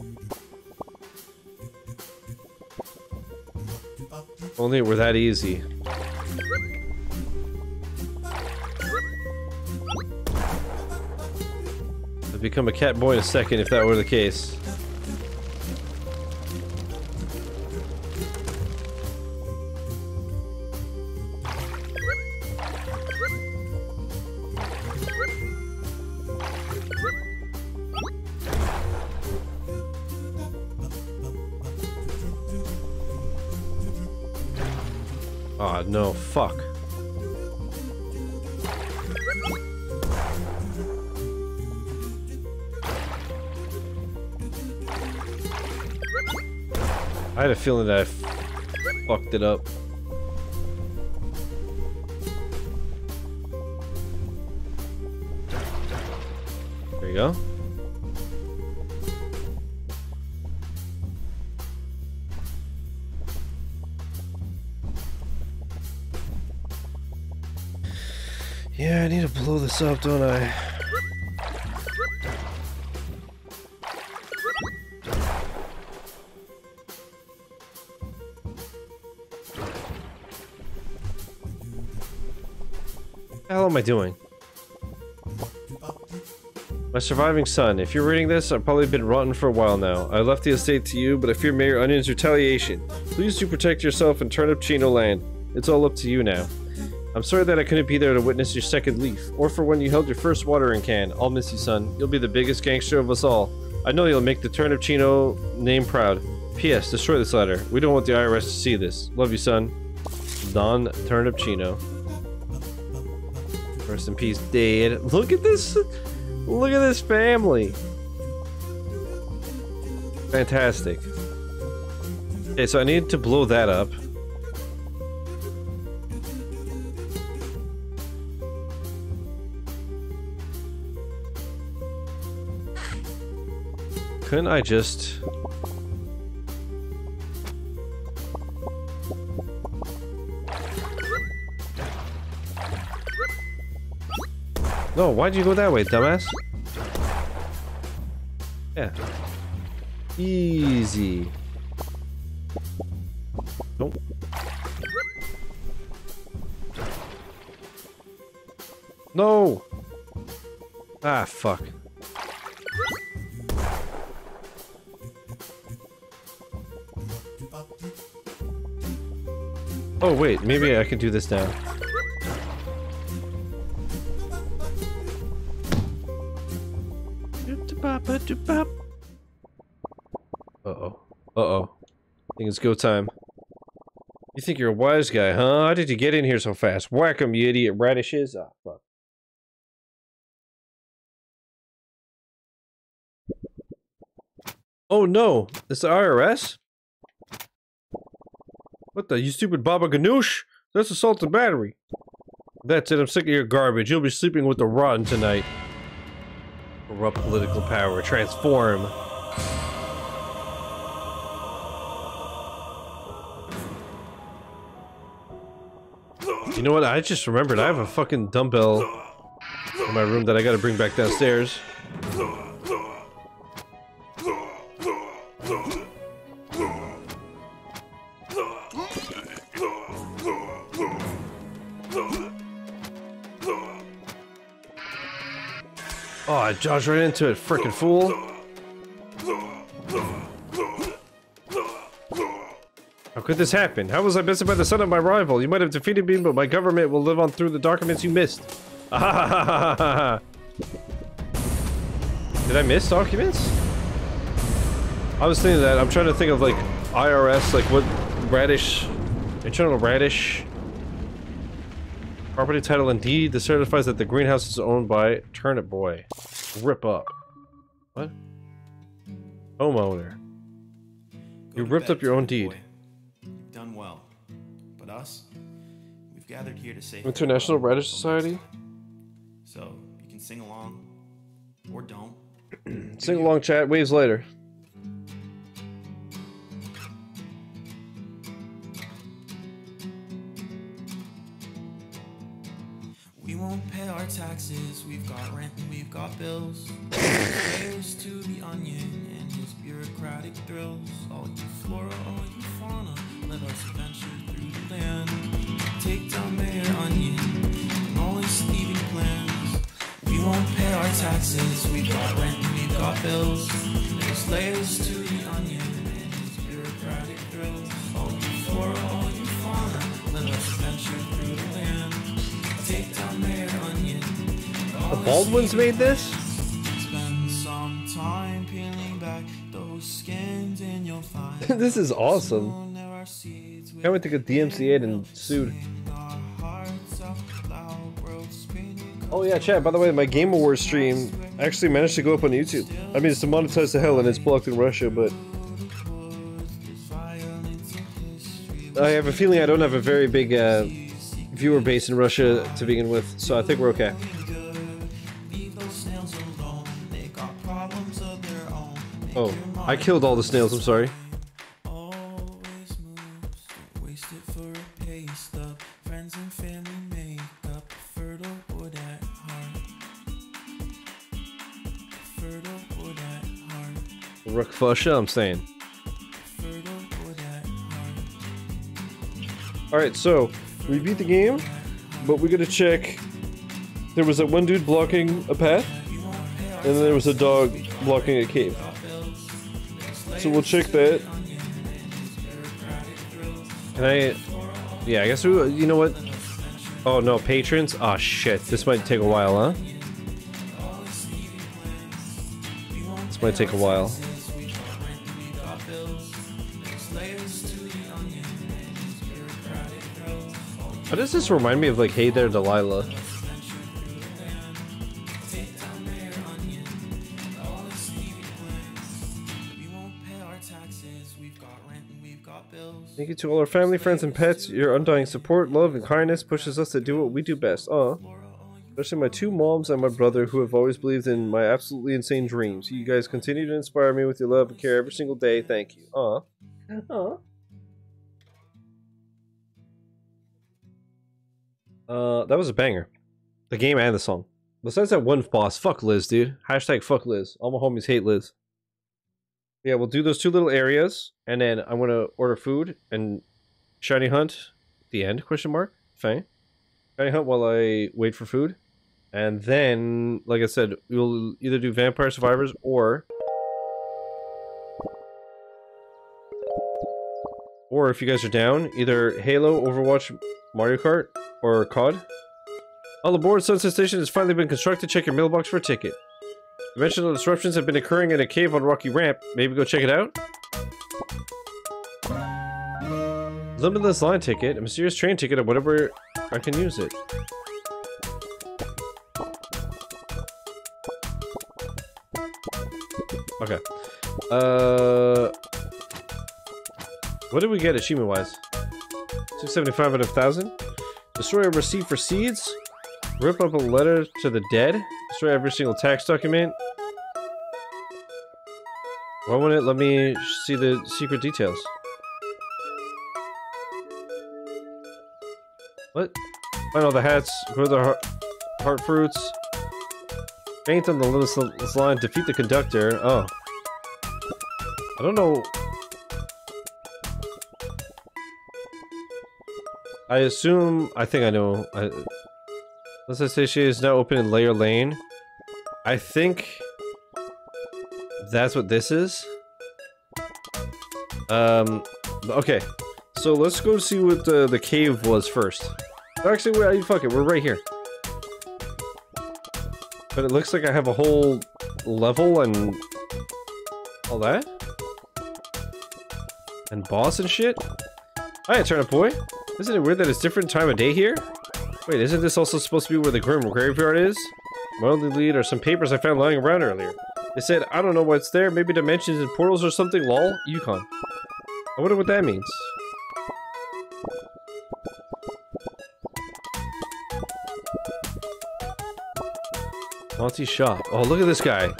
Only it were that easy. I'd become a cat boy in a second if that were the case. Aw, no, fuck. I had a feeling that I fucked it up. There you go. Yeah, I need to blow this up, don't I? the hell am I doing? My surviving son, if you're reading this, I've probably been rotten for a while now. I left the estate to you, but I fear Mayor Onion's retaliation. Please do protect yourself and Turnip Chino land. It's all up to you now. I'm sorry that I couldn't be there to witness your second leaf, or for when you held your first watering can. I'll miss you, son. You'll be the biggest gangster of us all. I know you'll make the Turnip Chino name proud. P.S. Destroy this letter. We don't want the IRS to see this. Love you, son. Don Turnip Chino. Rest in peace, Dad. Look at this. Look at this family. Fantastic. Okay, so I need to blow that up. Couldn't I just... No, why'd you go that way, dumbass? Yeah. Easy. Nope. No! Ah, fuck. Oh wait, maybe I can do this now. Uh-oh. Uh-oh. I think it's go time. You think you're a wise guy, huh? How did you get in here so fast? Whack 'em, you idiot radishes. Ah, fuck. Oh no! It's the IRS? What the? You stupid Baba Ganoush? That's assault and battery. That's it. I'm sick of your garbage. You'll be sleeping with the rotten tonight. Corrupt political power. Transform. You know what? I just remembered I have a fucking dumbbell in my room that I gotta bring back downstairs. Oh, I dodged right into it, freaking fool. How could this happen? How was I bested by the son of my rival? You might have defeated me, but my government will live on through the documents you missed. Did I miss documents? I was thinking that. I'm trying to think of like IRS, like what radish, internal radish. Property title and deed that certifies that the greenhouse is owned by Turnip Boy. Rip up. What? Homeowner. You ripped up your own deed. You've done well. But us, we've gathered here to save International Radish Society? So you can sing along or don't. Sing along chat, waves later. Taxes, we've got rent we've got bills. Layers to the onion and his bureaucratic thrills. All you flora, all you fauna, let us venture through the land. Take down Mayor Onion and all his thieving plans. We won't pay our taxes, we've got rent we've got bills. There's layers to the onion and his bureaucratic thrills. All you flora, all Baldwins made this? This is awesome. Can't wait to get DMCA'd and sued. Oh yeah, chat, by the way, my Game Awards stream actually managed to go up on YouTube. I mean, it's demonetized to hell and it's blocked in Russia, but... I have a feeling I don't have a very big uh, viewer base in Russia to begin with, so I think we're okay. Oh, I killed all the snails, I'm sorry. always moves. Don't waste it for a pay stub. Friends and family make up a fertile wood at heart. A fertile wood at heart. Rook Fusha, I'm saying. Fertile wood at heart. Alright, so, we beat the game, but we gotta check... There was that one dude blocking a path, and then there was a dog blocking a cave. So we'll check that. Can I... Yeah, I guess we... You know what? Oh, no, patrons? Oh, shit. This might take a while, huh? This might take a while. How does this remind me of, like, Hey There, Delilah? Thank you to all our family, friends, and pets. Your undying support, love, and kindness pushes us to do what we do best. Aw. Especially my two moms and my brother who have always believed in my absolutely insane dreams. You guys continue to inspire me with your love and care every single day. Thank you. Aw. Aw. Uh, that was a banger. The game and the song. Besides that one boss, fuck Liz, dude. Hashtag fuck Liz. All my homies hate Liz. Yeah, we'll do those two little areas, and then I'm gonna order food and shiny hunt. The end? Question mark. Fine. Shiny hunt while I wait for food, and then, like I said, we'll either do Vampire Survivors or, or if you guys are down, either Halo, Overwatch, Mario Kart, or COD. All aboard, Sunset Station has finally been constructed. Check your mailbox for a ticket. Dimensional disruptions have been occurring in a cave on Rocky Ramp. Maybe go check it out? Limitless line ticket, a mysterious train ticket, or whatever I can use it. Okay. Uh, what did we get achievement wise? 675 out of 1000. Destroy a receipt for seeds. Rip up a letter to the dead. Destroy every single tax document. Why won't it let me see the secret details? What? Find all the hats. Grow the heart, heart fruits. Faint on the limitless line. Defeat the conductor. Oh. I don't know. I assume. I think I know. I, let's say she is now open in Layer Lane. I think that's what this is. Um. Okay. So let's go see what the the cave was first. Actually, wait, fuck it. We're right here. But it looks like I have a whole level and all that. And boss and shit. Hi, Turnip Boy. Isn't it weird that it's different time of day here? Wait, isn't this also supposed to be where the Grim Graveyard is? My only lead are some papers I found lying around earlier. They said, I don't know what's there, maybe dimensions and portals or something, lol, Yukon. I wonder what that means. Monty Shop. Oh, look at this guy.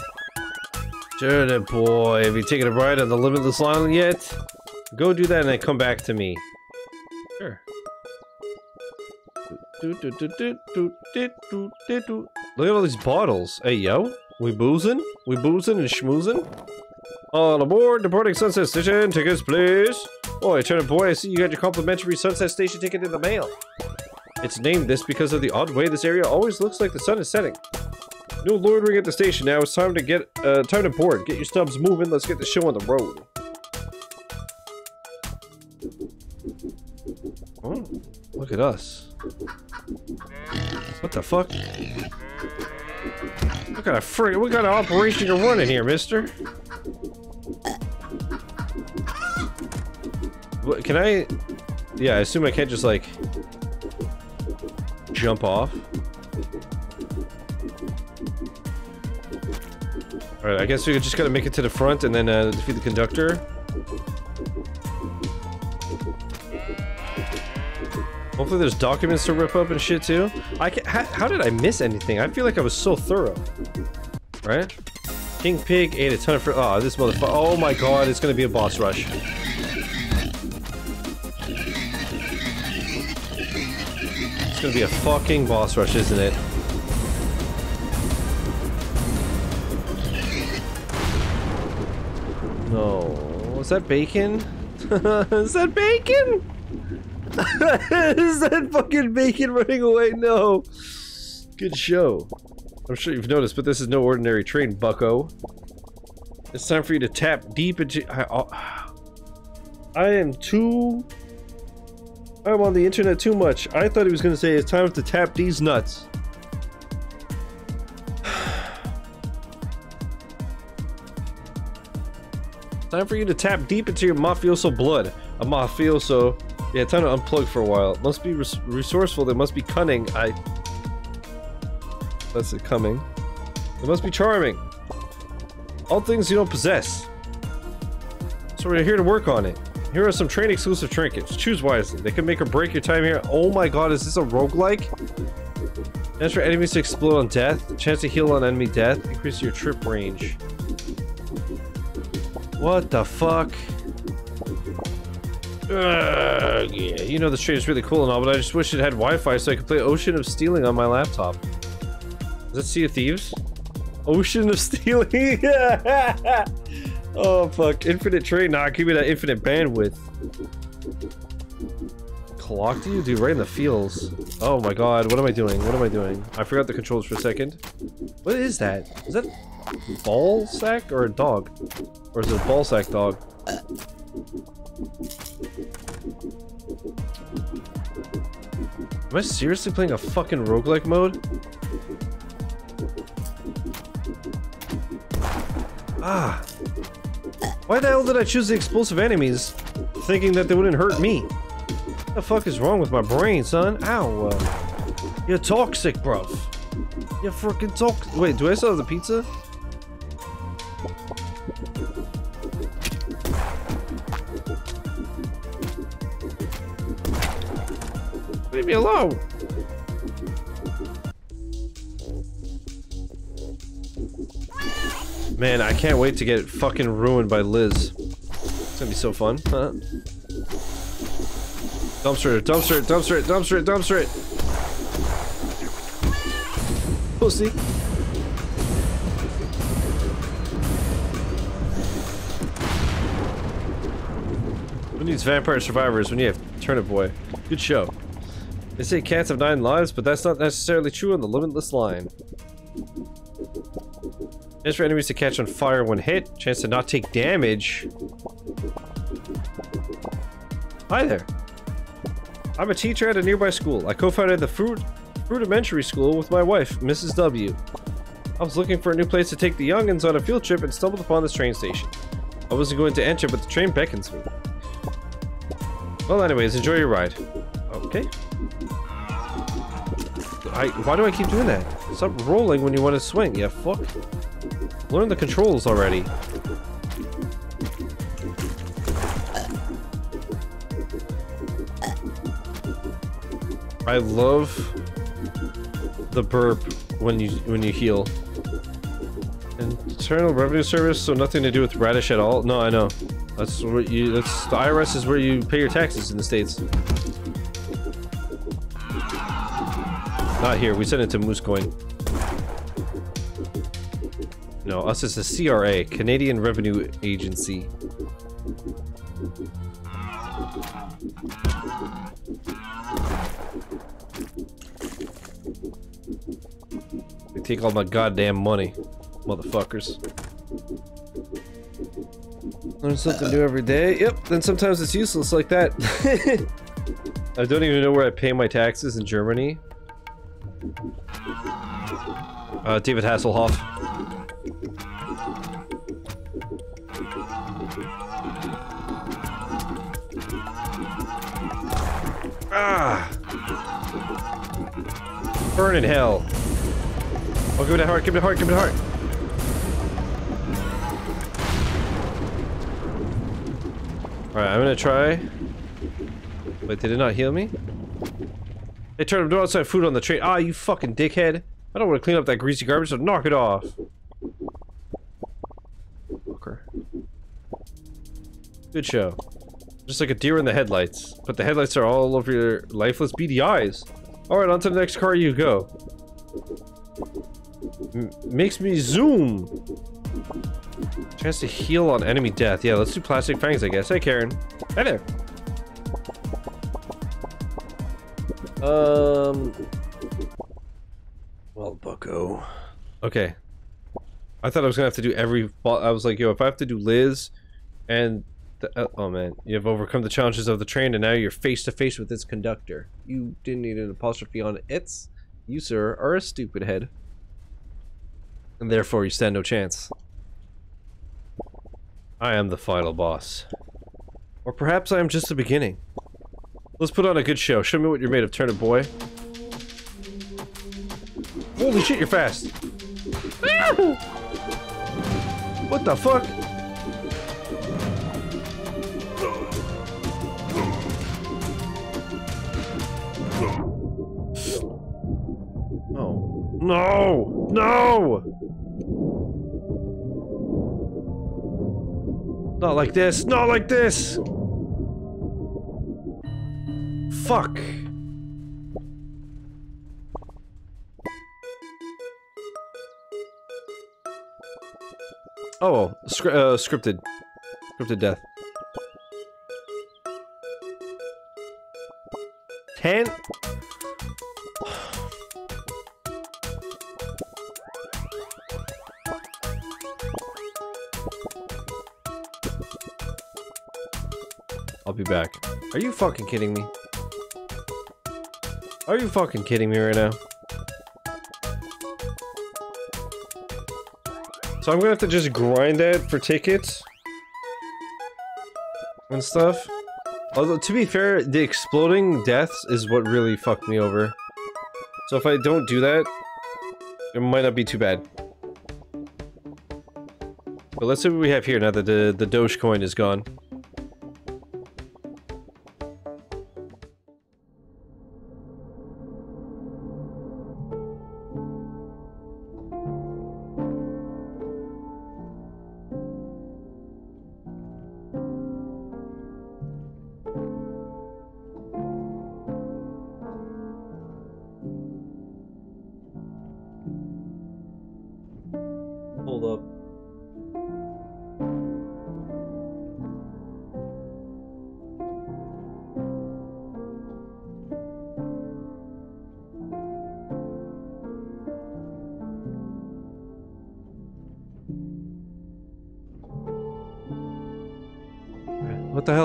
Turnip boy, have you taken a ride on the Limitless Line yet? Go do that and then come back to me. Sure. Look at all these bottles. Hey, yo. We boozing? We boozing and schmoozing? All aboard, departing Sunset Station. Tickets, please. Oh, Turnip boy, I see you got your complimentary Sunset Station ticket in the mail. It's named this because of the odd way this area always looks like the sun is setting. No loitering at the station now. It's time to get, uh, time to board. Get your stubs moving. Let's get the show on the road. Oh, look at us. What the fuck? What kind of frick? What kind of operation you're running here, mister? What, can I... Yeah, I assume I can't just, like... Jump off. Alright, I guess we just gotta make it to the front and then uh, defeat the conductor. Hopefully there's documents to rip up and shit too. I can, how, how did I miss anything? I feel like I was so thorough. Right? King Pig ate a ton of fruit. Oh, this motherfucker. Oh my god, it's gonna be a boss rush. It's gonna be a fucking boss rush, isn't it? No. Is that bacon? Is that bacon? Is that fucking bacon running away? No. Good show. I'm sure you've noticed, but this is no ordinary train, bucko. It's time for you to tap deep into... I, uh, I am too... I'm on the internet too much. I thought he was going to say it's time to tap these nuts. Time for you to tap deep into your mafioso blood. A mafioso. Yeah, time to unplug for a while. Must be res resourceful. They must be cunning. I. That's it coming. They must be charming. All things you don't possess. So we're here to work on it. Here are some train exclusive trinkets. Choose wisely. They can make or break your time here. Oh my god, is this a roguelike? Chance for enemies to explode on death. Chance to heal on enemy death. Increase your trip range. What the fuck? Yeah, you know the train is really cool and all, but I just wish it had Wi-Fi so I could play Ocean of Stealing on my laptop. Is that Sea of Thieves? Ocean of Stealing? oh fuck, infinite train, nah, give me that infinite bandwidth. Clocked you? Dude, right in the feels. Oh my god, what am I doing? What am I doing? I forgot the controls for a second. What is that? Is that ball sack or a dog? Or is it a ball sack dog? Am I seriously playing a fucking roguelike mode? Ah. Why the hell did I choose the explosive enemies, thinking that they wouldn't hurt me? What the fuck is wrong with my brain, son? Ow. Uh, you're toxic, bruv. You're freaking toxic. Wait, do I still have the pizza? Can't wait to get fucking ruined by Liz. It's gonna be so fun. Huh? Dumpster dumpster dumpster dumpster dumpster it! pussy. Who needs vampire survivors when you have Turnip Boy? Good show. They say cats have nine lives, but that's not necessarily true on the limitless line. Chance for enemies to catch on fire when hit. Chance to not take damage. Hi there. I'm a teacher at a nearby school. I co-founded the Fruit Rudimentary School with my wife, Mrs. W. I was looking for a new place to take the youngins on a field trip and stumbled upon this train station. I wasn't going to enter, but the train beckons me. Well, anyways, enjoy your ride. Okay. I, why do I keep doing that? Stop rolling when you want to swing, yeah fuck. Learn the controls already. I love the burp when you when you heal. Internal Revenue Service, so nothing to do with Radish at all. No, I know. That's what you. That's the IRS is where you pay your taxes in the states. Not here. We send it to Moosecoin. No, us is the CRA, Canadian Revenue Agency. They take all my goddamn money, motherfuckers. Learn something new every day. Yep, then sometimes it's useless like that. I don't even know where I pay my taxes in Germany. Uh, David Hasselhoff. Ah! Burn in hell. Oh, give it a heart, give it a heart, give it a heart. Alright, I'm gonna try. Wait, did it not heal me? They turned him outside food on the train. Ah, you fucking dickhead. I don't want to clean up that greasy garbage, so knock it off. Good show. Just like a deer in the headlights. But the headlights are all over your lifeless beady eyes. Alright, on to the next car you go. M makes me zoom. Chance to heal on enemy death. Yeah, let's do plastic fangs, I guess. Hey, Karen. Hey there. Um. Well, Bucko. Okay. I thought I was gonna have to do every. I was like, yo, if I have to do Liz, and the, uh, oh man, you have overcome the challenges of the train, and now you're face to face with its conductor. You didn't need an apostrophe on its. You, sir, are a stupid head, and therefore you stand no chance. I am the final boss. Or perhaps I am just the beginning. Let's put on a good show. Show me what you're made of, Turnip Boy. Holy shit, you're fast! What the fuck? Oh. No! No! Not like this! Not like this! Fuck! Oh, scr uh, scripted. Scripted death. Ten? I'll be back. Are you fucking kidding me? Are you fucking kidding me right now? So I'm gonna have to just grind that for tickets and stuff. Although, to be fair, the exploding deaths is what really fucked me over. So if I don't do that, it might not be too bad. But let's see what we have here now that the, the Dogecoin is gone.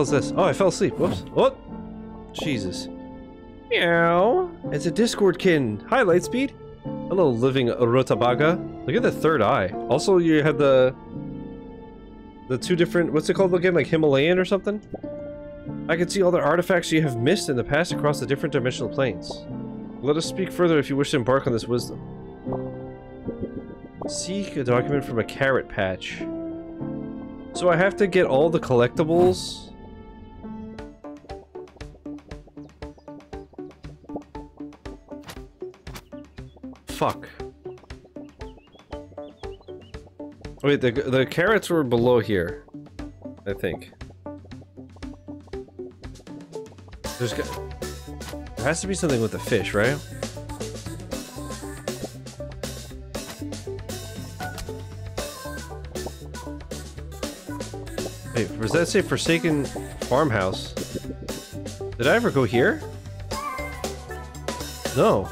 What hell is this? Oh, I fell asleep. Whoops. What? Jesus. Meow. It's a Discord kin. Hi, Lightspeed. Hello, living Rutabaga. Look at the third eye. Also, you have the the two different. What's it called again? Like Himalayan or something? I can see all the artifacts you have missed in the past across the different dimensional planes. Let us speak further if you wish to embark on this wisdom. Seek a document from a carrot patch. So I have to get all the collectibles. Fuck. Wait, the the carrots were below here. I think. There's got, there has to be something with the fish, right? Wait, was that say Forsaken Farmhouse? Did I ever go here? No.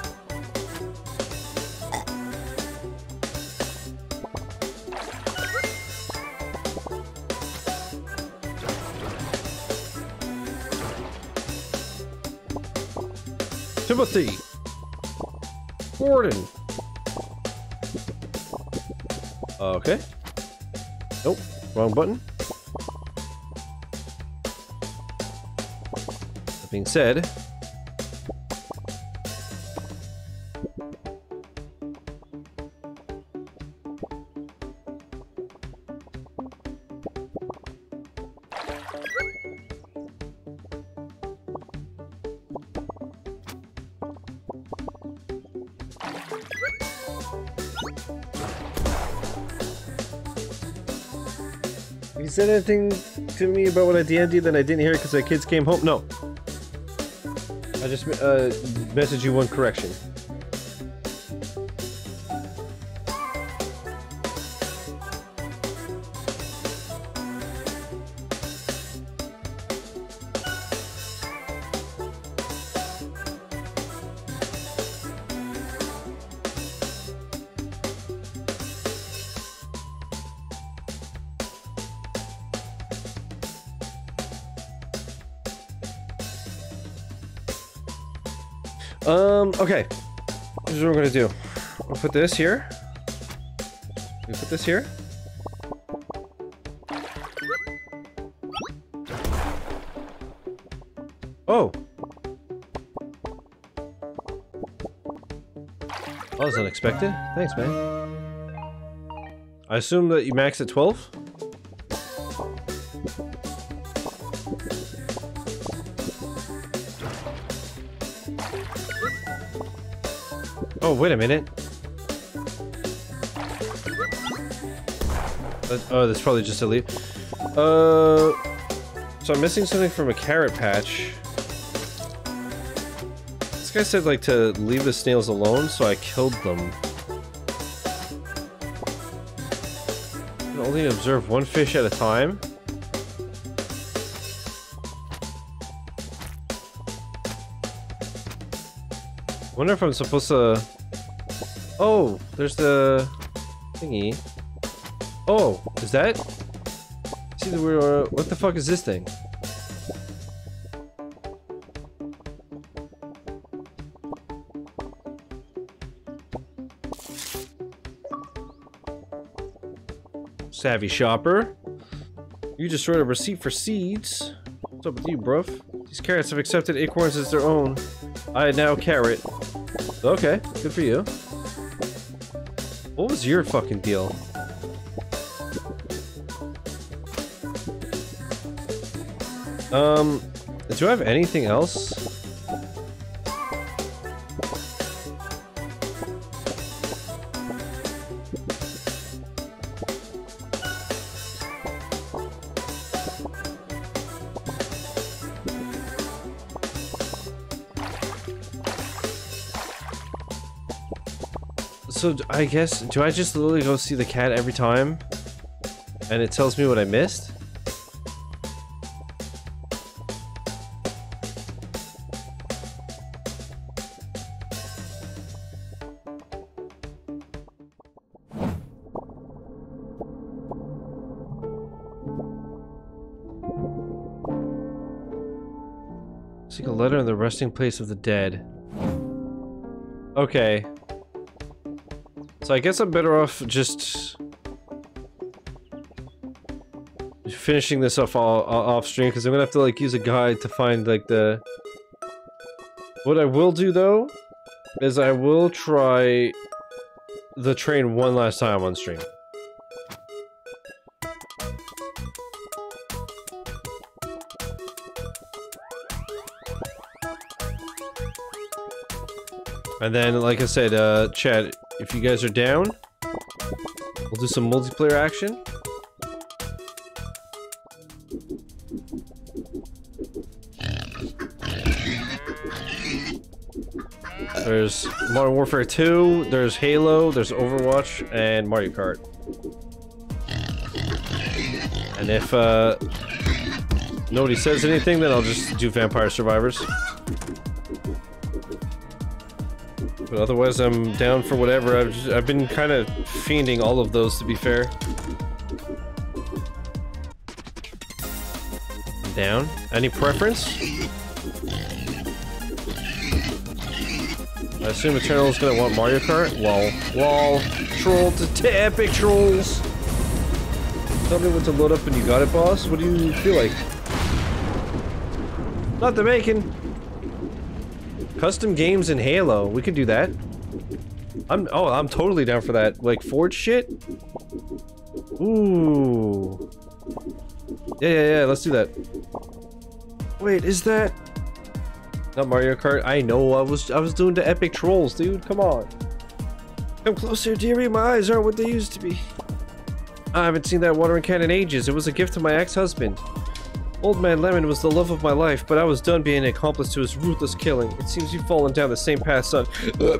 Wrong button. That being said... said anything to me about what I DM'd then I didn't hear because the kids came home? No. I just uh, messaged you one correction. Put this here. We put this here. Oh! That was unexpected. Thanks, man. I assume that you max at 12? Oh, wait a minute. Oh, that's probably just a leaf. Uh, so I'm missing something from a carrot patch. This guy said, like, to leave the snails alone, so I killed them. Can only observe one fish at a time? wonder if I'm supposed to... Oh, there's the thingy. Oh, is that? See, we're, what the fuck is this thing? Savvy shopper. You just wrote a receipt for seeds. What's up with you, bruv? These carrots have accepted acorns as their own. I now carrot. Okay, good for you. What was your fucking deal? Um, do I have anything else? So I guess do I just literally go see the cat every time, and it tells me what I missed? Resting place of the dead. Okay. So I guess I'm better off just finishing this off all, off stream because I'm gonna have to like use a guide to find like the. What I will do though is I will try the train one last time on stream. And then, like I said, uh, chat, if you guys are down, we'll do some multiplayer action. There's Modern Warfare 2, there's Halo, there's Overwatch, and Mario Kart. And if uh, nobody says anything, then I'll just do Vampire Survivors. But otherwise, I'm down for whatever. I've just, I've been kind of fiending all of those, to be fair. Down. Any preference? I assume Eternal is gonna want Mario Kart. Lol. Lol. Troll to epic trolls. Tell me when to load up and you got it, boss. What do you feel like? Not the bacon. Custom games in Halo. We could do that. I'm oh, I'm totally down for that. Like Forge shit. Ooh. Yeah, yeah, yeah. Let's do that. Wait, is that not Mario Kart? I know. I was I was doing the epic trolls, dude. Come on. Come closer, dearie. My eyes aren't what they used to be. I haven't seen that watering can in ages. It was a gift to my ex-husband. Old Man Lemon was the love of my life, but I was done being an accomplice to his ruthless killing. It seems you've fallen down the same path, son.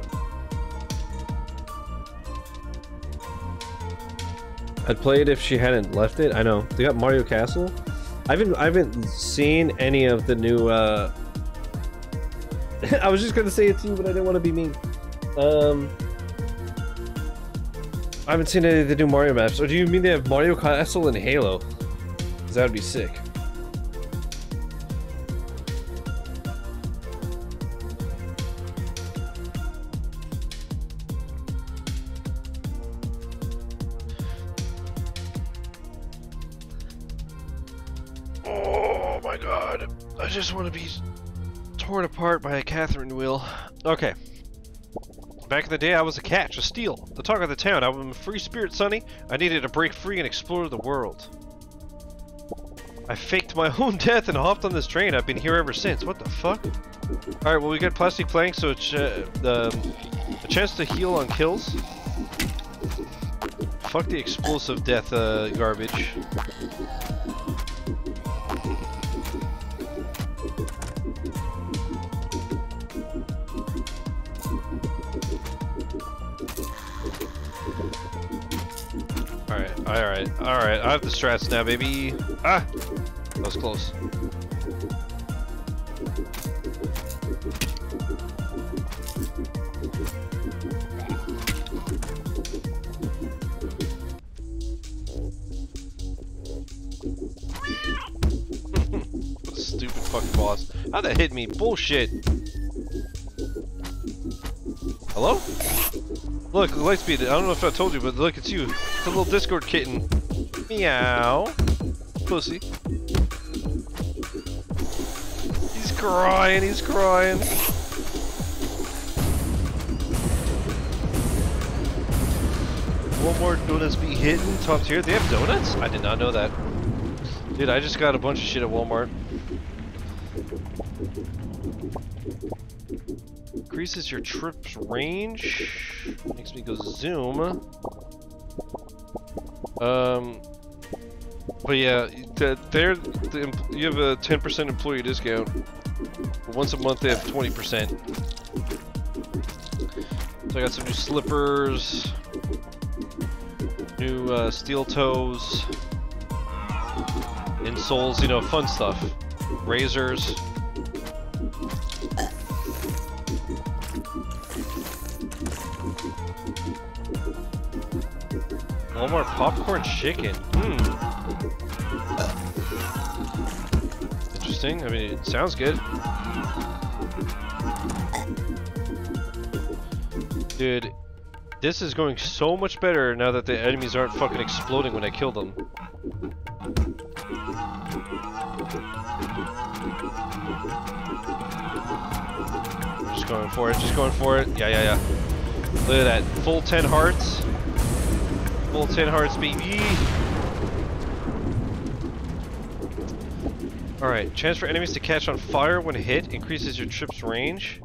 I'd play it if she hadn't left it. I know. They got Mario Castle. I haven't I haven't seen any of the new uh I was just gonna say it to you, but I didn't want to be mean. Um I haven't seen any of the new Mario maps. Or do you mean they have Mario Castle and Halo? That would be sick. Catherine wheel. Okay. Back in the day, I was a catch, a steal, the talk of the town. I was a free spirit, Sonny. I needed to break free and explore the world. I faked my own death and hopped on this train. I've been here ever since. What the fuck? Alright, well, we got plastic planks, so it's uh, a chance to heal on kills. Fuck the explosive death uh, garbage. Alright, alright. I have the strats now, baby. Ah! That was close. Stupid fucking boss. How'd that hit me? Bullshit! Hello? Look, Lightspeed, I don't know if I told you, but look, it's you. It's a little Discord kitten. Meow. Pussy. He's crying, he's crying. One more donuts be hitting top tier. They have donuts? I did not know that. Dude, I just got a bunch of shit at Walmart. Increases your trip's range. Makes me go zoom. Um, but yeah, th- they're the, you have a 10% employee discount. Once a month they have 20%. So I got some new slippers, new uh, steel toes, insoles, you know, fun stuff. Razors. Walmart popcorn chicken. Hmm. Interesting. I mean, it sounds good. Dude, this is going so much better now that the enemies aren't fucking exploding when I kill them. Just going for it, just going for it. Yeah, yeah, yeah. Look at that. Full 10 hearts. Full 10 hearts, baby. Alright, chance for enemies to catch on fire when hit increases your trip's range.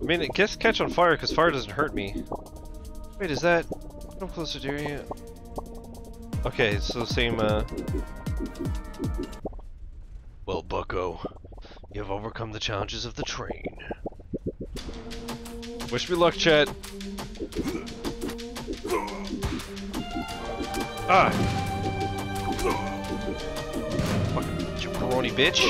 I mean, it gets catch on fire because fire doesn't hurt me. Wait, is that... Come closer to area. Okay, the same, uh... Well, bucko, you have overcome the challenges of the train. Wish me luck, chat. Ah! Fucking jabroni bitch.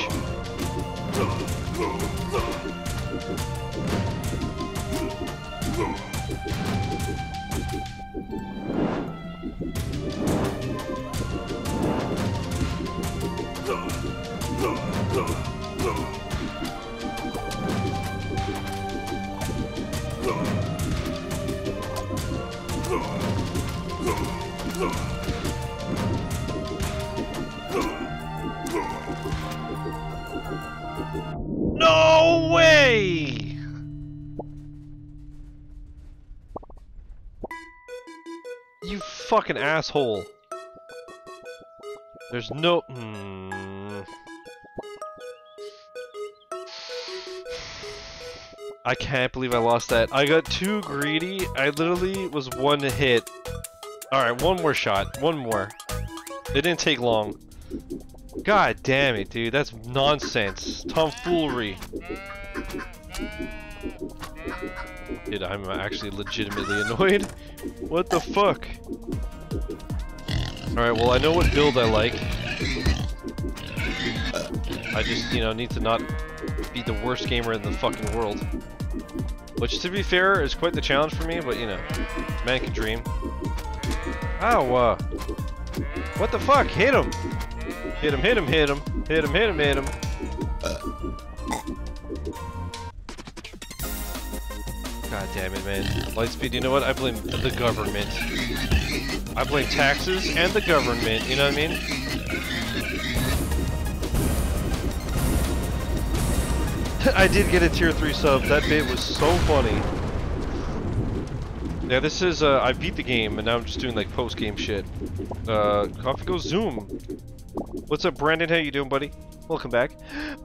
Fucking asshole. There's no. Hmm. I can't believe I lost that. I got too greedy. I literally was one hit. Alright, one more shot. One more. It didn't take long. God damn it, dude. That's nonsense. Tomfoolery. Mm, mm, mm, I'm actually legitimately annoyed. What the fuck? Alright, well I know what build I like. I just, you know, need to not be the worst gamer in the fucking world. Which, to be fair, is quite the challenge for me, but you know, man can dream. Ow, uh, what the fuck? Hit him! Hit him, hit him, hit him, hit him, hit him, hit him. God damn it, man. Lightspeed, you know what? I blame the government. I blame taxes and the government, you know what I mean? I did get a tier 3 sub. That bit was so funny. Yeah, this is, uh, I beat the game, and now I'm just doing, like, post-game shit. Uh, Coffee Goes Zoom. What's up, Brandon? How you doing, buddy? Welcome back.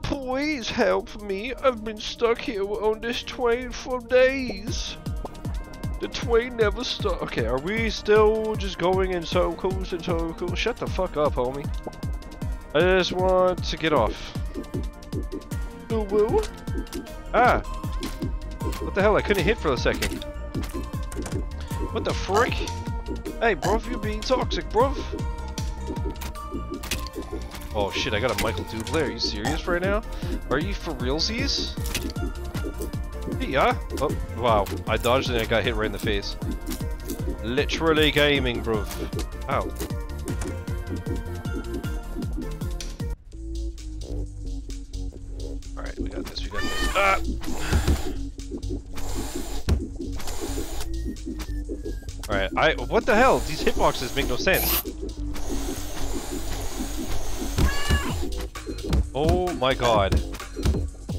Please help me. I've been stuck here on this train for days. The train never stops. Okay, are we still just going in circles and circles? Shut the fuck up, homie. I just want to get off. Ooh, woo. Ah! What the hell? I couldn't hit for a second. What the frick? Hey, bruv, you're being toxic, bruv. Oh shit, I got a Michael Dublé. Are you serious right now? Are you for realsies? Yeah. Oh, wow. I dodged and I got hit right in the face. Literally gaming, bruv. Ow. Alright, we got this, we got this. Ah! Alright, I- what the hell? These hitboxes make no sense. Oh my god.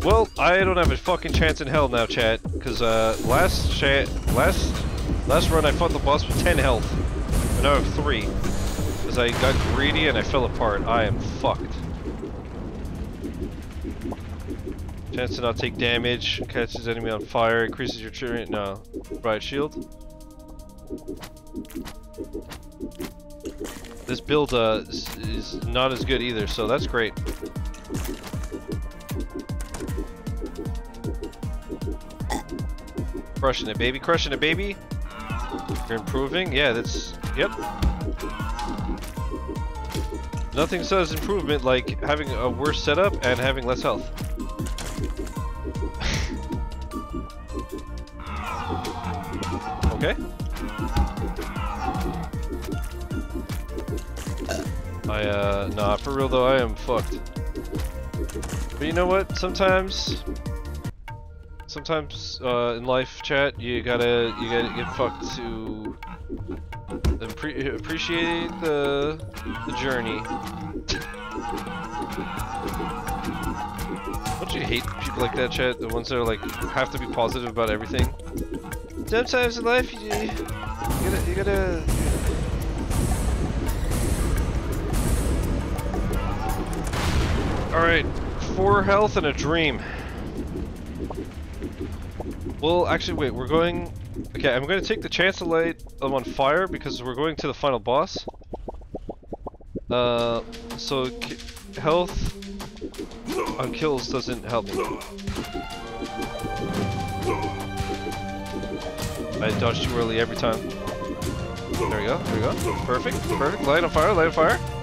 Well, I don't have a fucking chance in hell now, chat. Cause uh, last chat, last, last run I fought the boss with 10 health, and now I have three. Cause I got greedy and I fell apart. I am fucked. Chance to not take damage, catches enemy on fire, increases your turret. No, bright shield. This build uh, is not as good either, so that's great. Crushing it, baby. Crushing it, baby. You're improving. Yeah, that's. Yep. Nothing says improvement like having a worse setup and having less health. okay. I, uh, nah, for real though, I am fucked. But you know what? Sometimes, sometimes uh, in life, chat, you gotta, you gotta get fucked to appre appreciate the the journey. Don't you hate people like that, chat? The ones that are like have to be positive about everything. Sometimes in life, you, you gotta, you gotta. All right, four health and a dream. Well, actually, wait. We're going. Okay, I'm going to take the chance to light them on fire because we're going to the final boss. Uh, so health on kills doesn't help me. I dodged too early every time. There we go. There we go. Perfect. Perfect. Light on fire. Light on fire.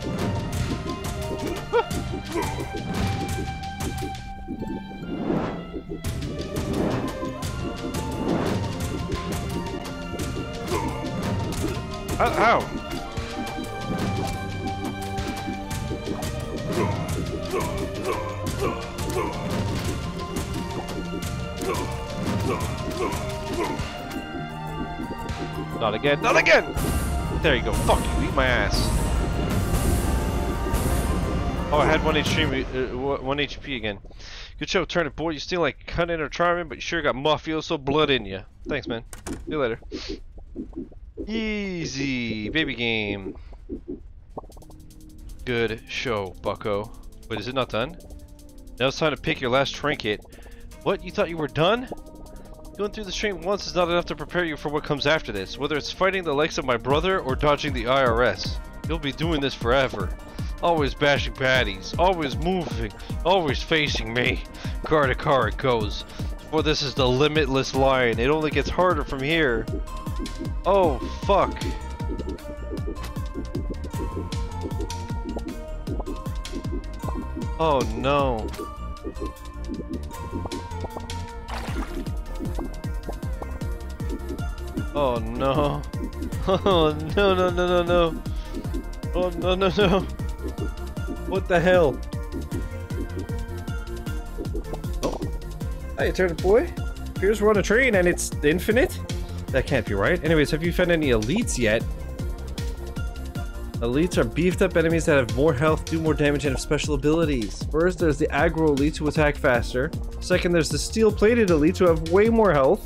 Not again, not again! There you go, fuck you, eat my ass. Oh, I had 1 HP, uh, 1 HP again. Good show, Turnip Boy. You still like cunning or charming, but you sure got mafioso blood in you. Thanks, man. See you later. Easy, baby game. Good show, bucko. Wait, is it not done? Now it's time to pick your last trinket. What? You thought you were done? Going through the stream once is not enough to prepare you for what comes after this, whether it's fighting the likes of my brother or dodging the IRS. You'll be doing this forever. Always bashing baddies, always moving, always facing me. Car to car it goes. This is the limitless line. It only gets harder from here. Oh, fuck. Oh no. Oh no. Oh no no no no no. Oh no no no. What the hell? Hey, turn boy. Appears we're on a train and it's infinite? That can't be right. Anyways, have you found any elites yet? Elites are beefed up enemies that have more health, do more damage, and have special abilities. First, there's the aggro elites who attack faster. Second, there's the steel plated elites who have way more health.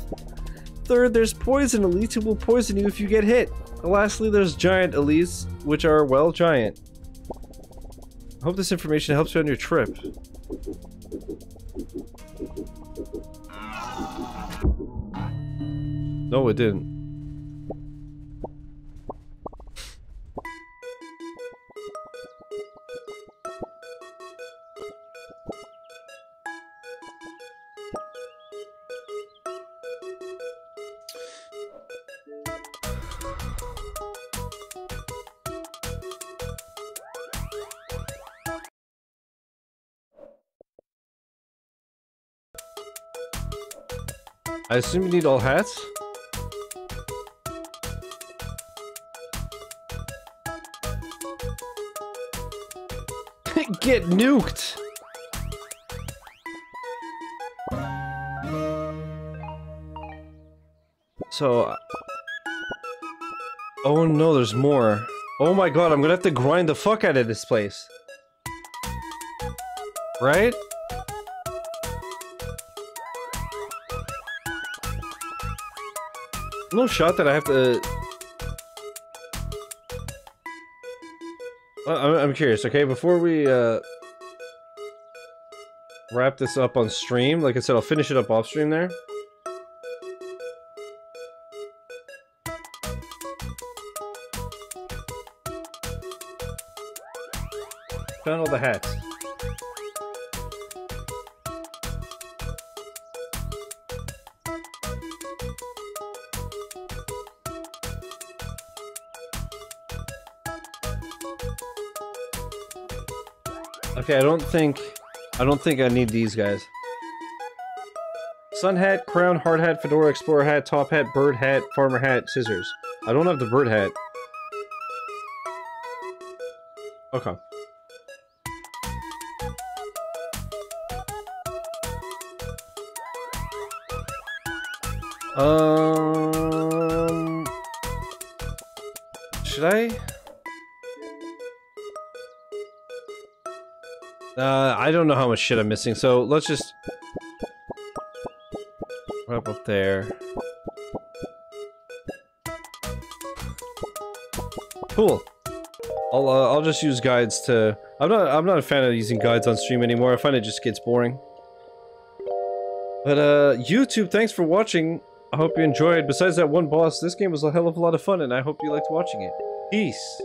Third, there's poison elites who will poison you if you get hit. And lastly, there's giant elites, which are, well, giant. I hope this information helps you on your trip. No, it didn't. I assume you need all hats? Get nuked! So... Oh no, there's more. Oh my god, I'm gonna have to grind the fuck out of this place. Right? No shot that I have to. I'm, I'm curious. Okay, before we uh wrap this up on stream, like I said, I'll finish it up off stream there. Found all the hats. Okay, I don't think... I don't think I need these guys. Sun hat, crown, hard hat, fedora, explorer hat, top hat, bird hat, farmer hat, scissors. I don't have the bird hat. Okay. Um... I don't know how much shit I'm missing, so let's just... Up up there. Cool. I'll uh, I'll just use guides to. I'm not I'm not a fan of using guides on stream anymore. I find it just gets boring. But uh, YouTube, thanks for watching. I hope you enjoyed. Besides that one boss, this game was a hell of a lot of fun, and I hope you liked watching it. Peace.